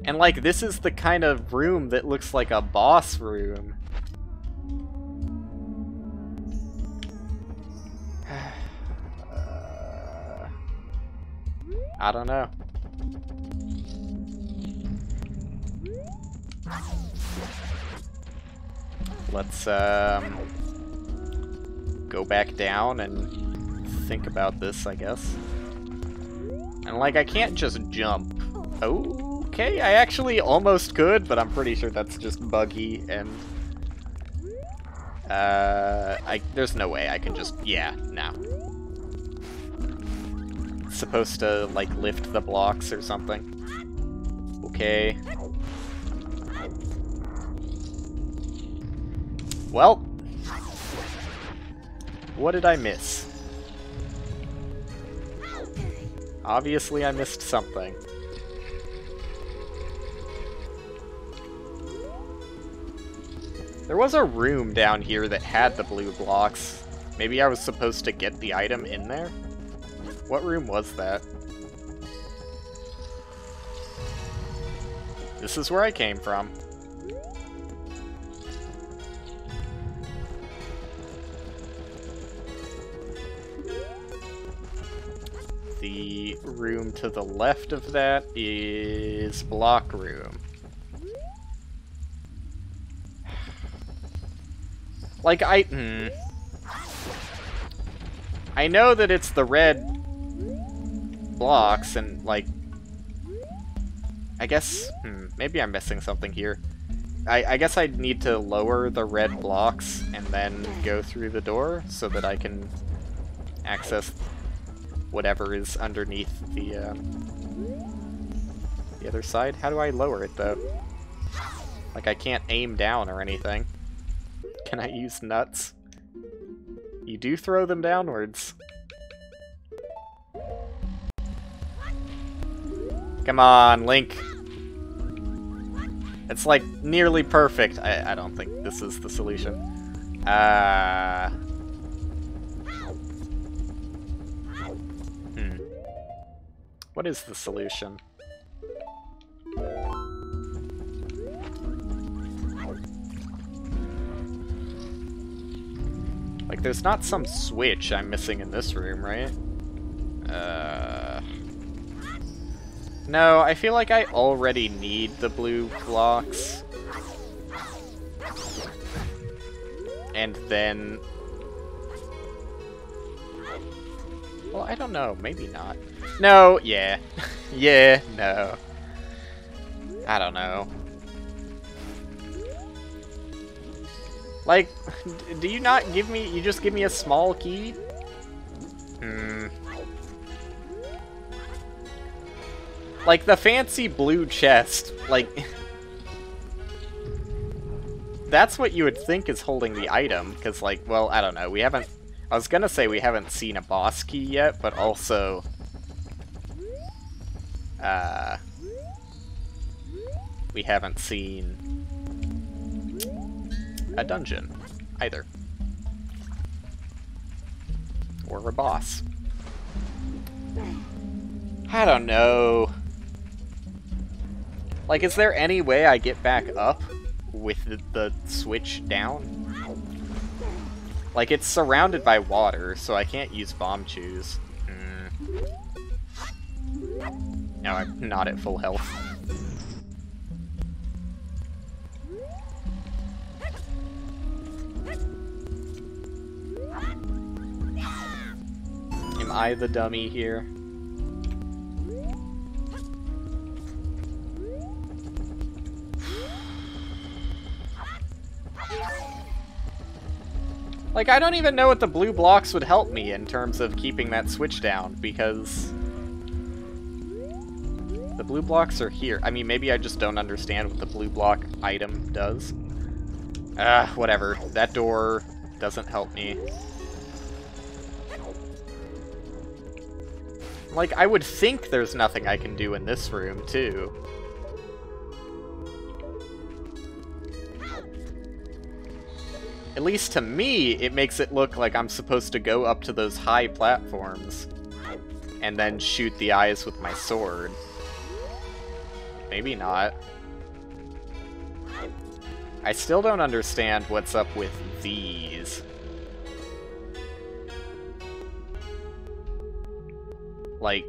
And like, this is the kind of room that looks like a boss room. I don't know. Let's um, go back down and think about this, I guess. And like, I can't just jump. Okay, I actually almost could, but I'm pretty sure that's just buggy and... Uh, I, there's no way I can just, yeah, no supposed to, like, lift the blocks or something. Okay. Well. What did I miss? Obviously I missed something. There was a room down here that had the blue blocks. Maybe I was supposed to get the item in there? What room was that? This is where I came from. The room to the left of that is block room. Like, I... Hmm. I know that it's the red blocks, and, like... I guess... Hmm, maybe I'm missing something here. I, I guess I need to lower the red blocks and then go through the door so that I can access whatever is underneath the, uh, the other side. How do I lower it, though? Like, I can't aim down or anything. Can I use nuts? You do throw them downwards. Come on, Link. It's like nearly perfect. I, I don't think this is the solution. Uh... Hmm. What is the solution? Like, there's not some switch I'm missing in this room, right? Uh... No, I feel like I already need the blue blocks. And then... Well, I don't know. Maybe not. No, yeah. yeah, no. I don't know. Like, do you not give me, you just give me a small key? Hmm. Like, the fancy blue chest, like... that's what you would think is holding the item, because, like, well, I don't know, we haven't... I was gonna say we haven't seen a boss key yet, but also... Uh... We haven't seen... a dungeon, either. Or a boss. I don't know. Like, is there any way I get back up with the, the switch down? Like, it's surrounded by water, so I can't use Bombchus. Mm. Now I'm not at full health. Am I the dummy here? Like, I don't even know what the blue blocks would help me in terms of keeping that switch down, because... The blue blocks are here. I mean, maybe I just don't understand what the blue block item does. Ah, uh, whatever. That door doesn't help me. Like, I would think there's nothing I can do in this room, too. At least to me, it makes it look like I'm supposed to go up to those high platforms and then shoot the eyes with my sword. Maybe not. I still don't understand what's up with these. Like,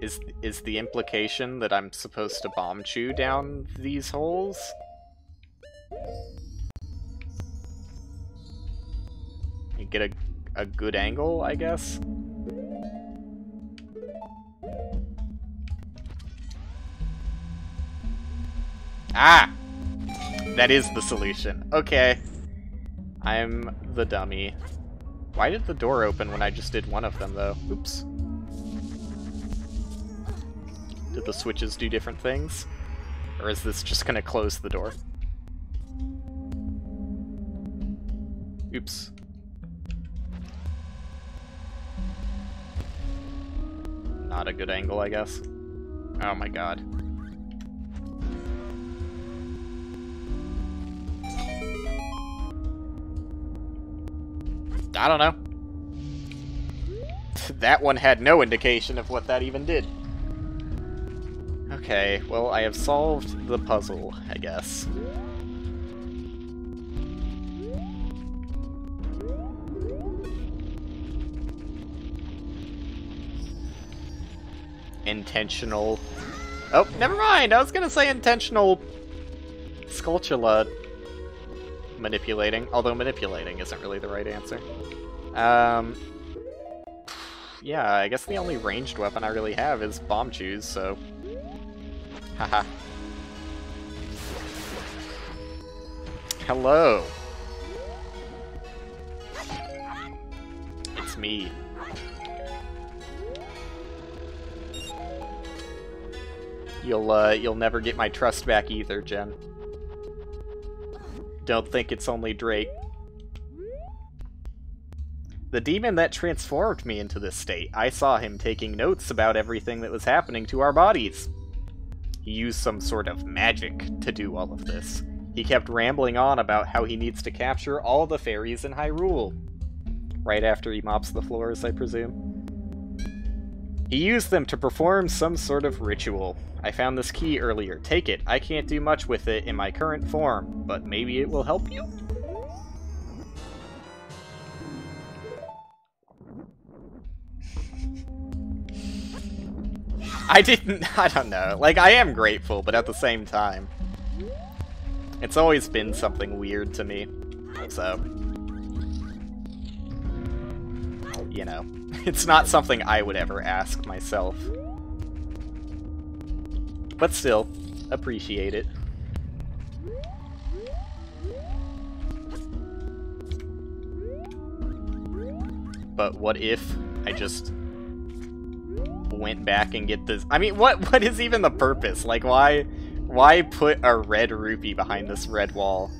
is is the implication that I'm supposed to Bombchu down these holes? You get a, a good angle, I guess. Ah! That is the solution. Okay. I'm the dummy. Why did the door open when I just did one of them, though? Oops. Did the switches do different things? Or is this just gonna close the door? Oops. Not a good angle, I guess. Oh my god. I don't know. that one had no indication of what that even did. Okay, well, I have solved the puzzle, I guess. intentional... Oh, never mind! I was gonna say intentional Skulltula manipulating, although manipulating isn't really the right answer. Um, yeah, I guess the only ranged weapon I really have is bomb Bombchus, so... Haha. Hello! It's me. You'll, uh, you'll never get my trust back either, Jen. Don't think it's only Drake. The demon that transformed me into this state, I saw him taking notes about everything that was happening to our bodies. He used some sort of magic to do all of this. He kept rambling on about how he needs to capture all the fairies in Hyrule. Right after he mops the floors, I presume. He used them to perform some sort of ritual. I found this key earlier. Take it. I can't do much with it in my current form, but maybe it will help you? I didn't, I don't know. Like, I am grateful, but at the same time, it's always been something weird to me. So, you know, it's not something I would ever ask myself. But still, appreciate it. But what if I just went back and get this? I mean, what what is even the purpose? Like, why why put a red rupee behind this red wall?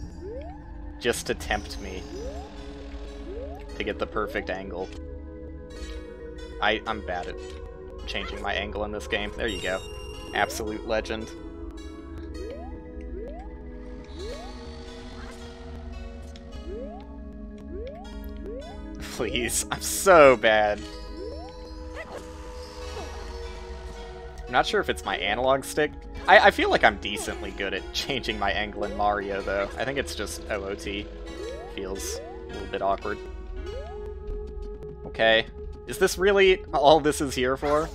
Just to tempt me to get the perfect angle. I, I'm bad at changing my angle in this game. There you go. Absolute legend. Please, I'm so bad. I'm not sure if it's my analog stick. I, I feel like I'm decently good at changing my angle in Mario, though. I think it's just OOT. Feels a little bit awkward. Okay. Is this really all this is here for?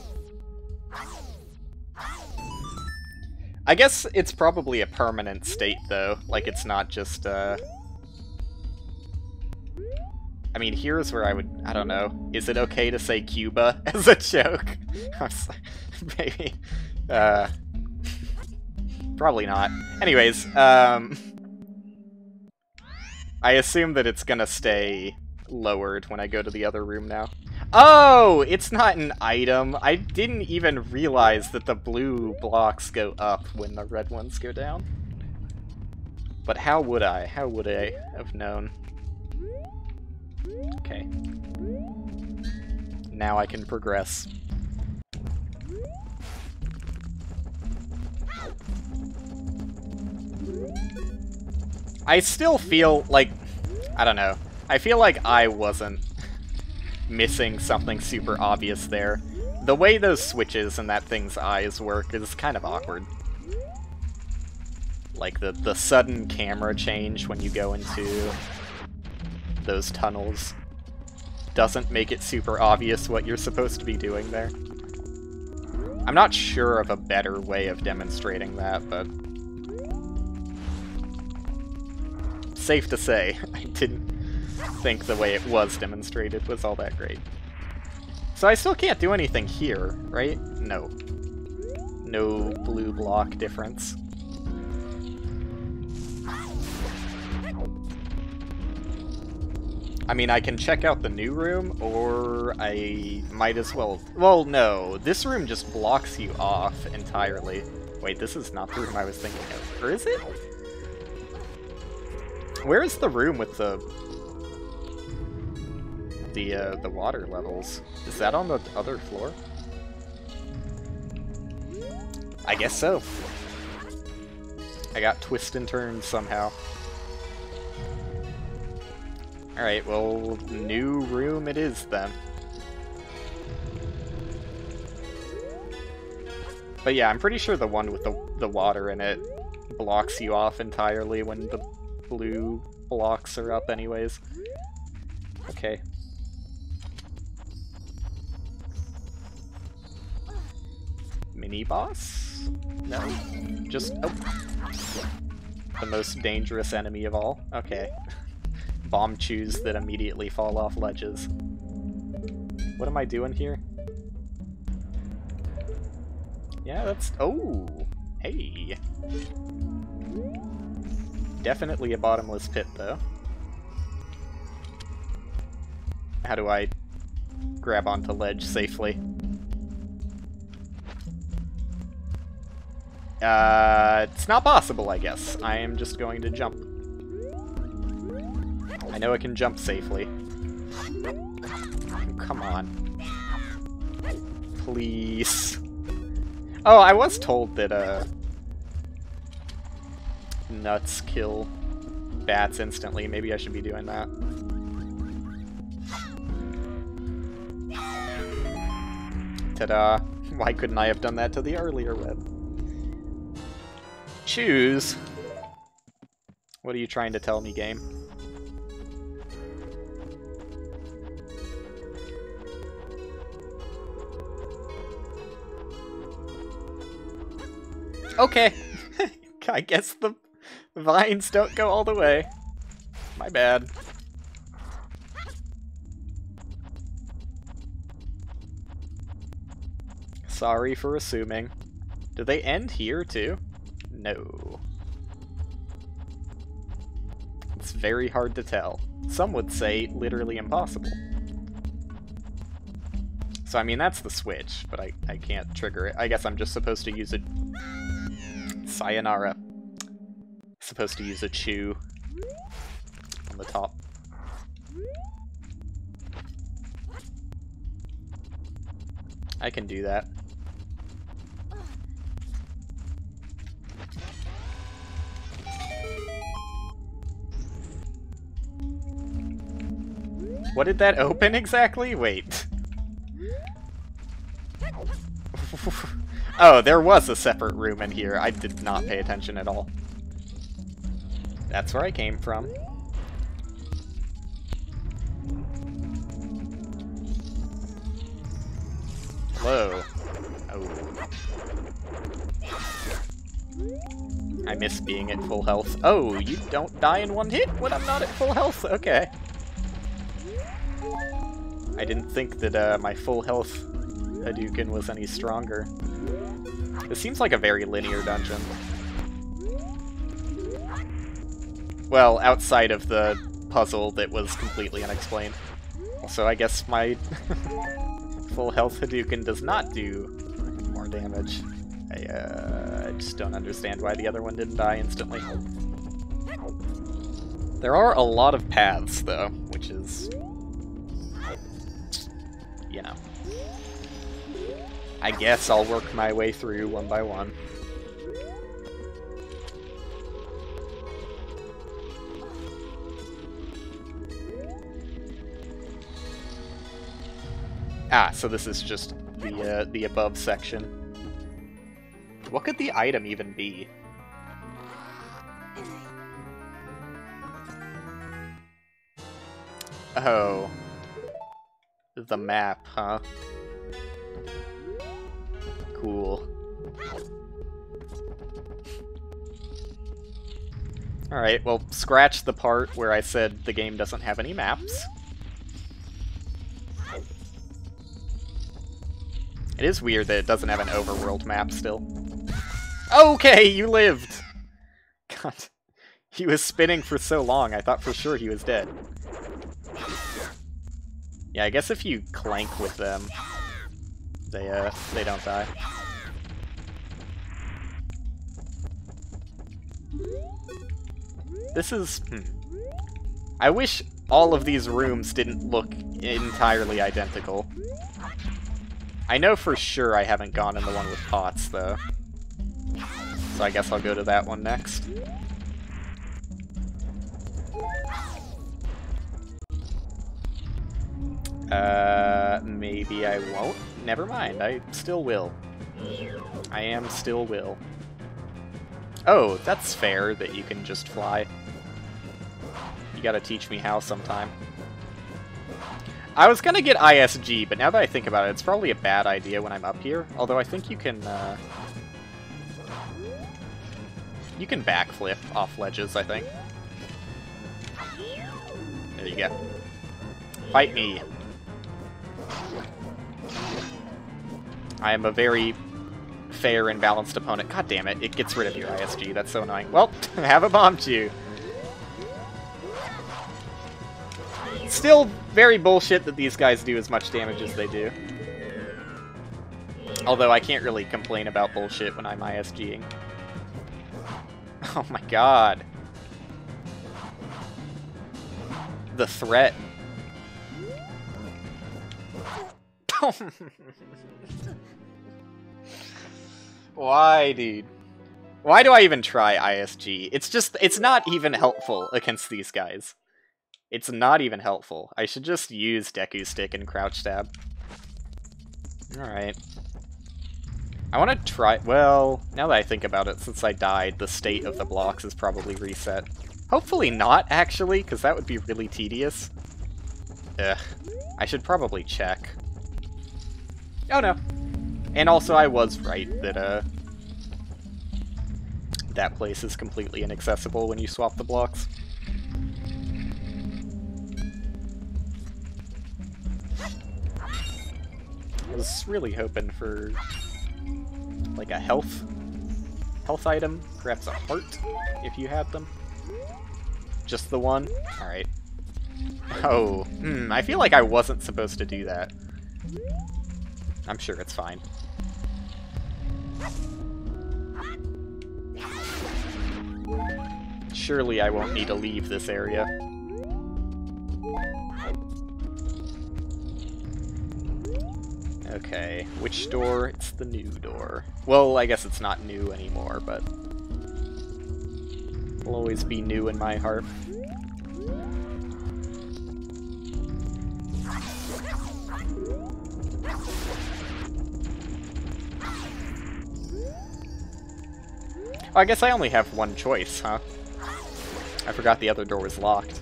I guess it's probably a permanent state, though. Like, it's not just, uh... I mean, here's where I would... I don't know. Is it okay to say Cuba as a joke? Maybe. Uh... Probably not. Anyways, um... I assume that it's gonna stay lowered when I go to the other room now. Oh, it's not an item. I didn't even realize that the blue blocks go up when the red ones go down. But how would I? How would I have known? Okay. Now I can progress. I still feel like... I don't know. I feel like I wasn't missing something super obvious there. The way those switches and that thing's eyes work is kind of awkward. Like the, the sudden camera change when you go into those tunnels doesn't make it super obvious what you're supposed to be doing there. I'm not sure of a better way of demonstrating that, but... Safe to say, I didn't think the way it was demonstrated was all that great. So I still can't do anything here, right? No. No blue block difference. I mean, I can check out the new room, or I might as well... Well, no. This room just blocks you off entirely. Wait, this is not the room I was thinking of. Or is it? Where is the room with the the uh, the water levels. Is that on the other floor? I guess so. I got twist and turn somehow. Alright, well, new room it is then. But yeah, I'm pretty sure the one with the, the water in it blocks you off entirely when the blue blocks are up anyways. Okay, mini boss? No? Just... Oh. the most dangerous enemy of all. Okay. Bombchus that immediately fall off ledges. What am I doing here? Yeah, that's... Oh! Hey! Definitely a bottomless pit, though. How do I grab onto ledge safely? Uh, it's not possible, I guess. I am just going to jump. I know I can jump safely. Come on. Please. Oh, I was told that, uh... Nuts kill bats instantly. Maybe I should be doing that. Ta-da. Why couldn't I have done that to the earlier web? Choose. What are you trying to tell me, game? Okay. I guess the vines don't go all the way. My bad. Sorry for assuming. Do they end here, too? No. It's very hard to tell. Some would say literally impossible. So, I mean, that's the switch, but I, I can't trigger it. I guess I'm just supposed to use a... Sayonara. Supposed to use a chew on the top. I can do that. What did that open exactly? Wait. oh, there was a separate room in here. I did not pay attention at all. That's where I came from. Hello. Oh. I miss being at full health. Oh, you don't die in one hit when I'm not at full health? Okay. I didn't think that uh, my full health Hadouken was any stronger. This seems like a very linear dungeon. Well, outside of the puzzle that was completely unexplained. So I guess my full health Hadouken does not do more damage. I, uh, I just don't understand why the other one didn't die instantly. There are a lot of paths, though, which is you know. I guess I'll work my way through one by one. Ah, so this is just the uh, the above section. What could the item even be? Oh, the map, huh? Cool. Alright, well, scratch the part where I said the game doesn't have any maps. It is weird that it doesn't have an overworld map still. Okay, you lived! God. He was spinning for so long, I thought for sure he was dead. Yeah, I guess if you clank with them, they uh they don't die. This is hmm. I wish all of these rooms didn't look entirely identical. I know for sure I haven't gone in the one with pots though. So I guess I'll go to that one next. Uh, maybe I won't? Never mind, I still will. I am still will. Oh, that's fair that you can just fly. You gotta teach me how sometime. I was gonna get ISG, but now that I think about it, it's probably a bad idea when I'm up here. Although I think you can, uh... You can backflip off ledges, I think. There you go. Fight me. I am a very fair and balanced opponent. God damn it, it gets rid of your ISG. That's so annoying. Well, have a Bombchu. Still very bullshit that these guys do as much damage as they do. Although I can't really complain about bullshit when I'm ISGing. Oh my god. The threat. Why, dude? Why do I even try ISG? It's just, it's not even helpful against these guys. It's not even helpful. I should just use Deku Stick and Crouch Stab. Alright. I want to try... Well, now that I think about it, since I died, the state of the blocks is probably reset. Hopefully not, actually, because that would be really tedious. Ugh. I should probably check. Oh no. And also, I was right that, uh... That place is completely inaccessible when you swap the blocks. I was really hoping for like a health health item, perhaps a heart if you had them. Just the one? Alright. Oh, hmm, I feel like I wasn't supposed to do that. I'm sure it's fine. Surely I won't need to leave this area. Okay, which door? It's the new door. Well, I guess it's not new anymore, but... it'll always be new in my heart. Oh, I guess I only have one choice, huh? I forgot the other door was locked.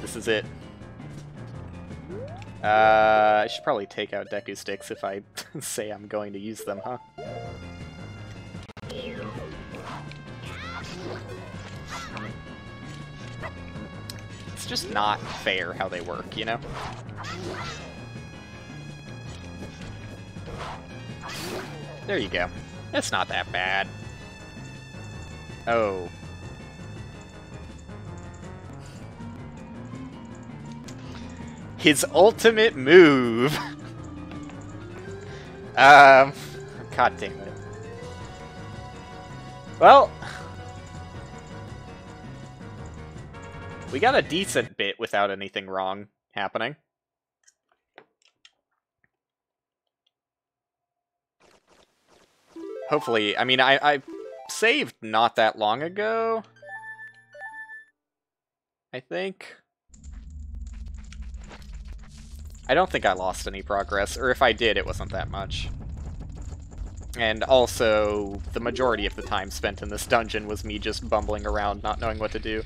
This is it. Uh, I should probably take out Deku Sticks if I say I'm going to use them, huh? It's just not fair how they work, you know? There you go. It's not that bad. Oh. his ultimate move. um, god damn it. Well, we got a decent bit without anything wrong happening. Hopefully, I mean, I, I saved not that long ago. I think. I don't think I lost any progress, or if I did, it wasn't that much. And also, the majority of the time spent in this dungeon was me just bumbling around, not knowing what to do.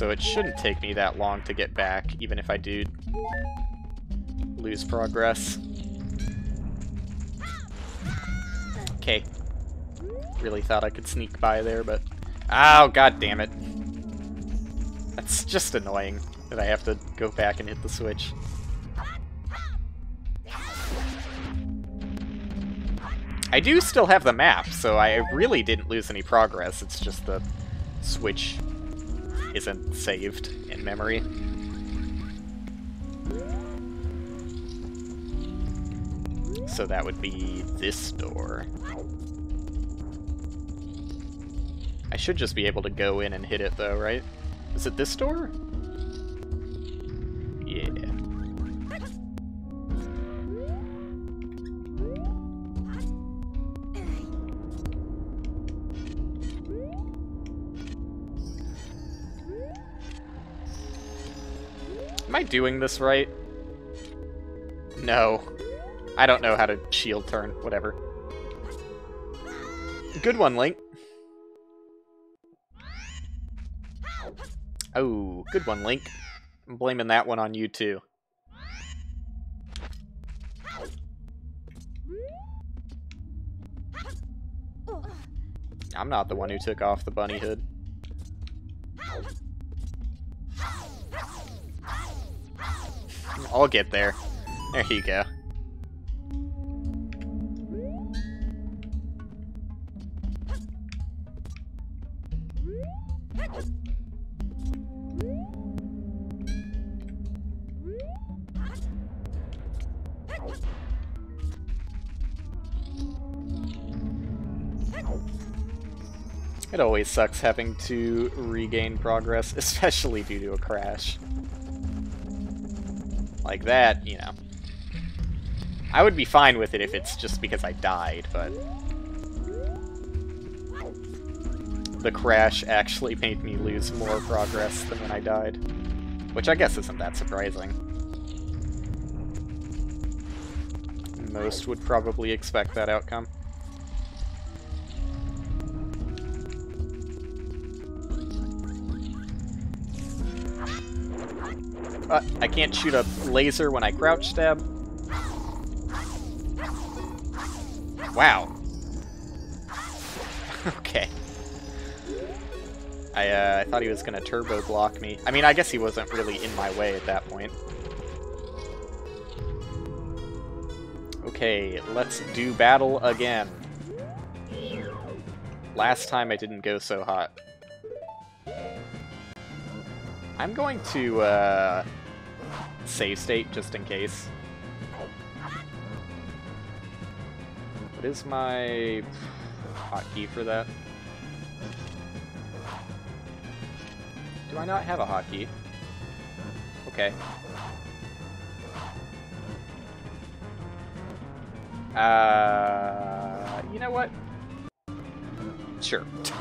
So it shouldn't take me that long to get back, even if I do lose progress. Okay, really thought I could sneak by there, but... Oh, god damn it. That's just annoying that I have to go back and hit the switch. I do still have the map, so I really didn't lose any progress. It's just the switch isn't saved in memory. So that would be this door. I should just be able to go in and hit it though, right? Is it this door? I doing this right? No. I don't know how to shield turn, whatever. Good one, Link. Oh, good one, Link. I'm blaming that one on you, too. I'm not the one who took off the bunny hood. I'll get there. There you go. It always sucks having to regain progress, especially due to a crash. Like that, you know. I would be fine with it if it's just because I died, but... The crash actually made me lose more progress than when I died. Which I guess isn't that surprising. Most would probably expect that outcome. Uh, I can't shoot a laser when I crouch stab. Wow. okay. I, uh, I thought he was gonna turbo block me. I mean, I guess he wasn't really in my way at that point. Okay, let's do battle again. Last time I didn't go so hot. I'm going to, uh, save state just in case. What is my hotkey for that? Do I not have a hotkey? Okay. Uh, you know what? Sure.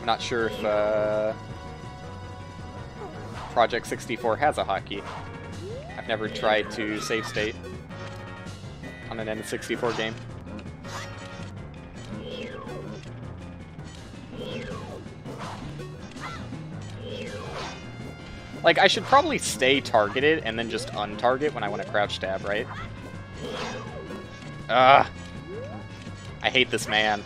I'm not sure if, uh... Project 64 has a hotkey. I've never tried to save state on an N64 game. Like, I should probably stay targeted and then just untarget when I want to crouch stab, right? Ugh. I hate this man.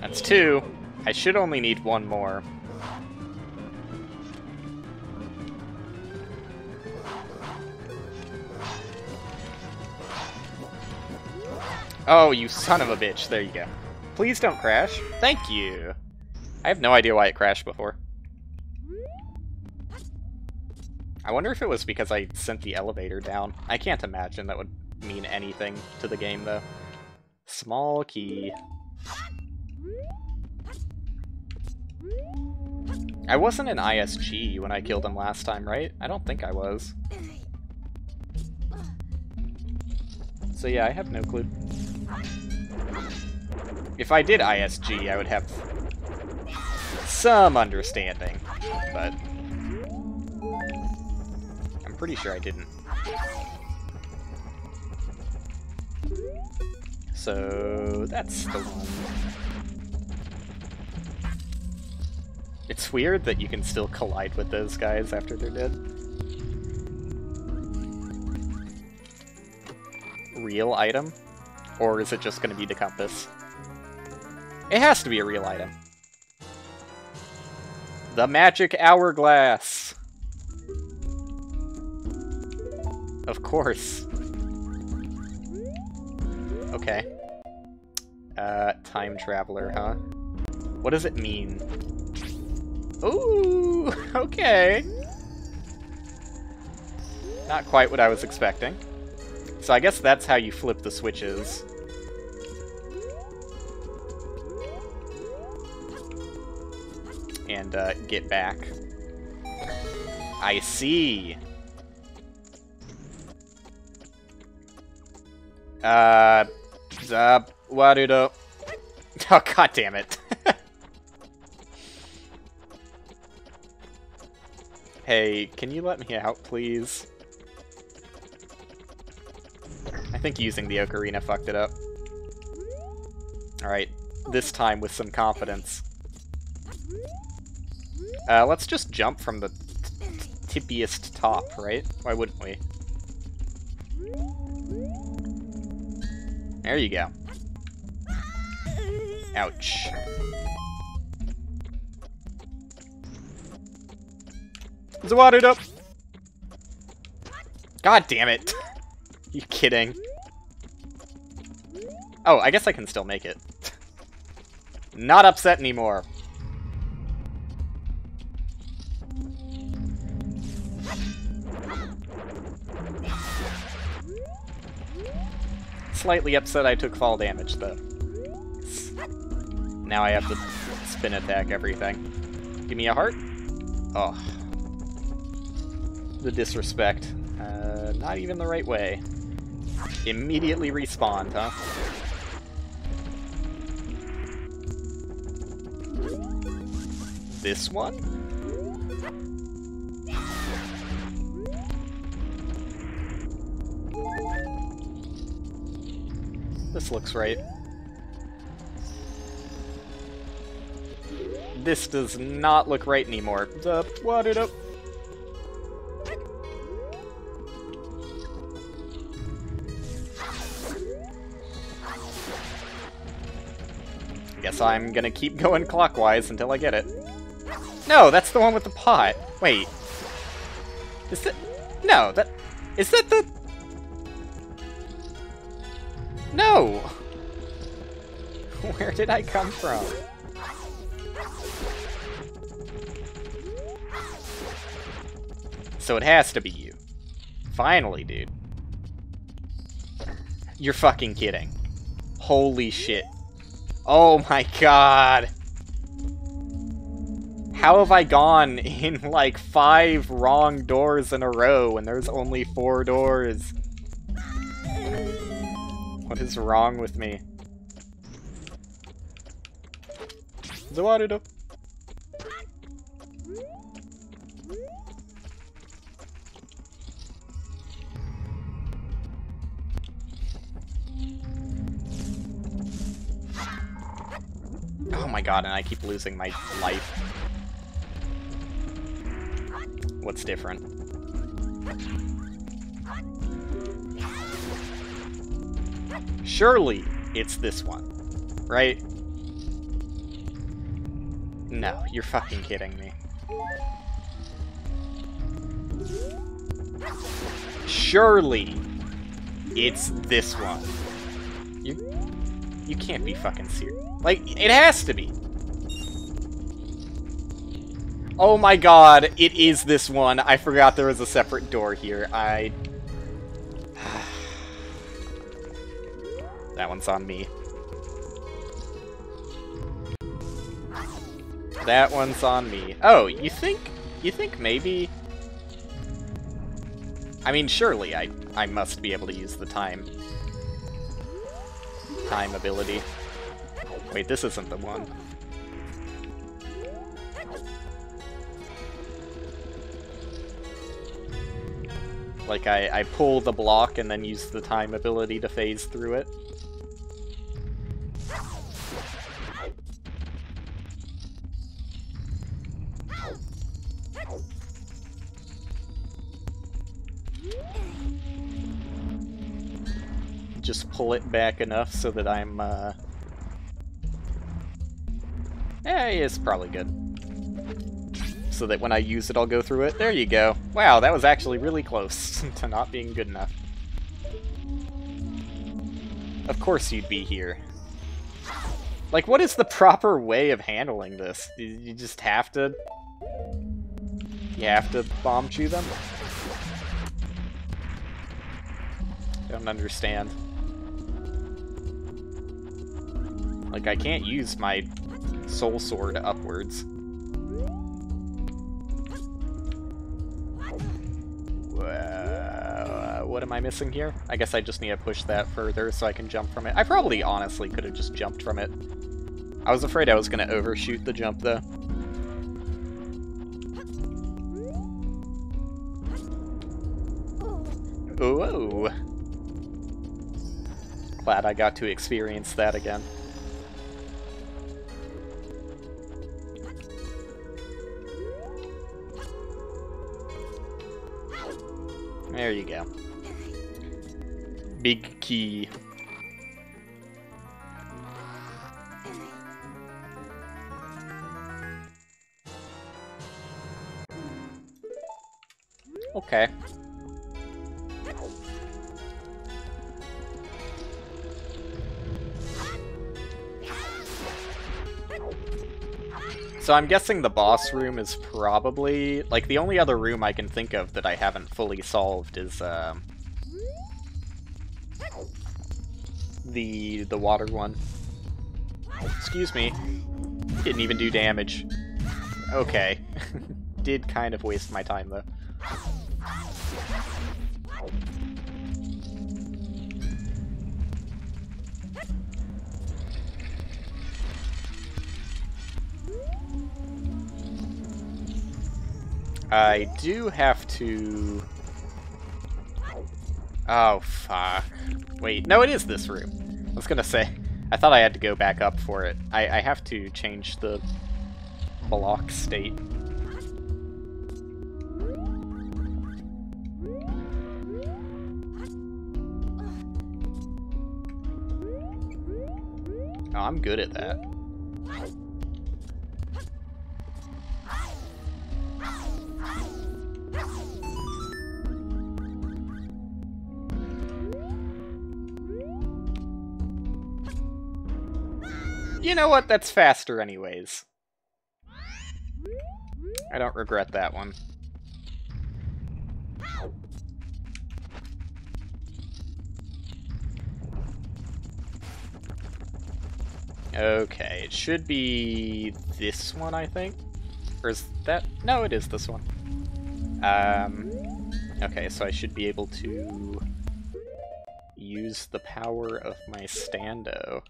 That's two. I should only need one more. Oh, you son of a bitch. There you go. Please don't crash. Thank you. I have no idea why it crashed before. I wonder if it was because I sent the elevator down. I can't imagine that would mean anything to the game, though. Small key. I wasn't an ISG when I killed him last time, right? I don't think I was. So yeah, I have no clue. If I did ISG, I would have some understanding, but I'm pretty sure I didn't. So that's the one. It's weird that you can still collide with those guys after they're dead. Real item? Or is it just going to be the compass? It has to be a real item. The magic hourglass! Of course. Okay. Uh, time traveler, huh? What does it mean? Ooh, okay. Not quite what I was expecting. So I guess that's how you flip the switches. And uh, get back. I see. Uh, uh, what did Oh, god damn it. Hey, can you let me out, please? I think using the Ocarina fucked it up. Alright, this time with some confidence. Uh, let's just jump from the tippiest top, right? Why wouldn't we? There you go. Ouch. Zawaded up! God damn it! you kidding? Oh, I guess I can still make it. Not upset anymore. Slightly upset I took fall damage, though. Now I have to spin attack everything. Give me a heart? Oh. The disrespect. Uh, not even the right way. Immediately respawned, huh? This one? This looks right. This does not look right anymore. What it up? Guess I'm gonna keep going clockwise until I get it. No, that's the one with the pot. Wait. Is that... No, that... Is that the... No! Where did I come from? So it has to be you. Finally, dude. You're fucking kidding. Holy shit. Oh my god. How have I gone in like five wrong doors in a row when there's only four doors? What is wrong with me? Zawarudo. Oh my god, and I keep losing my life. What's different? Surely it's this one, right? No, you're fucking kidding me. Surely it's this one. You you can't be fucking serious. Like, it has to be. Oh my god, it is this one. I forgot there was a separate door here. I... that one's on me. That one's on me. Oh, you think... You think maybe... I mean, surely I, I must be able to use the time... Time ability. Wait, this isn't the one. Like, I, I pull the block and then use the time ability to phase through it. Just pull it back enough so that I'm, uh... Yeah, it's probably good so that when I use it, I'll go through it. There you go. Wow, that was actually really close to not being good enough. Of course you'd be here. Like, what is the proper way of handling this? You just have to... You have to Bombchu them? Don't understand. Like, I can't use my soul sword upwards. What am I missing here? I guess I just need to push that further so I can jump from it. I probably honestly could have just jumped from it. I was afraid I was going to overshoot the jump, though. Whoa! Glad I got to experience that again. There you go. Big key. Okay. So I'm guessing the boss room is probably... Like, the only other room I can think of that I haven't fully solved is, um... The, the water one. Excuse me. Didn't even do damage. Okay. Did kind of waste my time, though. I do have to... Oh, fuck. Wait, no, it is this room. I was gonna say, I thought I had to go back up for it. I, I have to change the block state. Oh, I'm good at that. Know what? That's faster anyways. I don't regret that one. Okay, it should be this one, I think. Or is that... No, it is this one. Um, okay, so I should be able to use the power of my stando.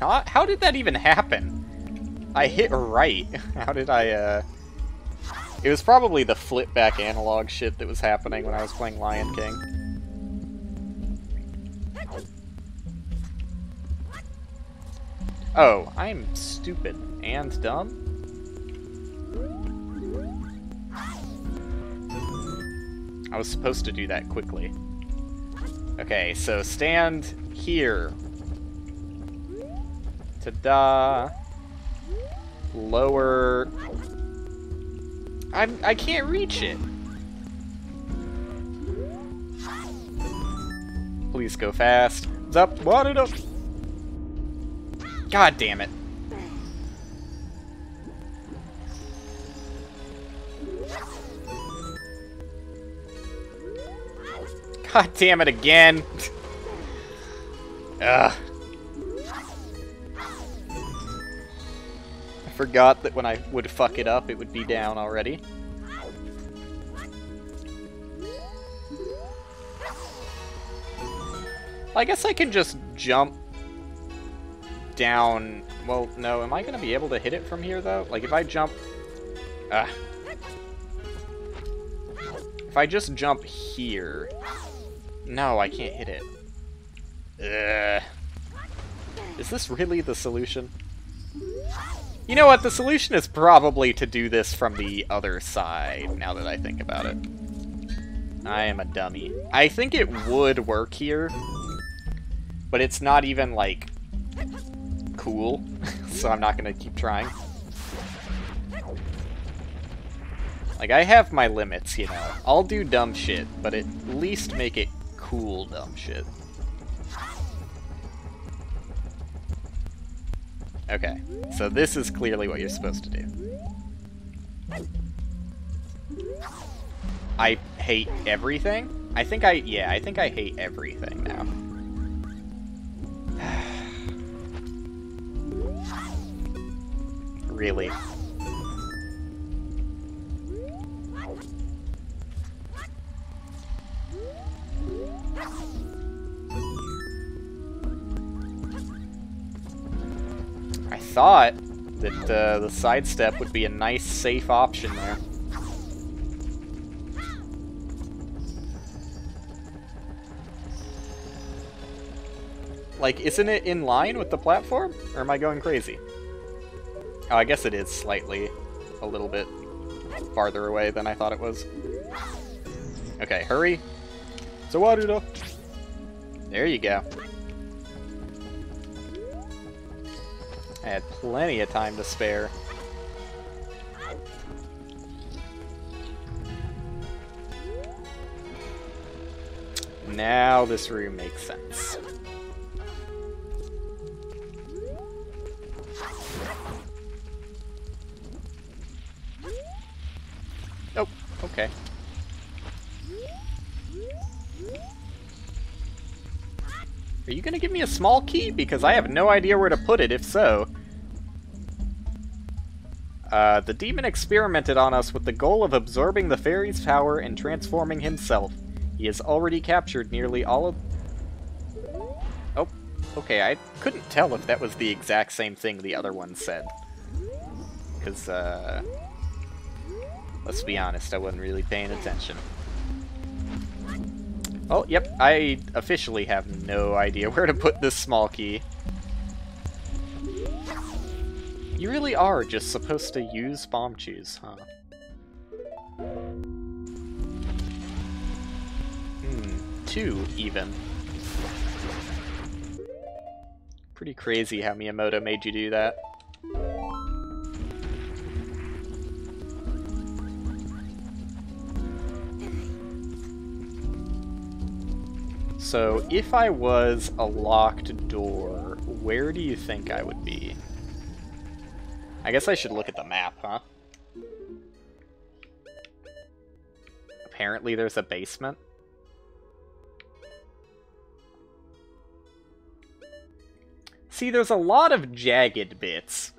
Not, how did that even happen? I hit right. How did I, uh... It was probably the flip back analog shit that was happening when I was playing Lion King. Oh, I'm stupid and dumb? I was supposed to do that quickly. Okay, so stand here. Ta-da! Lower... I'm, I can't reach it! Please go fast. Up, up! God damn it. God damn it again. Ugh. I forgot that when I would fuck it up, it would be down already. I guess I can just jump down... Well, no, am I going to be able to hit it from here, though? Like, if I jump... Ah. If I just jump here... No, I can't hit it. Ugh. Is this really the solution? You know what, the solution is probably to do this from the other side, now that I think about it. I am a dummy. I think it would work here, but it's not even, like, cool, so I'm not gonna keep trying. Like, I have my limits, you know. I'll do dumb shit, but at least make it cool dumb shit. Okay, so this is clearly what you're supposed to do. I hate everything? I think I, yeah, I think I hate everything now. really? Thought that uh, the sidestep would be a nice, safe option there. Like, isn't it in line with the platform? Or am I going crazy? Oh, I guess it is slightly a little bit farther away than I thought it was. Okay, hurry. Sawarudo. There you go. I had plenty of time to spare. Now this room makes sense. Oh, okay. Are you gonna give me a small key? Because I have no idea where to put it, if so. Uh, the demon experimented on us with the goal of absorbing the fairy's power and transforming himself. He has already captured nearly all of... Oh, okay, I couldn't tell if that was the exact same thing the other one said. Because, uh... Let's be honest, I wasn't really paying attention. Oh, yep, I officially have no idea where to put this small key. You really are just supposed to use bomb Bombchus, huh? Hmm, two, even. Pretty crazy how Miyamoto made you do that. So, if I was a locked door, where do you think I would be? I guess I should look at the map, huh? Apparently there's a basement. See, there's a lot of jagged bits.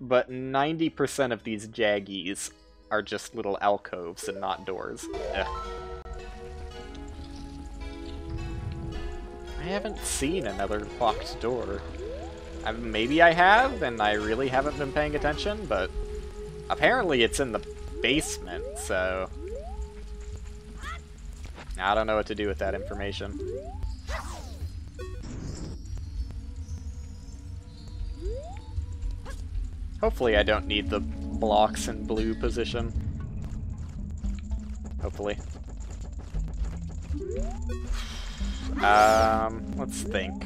But 90% of these jaggies are just little alcoves and not doors. Ugh. I haven't seen another locked door. I, maybe I have, and I really haven't been paying attention, but apparently it's in the basement, so... I don't know what to do with that information. Hopefully I don't need the blocks in blue position. Hopefully. Um, let's think.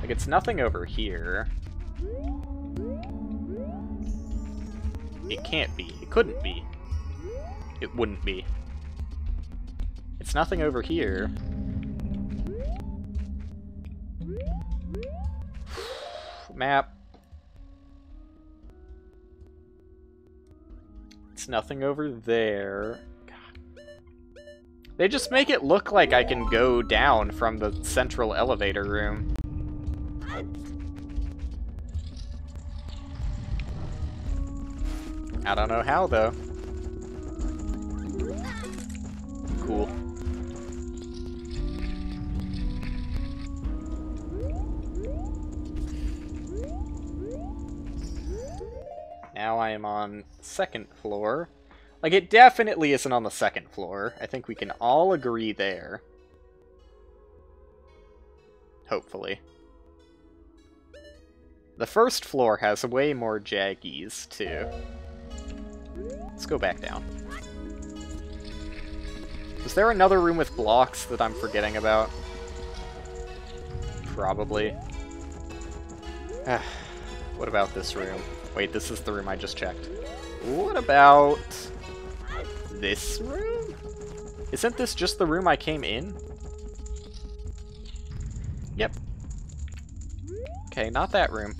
Like, it's nothing over here. It can't be. It couldn't be. It wouldn't be. It's nothing over here. Map. It's nothing over there. They just make it look like I can go down from the central elevator room. I don't know how, though. Cool. Now I am on second floor. Like, it definitely isn't on the second floor. I think we can all agree there. Hopefully. The first floor has way more jaggies, too. Let's go back down. Is there another room with blocks that I'm forgetting about? Probably. what about this room? Wait, this is the room I just checked. What about this room? Isn't this just the room I came in? Yep. Okay, not that room.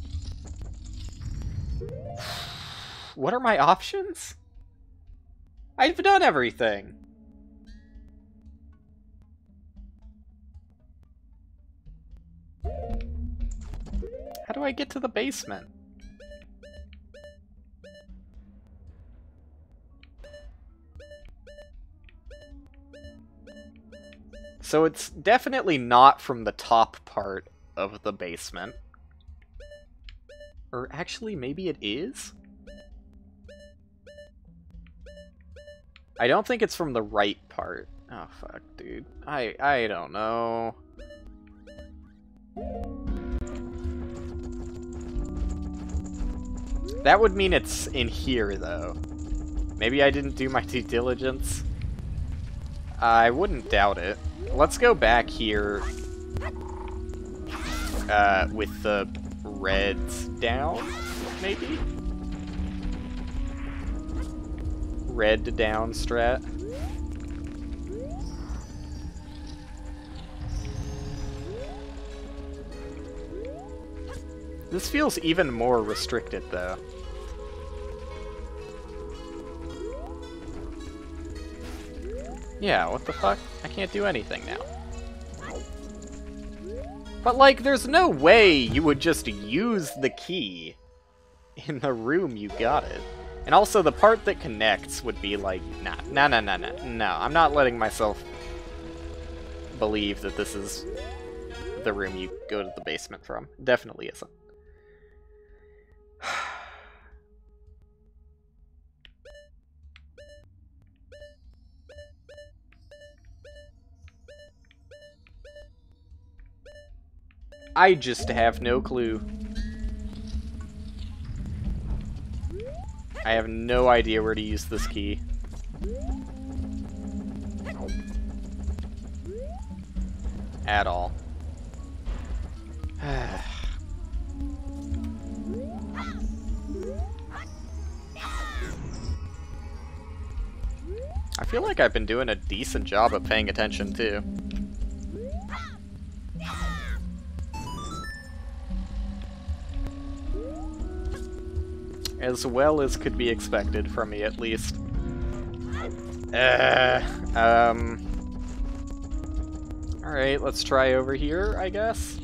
What are my options? I've done everything! How do I get to the basement? So it's definitely not from the top part of the basement. Or actually, maybe it is? I don't think it's from the right part. Oh, fuck, dude. I, I don't know. That would mean it's in here, though. Maybe I didn't do my due diligence. I wouldn't doubt it. Let's go back here uh, with the reds down, maybe? Red down strat. This feels even more restricted, though. Yeah, what the fuck? I can't do anything now. But, like, there's no way you would just use the key in the room you got it. And also, the part that connects would be like, nah, nah, nah, nah, nah, no, I'm not letting myself believe that this is the room you go to the basement from. Definitely isn't. I just have no clue. I have no idea where to use this key. At all. I feel like I've been doing a decent job of paying attention, too. As well as could be expected from me, at least. Uh, um... Alright, let's try over here, I guess.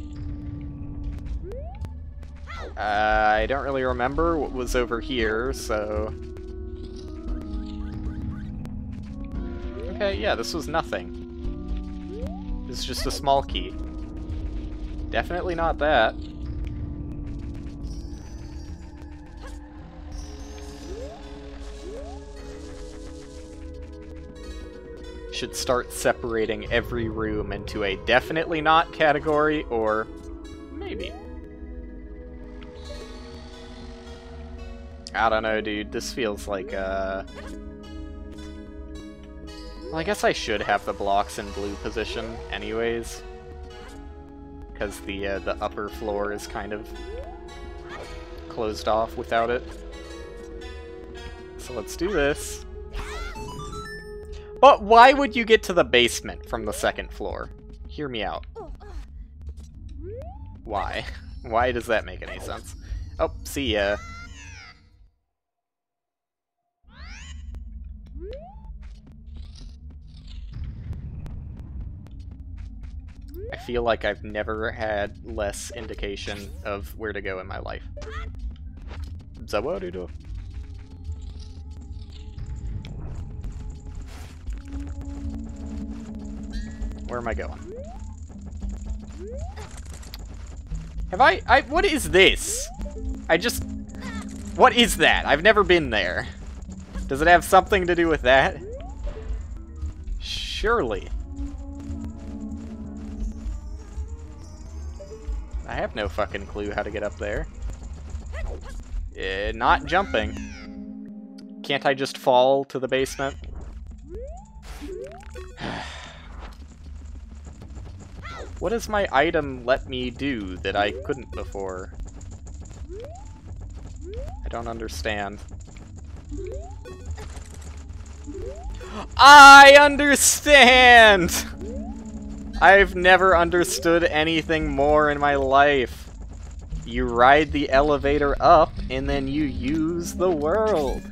Uh, I don't really remember what was over here, so... Okay, yeah, this was nothing. This is just a small key. Definitely not that. Should start separating every room into a definitely not category or maybe. I don't know, dude. This feels like, uh... Well, I guess I should have the blocks in blue position anyways. Because the, uh, the upper floor is kind of closed off without it. So let's do this. But why would you get to the basement from the second floor? Hear me out. Why? Why does that make any sense? Oh, see ya. I feel like I've never had less indication of where to go in my life. Zawarudo. Where am I going? Have I, I, what is this? I just, what is that? I've never been there. Does it have something to do with that? Surely. I have no fucking clue how to get up there. Uh, not jumping. Can't I just fall to the basement? What does my item let me do that I couldn't before? I don't understand. I understand! I've never understood anything more in my life. You ride the elevator up, and then you use the world.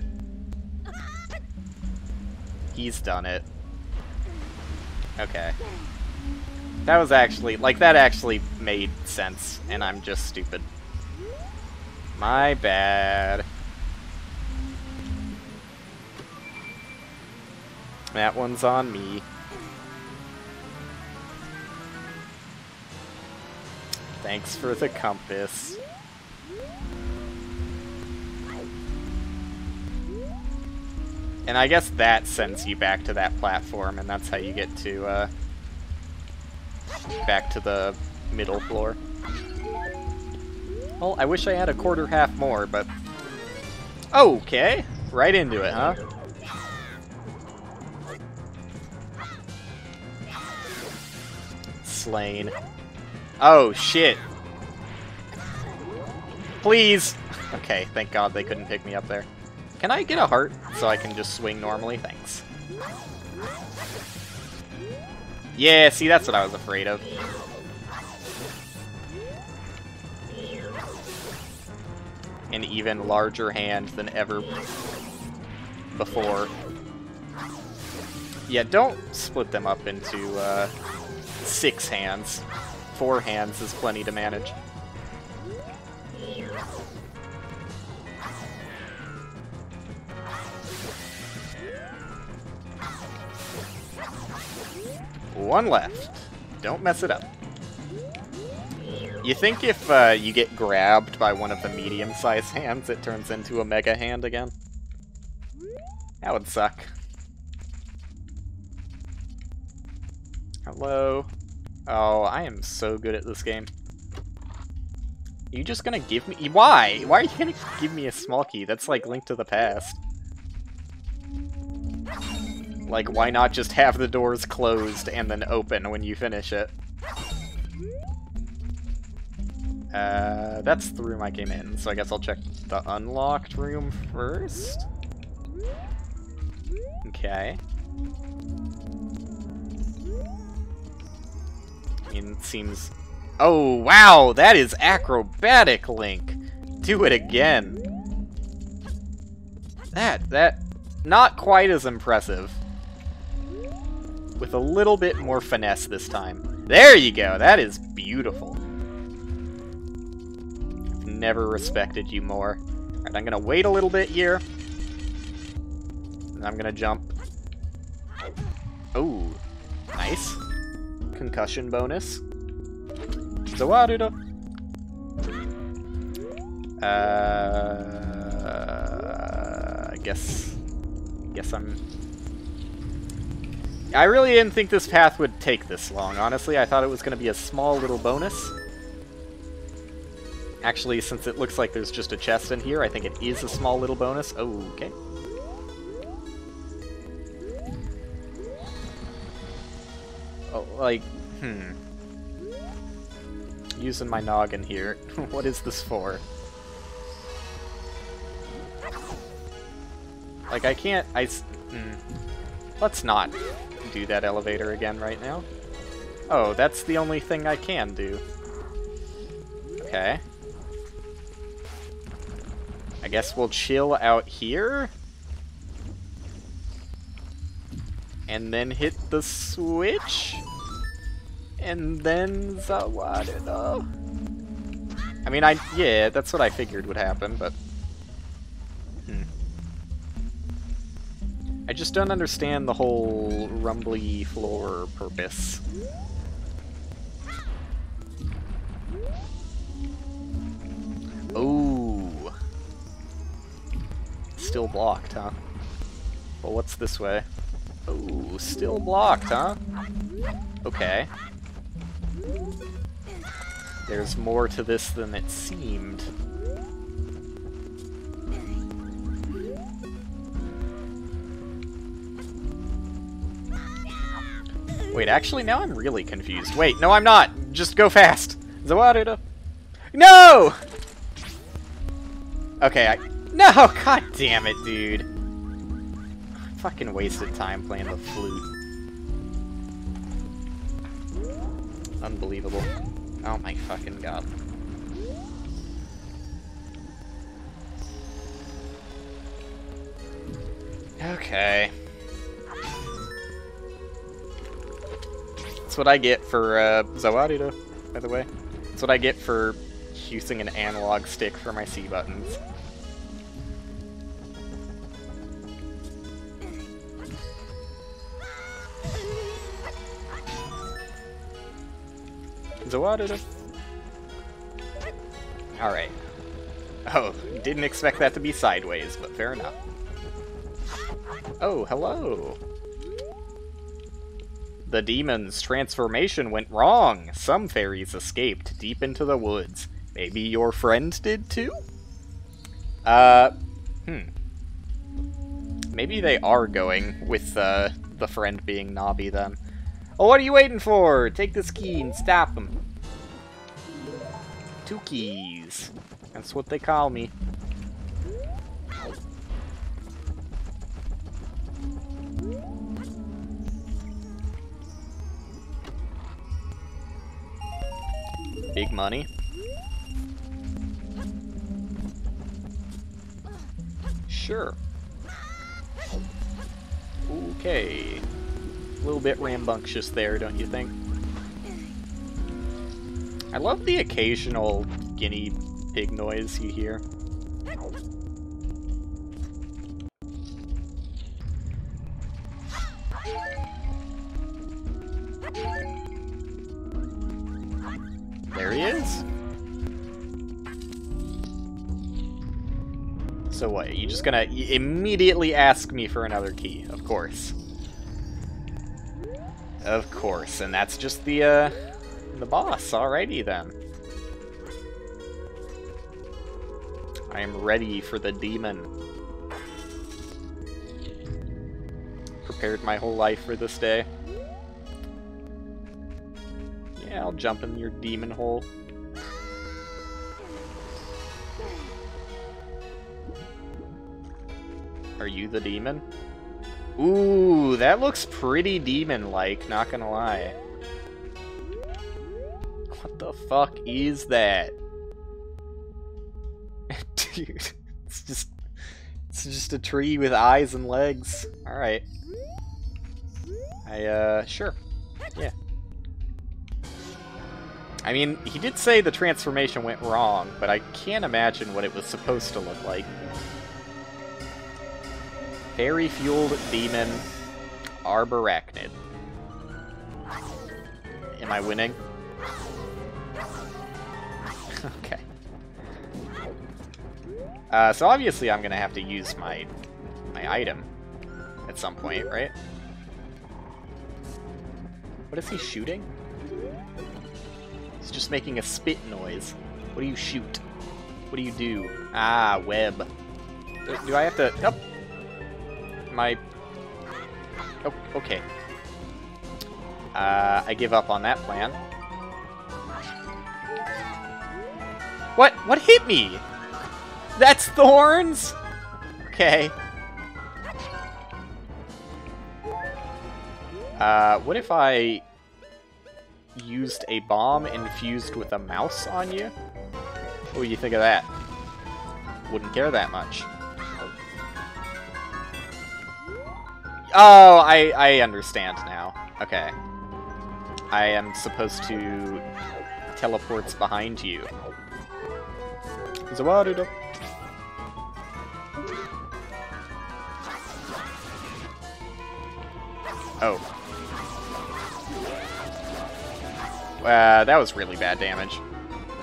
He's done it. Okay. That was actually, like, that actually made sense, and I'm just stupid. My bad. That one's on me. Thanks for the compass. And I guess that sends you back to that platform, and that's how you get to, uh, back to the middle floor. Well, I wish I had a quarter half more, but... Okay! Right into it, huh? Slain. Oh, shit. Please! Okay, thank god they couldn't pick me up there. Can I get a heart so I can just swing normally? Thanks. Yeah, see, that's what I was afraid of. An even larger hand than ever before. Yeah, don't split them up into uh, six hands. Four hands is plenty to manage. One left. Don't mess it up. You think if uh, you get grabbed by one of the medium-sized hands, it turns into a mega hand again? That would suck. Hello? Oh, I am so good at this game. You just gonna give me- Why? Why are you gonna give me a small key? That's like Link to the Past. Like, why not just have the doors closed and then open when you finish it? Uh, that's the room I came in, so I guess I'll check the unlocked room first. Okay. It seems... Oh, wow! That is acrobatic, Link! Do it again! That, that... Not quite as impressive with a little bit more finesse this time. There you go, that is beautiful. I've never respected you more. Alright, I'm gonna wait a little bit here. And I'm gonna jump. Oh, nice. Concussion bonus. Zawaruda. Uh, I guess, I guess I'm I really didn't think this path would take this long, honestly. I thought it was going to be a small little bonus. Actually, since it looks like there's just a chest in here, I think it is a small little bonus. Oh, okay. Oh, like, hmm. Using my noggin here. what is this for? Like, I can't... I... Hmm. Let's not do that elevator again right now. Oh, that's the only thing I can do. Okay. I guess we'll chill out here. And then hit the switch. And then Zawadida. I mean, I yeah, that's what I figured would happen, but I just don't understand the whole rumbly floor purpose. Oh. Still blocked, huh? Well, what's this way? Oh, still blocked, huh? Okay. There's more to this than it seemed. Wait, actually, now I'm really confused. Wait, no, I'm not. Just go fast. No! Okay, I... No! God damn it, dude. Fucking wasted time playing the flute. Unbelievable. Oh my fucking god. Okay. That's what I get for uh, by the way. That's what I get for using an analog stick for my C buttons. Zawarito. Alright. Oh, didn't expect that to be sideways, but fair enough. Oh, hello. The demon's transformation went wrong. Some fairies escaped deep into the woods. Maybe your friend did too? Uh, hmm. Maybe they are going with uh, the friend being Nobby then. Oh, what are you waiting for? Take this key and stop them. Two keys. That's what they call me. Big money. Sure. Okay. A little bit rambunctious there, don't you think? I love the occasional guinea pig noise you hear. Just gonna immediately ask me for another key? Of course. Of course, and that's just the, uh, the boss. Alrighty then. I am ready for the demon. Prepared my whole life for this day. Yeah, I'll jump in your demon hole. Are you the demon? Ooh, that looks pretty demon-like, not gonna lie. What the fuck is that? Dude, it's just... It's just a tree with eyes and legs. Alright. I, uh, sure. Yeah. I mean, he did say the transformation went wrong, but I can't imagine what it was supposed to look like. Fairy-fueled demon arborachnid. Am I winning? okay. Uh, so obviously I'm gonna have to use my my item at some point, right? What is he shooting? He's just making a spit noise. What do you shoot? What do you do? Ah, web. Do, I have to... Nope. My... Oh, okay. Uh, I give up on that plan. What? What hit me? That's thorns? Okay. Uh, what if I used a bomb infused with a mouse on you? What do you think of that? Wouldn't care that much. Oh, I, I understand now. Okay. I am supposed to teleports behind you. Zawarudo. Oh. Uh, that was really bad damage.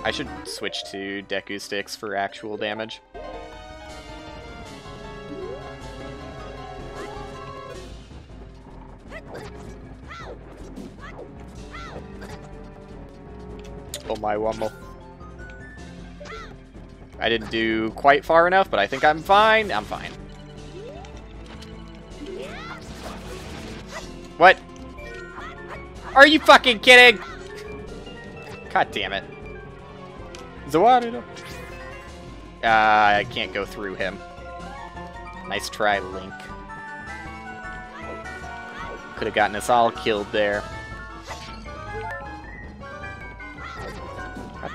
I should switch to Deku Sticks for actual damage. Oh my wumble. I didn't do quite far enough, but I think I'm fine. I'm fine. What? Are you fucking kidding? God damn it. Zawarudo. Uh, I can't go through him. Nice try, Link. Could have gotten us all killed there.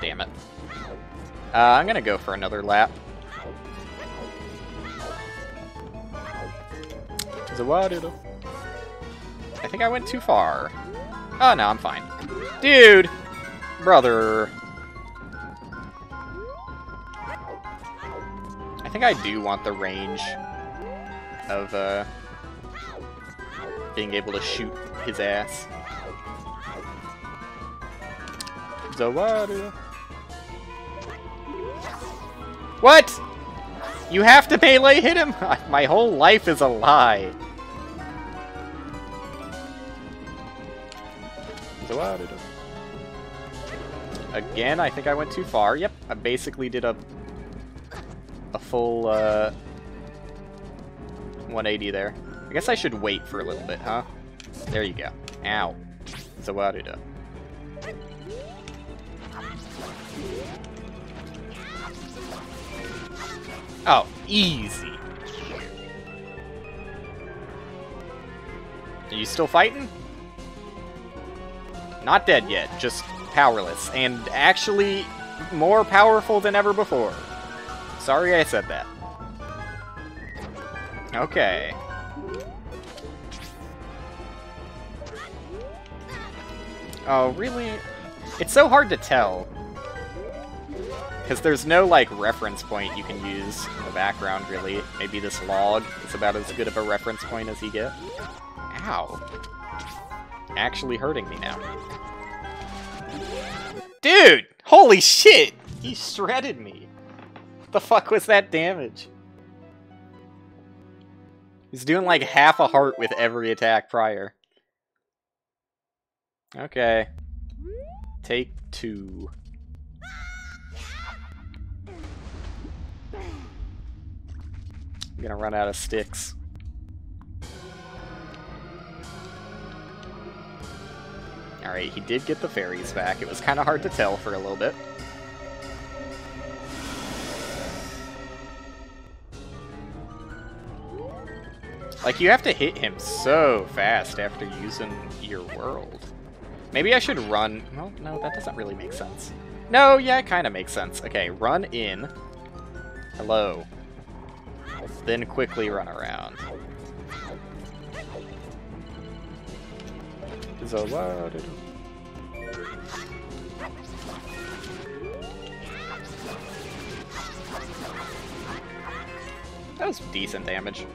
Damn it. Uh, I'm gonna go for another lap. I think I went too far. Oh, no, I'm fine. Dude! Brother. I think I do want the range of uh, being able to shoot his ass. Zawaru. What? You have to melee hit him? My whole life is a lie. Again, I think I went too far. Yep, I basically did a a full uh, 180 there. I guess I should wait for a little bit, huh? There you go. Ow. Zawaruda. Oh, easy. Are you still fighting? Not dead yet, just powerless, and actually more powerful than ever before. Sorry I said that. Okay. Oh, really? It's so hard to tell. Because there's no, like, reference point you can use in the background, really. Maybe this log is about as good of a reference point as you get. Ow. Actually hurting me now. Dude! Holy shit! He shredded me. What the fuck was that damage? He's doing like half a heart with every attack prior. Okay. Take two. Gonna run out of sticks. Alright, he did get the fairies back. It was kind of hard to tell for a little bit. Like, you have to hit him so fast after using your world. Maybe I should run... Well, no, that doesn't really make sense. No, yeah, it kind of makes sense. Okay, run in. Hello. Then quickly run around. That was decent damage.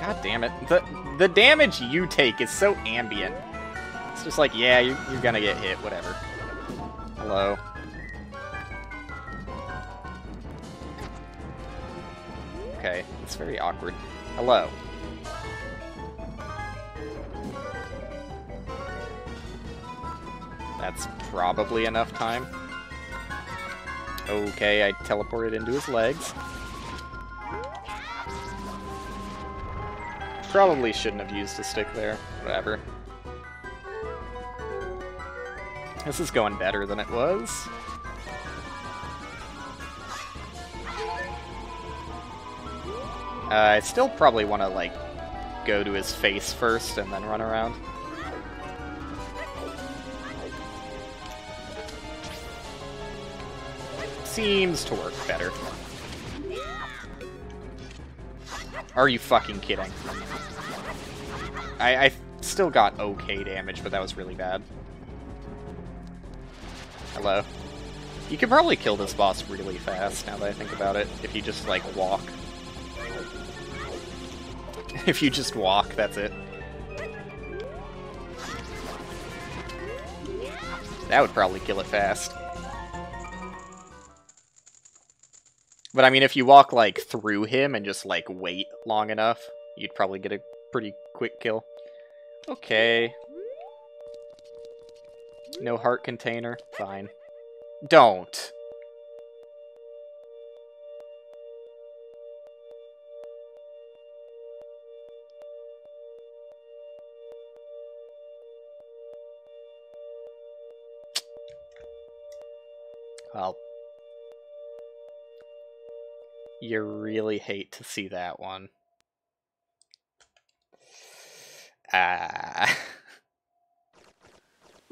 God damn it. The the damage you take is so ambient. It's just like, yeah, you're, you're gonna get hit, whatever. Hello. It's very awkward. Hello. That's probably enough time. Okay, I teleported into his legs. Probably shouldn't have used a stick there. Whatever. This is going better than it was. Uh, I still probably want to, like, go to his face first and then run around. seems to work better. Are you fucking kidding? I, I still got okay damage, but that was really bad. Hello. You could probably kill this boss really fast, now that I think about it, if you just, like, walk. if you just walk, that's it. That would probably kill it fast. But I mean, if you walk, like, through him and just, like, wait long enough, you'd probably get a pretty quick kill. Okay. No heart container? Fine. Don't. Well, you really hate to see that one. Ah.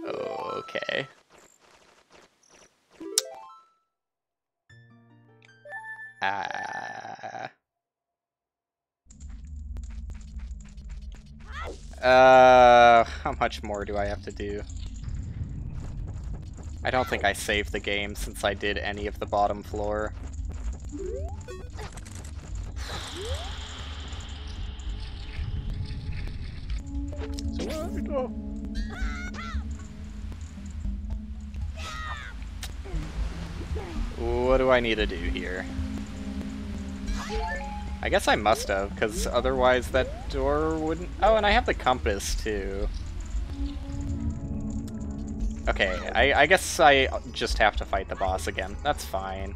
okay. Ah. Uh, how much more do I have to do? I don't think I saved the game since I did any of the bottom floor. What do I need to do here? I guess I must have, because otherwise that door wouldn't... Oh, and I have the compass, too. Okay, I, I guess I just have to fight the boss again. That's fine.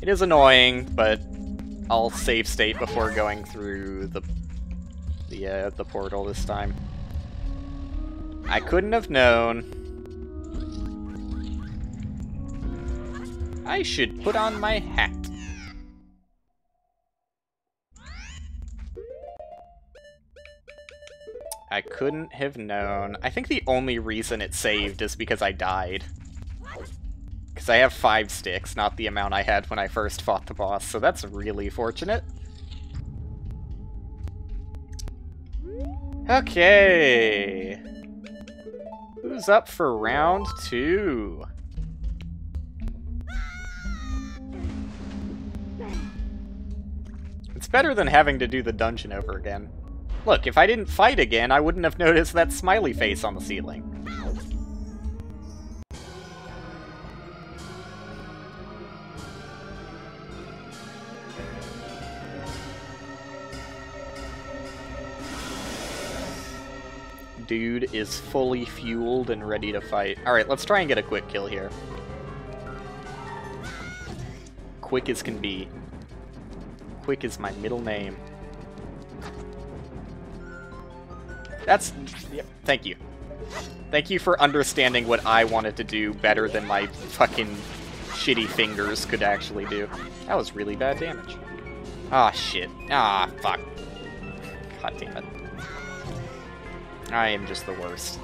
It is annoying, but I'll save state before going through the the uh, the portal this time. I couldn't have known. I should put on my hat. I couldn't have known. I think the only reason it saved is because I died. Because I have five sticks, not the amount I had when I first fought the boss, so that's really fortunate. Okay. Who's up for round two? It's better than having to do the dungeon over again. Look, if I didn't fight again, I wouldn't have noticed that smiley face on the ceiling. Dude is fully fueled and ready to fight. Alright, let's try and get a quick kill here. Quick as can be. Quick is my middle name. That's... Yep, thank you. Thank you for understanding what I wanted to do better than my fucking shitty fingers could actually do. That was really bad damage. Ah, oh, shit. Ah, fuck. God damn it. I am just the worst.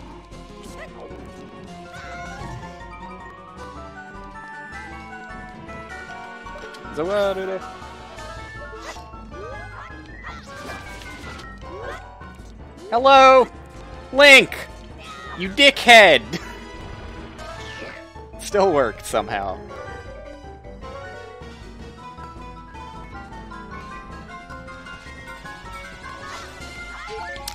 Zawaruda. Hello! Link! You dickhead! Still worked somehow.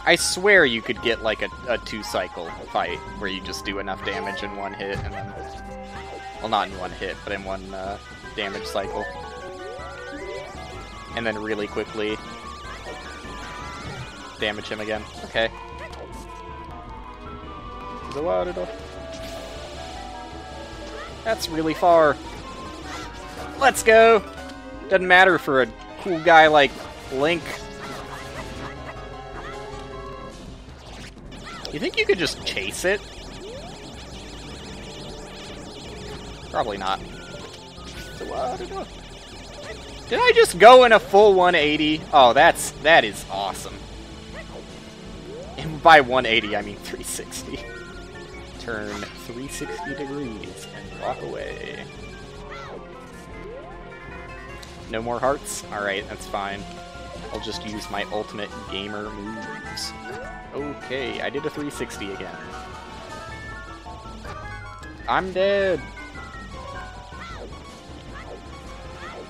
I swear you could get like a, a two-cycle fight where you just do enough damage in one hit and then... Well, not in one hit, but in one uh, damage cycle. And then really quickly damage him again. Okay. That's really far. Let's go! Doesn't matter for a cool guy like Link. You think you could just chase it? Probably not. Did I just go in a full 180? Oh, that's that is awesome. And by 180, I mean 360. Turn 360 degrees and walk away. No more hearts? Alright, that's fine. I'll just use my ultimate gamer moves. Okay, I did a 360 again. I'm dead!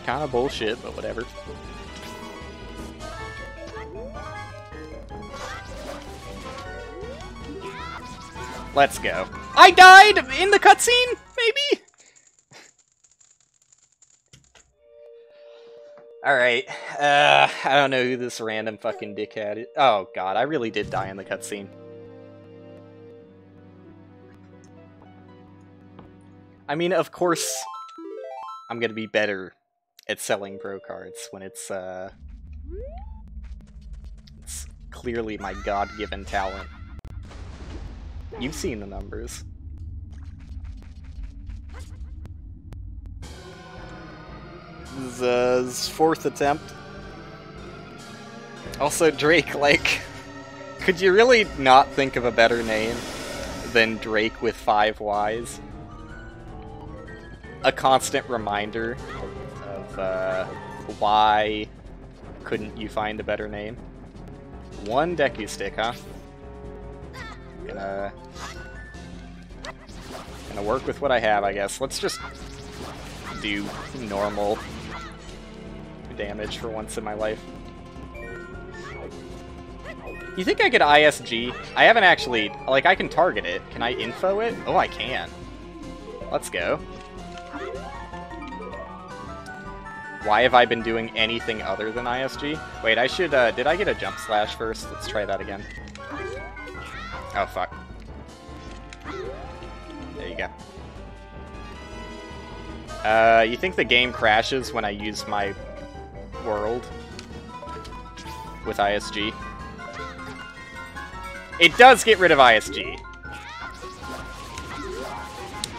Kinda bullshit, but whatever. Let's go. I died in the cutscene, maybe? Alright, uh, I don't know who this random fucking dickhead is. Oh god, I really did die in the cutscene. I mean, of course, I'm gonna be better at selling pro cards when it's, uh... It's clearly my god-given talent. You've seen the numbers. Z's fourth attempt. Also, Drake, like, could you really not think of a better name than Drake with five Ys? A constant reminder of uh, why couldn't you find a better name? One Deku stick, huh? Gonna... Gonna work with what I have, I guess. Let's just do normal damage for once in my life. You think I could ISG? I haven't actually... Like, I can target it. Can I info it? Oh, I can. Let's go. Why have I been doing anything other than ISG? Wait, I should, uh, did I get a jump slash first? Let's try that again. Oh, fuck. There you go. Uh, you think the game crashes when I use my world with ISG? It does get rid of ISG.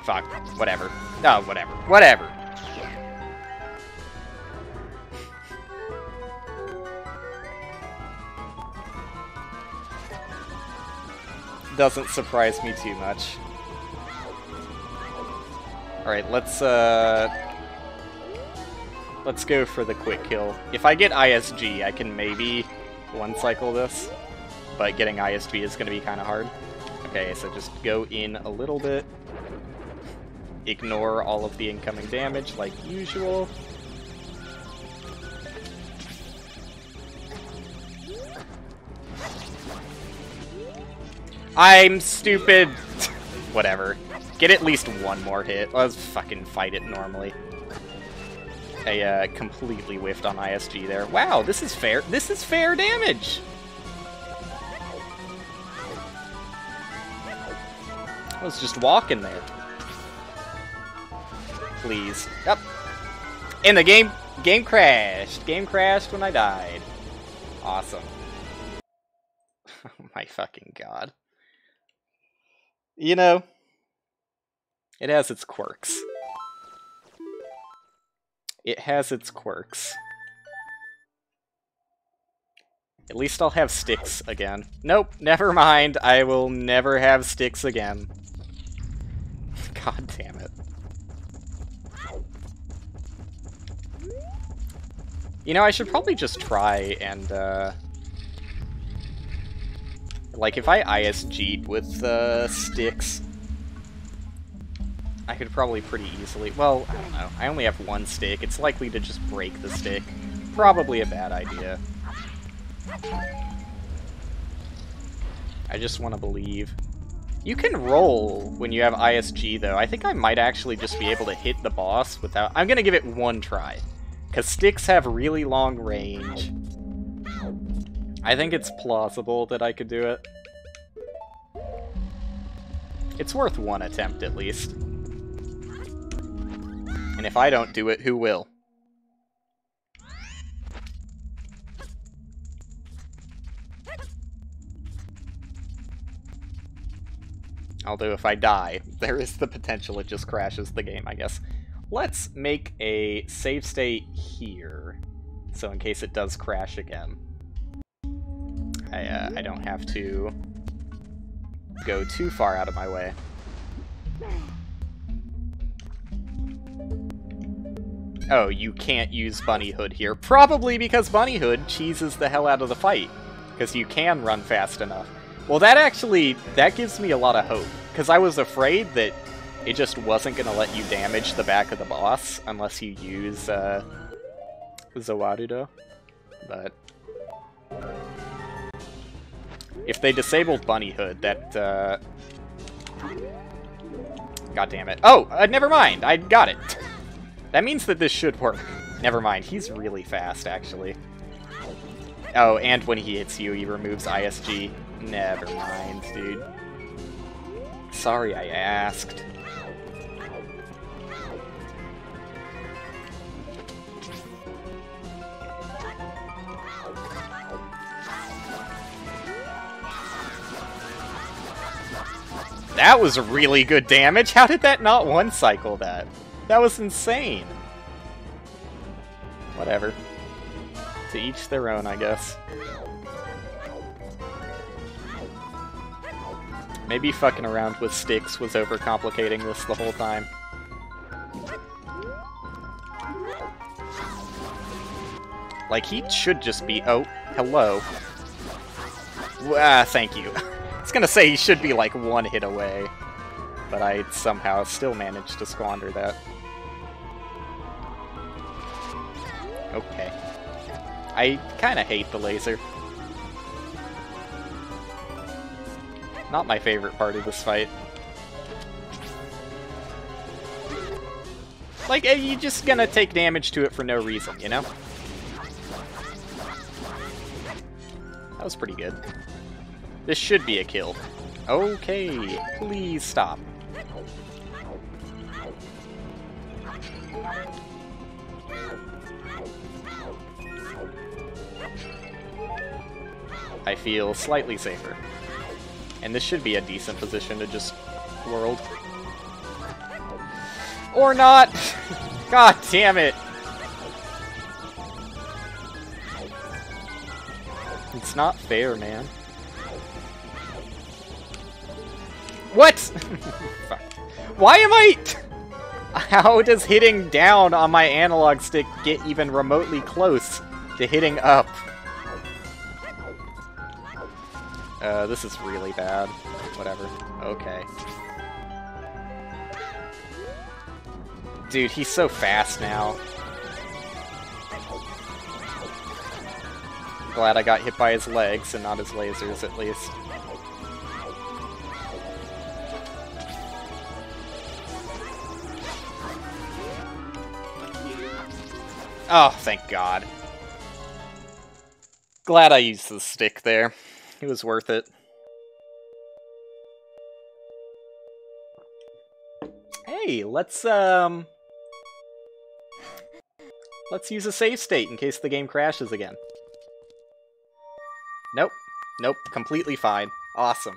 Fuck. Whatever. Oh, whatever. Whatever. Doesn't surprise me too much. Alright, let's, uh... Let's go for the quick kill. If I get ISG, I can maybe one-cycle this, but getting ISG is going to be kind of hard. Okay, so just go in a little bit. Ignore all of the incoming damage like usual. I'm stupid. Whatever. Get at least one more hit. Let's fucking fight it normally. I uh, completely whiffed on ISG there. Wow, this is fair. This is fair damage. I was just walking there. Please. Yep. And the game game crashed. Game crashed when I died. Awesome. oh my fucking god. You know, it has its quirks. It has its quirks. At least I'll have sticks again. Nope, never mind. I will never have sticks again. God damn it. You know, I should probably just try and, uh... Like, if I ISG'd with uh, sticks, I could probably pretty easily... Well, I don't know. I only have one stick. It's likely to just break the stick. Probably a bad idea. I just want to believe. You can roll when you have ISG, though. I think I might actually just be able to hit the boss without... I'm going to give it one try. Because sticks have really long range. I think it's plausible that I could do it. It's worth one attempt, at least. And if I don't do it, who will? Although if I die, there is the potential it just crashes the game, I guess. Let's make a save state here, so in case it does crash again. I, uh, I don't have to go too far out of my way. Oh, you can't use Bunny Hood here. Probably because Bunny Hood cheeses the hell out of the fight. Because you can run fast enough. Well, that actually, that gives me a lot of hope. Because I was afraid that it just wasn't going to let you damage the back of the boss unless you use uh, Zawarudo. But if they disabled Bunny Hood, that, uh... God damn it. Oh, uh, never mind. I got it. That means that this should work. Never mind. He's really fast, actually. Oh, and when he hits you, he removes ISG. Never mind, dude. Sorry I asked. That was really good damage. How did that not one-cycle that? That was insane. Whatever. To each their own, I guess. Maybe fucking around with sticks was overcomplicating this the whole time. Like, he should just be- oh, hello. Ah, thank you. was gonna say he should be like one hit away, but I somehow still managed to squander that. Okay. I kinda hate the laser. Not my favorite part of this fight. Like, eh, you're just gonna take damage to it for no reason, you know? That was pretty good. This should be a kill. Okay, please stop. I feel slightly safer. And this should be a decent position to just world. Or not! God damn it! It's not fair, man. What? Why am I... How does hitting down on my analog stick get even remotely close to hitting up? Uh, this is really bad. Whatever. Okay. Dude, he's so fast now. Glad I got hit by his legs and not his lasers, at least. Oh, thank God. Glad I used the stick there. It was worth it. Hey, let's, um... Let's use a save state in case the game crashes again. Nope. Nope. Completely fine. Awesome.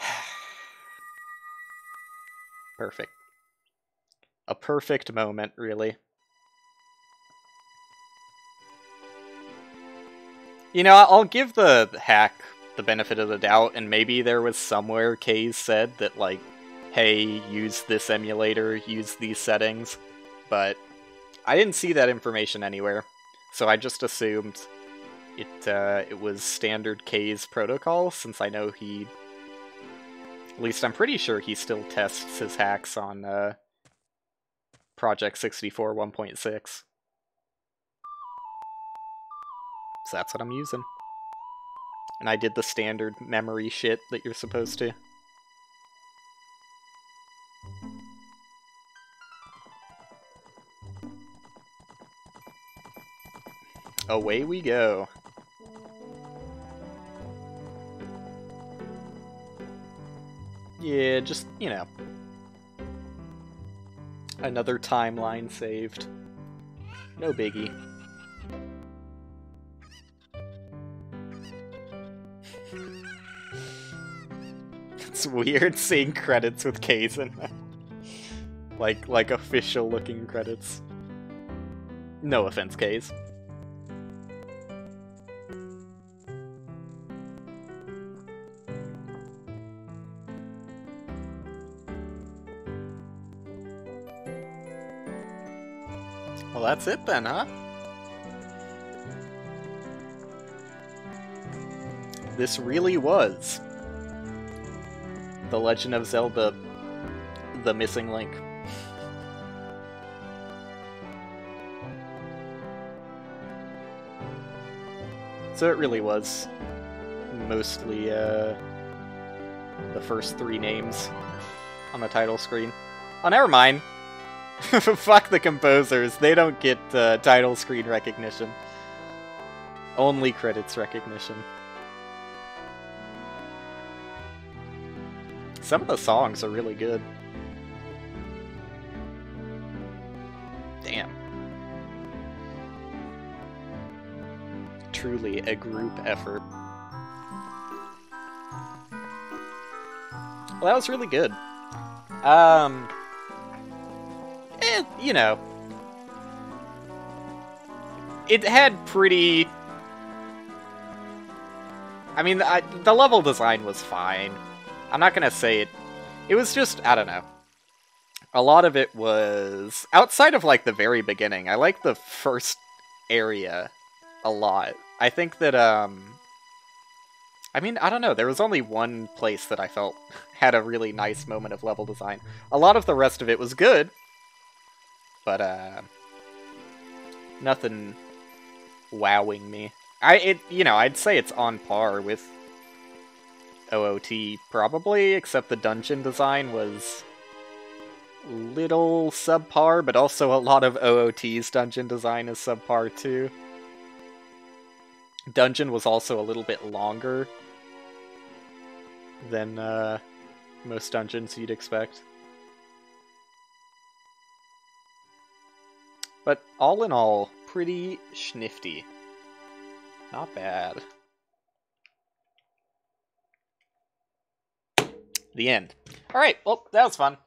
perfect. A perfect moment, really. You know, I'll give the hack the benefit of the doubt, and maybe there was somewhere Kaze said that, like, hey, use this emulator, use these settings, but I didn't see that information anywhere, so I just assumed it uh, it was standard Kaze protocol, since I know he... At least I'm pretty sure he still tests his hacks on uh, Project 64 1.6. So that's what I'm using. And I did the standard memory shit that you're supposed to. Away we go. Yeah, just, you know. Another timeline saved. No biggie. It's weird seeing credits with Kaze in them. like, like official looking credits. No offense, Kaze. Well, that's it then, huh? This really was The Legend of Zelda The Missing Link. So it really was mostly uh, the first three names on the title screen. Oh, never mind. Fuck the composers. They don't get uh, title screen recognition. Only credits recognition. Some of the songs are really good. Damn. Truly a group effort. Well, that was really good. Um, eh, you know, it had pretty. I mean, I, the level design was fine. I'm not gonna say it. It was just I don't know. A lot of it was outside of like the very beginning. I like the first area a lot. I think that um. I mean, I don't know. There was only one place that I felt had a really nice moment of level design. A lot of the rest of it was good, but uh, nothing wowing me. I it you know I'd say it's on par with OOT probably, except the dungeon design was little subpar, but also a lot of OOT's dungeon design is subpar too. Dungeon was also a little bit longer than uh, most dungeons you'd expect. But all in all, pretty schnifty. Not bad. The end. Alright, well, that was fun.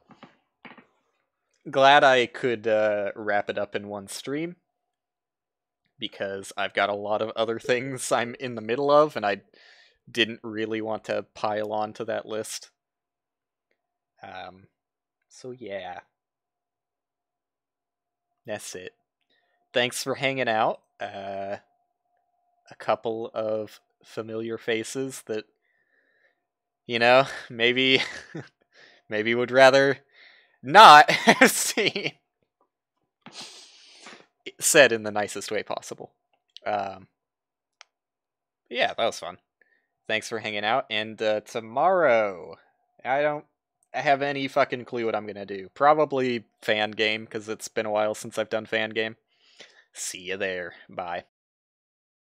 Glad I could uh, wrap it up in one stream. Because I've got a lot of other things I'm in the middle of, and I didn't really want to pile on to that list. Um, so yeah. That's it. Thanks for hanging out. Uh, a couple of familiar faces that, you know, maybe, maybe would rather not have seen. Said in the nicest way possible. Um, yeah, that was fun. Thanks for hanging out. And uh, tomorrow, I don't have any fucking clue what I'm gonna do. Probably fan game because it's been a while since I've done fan game. See you there. Bye.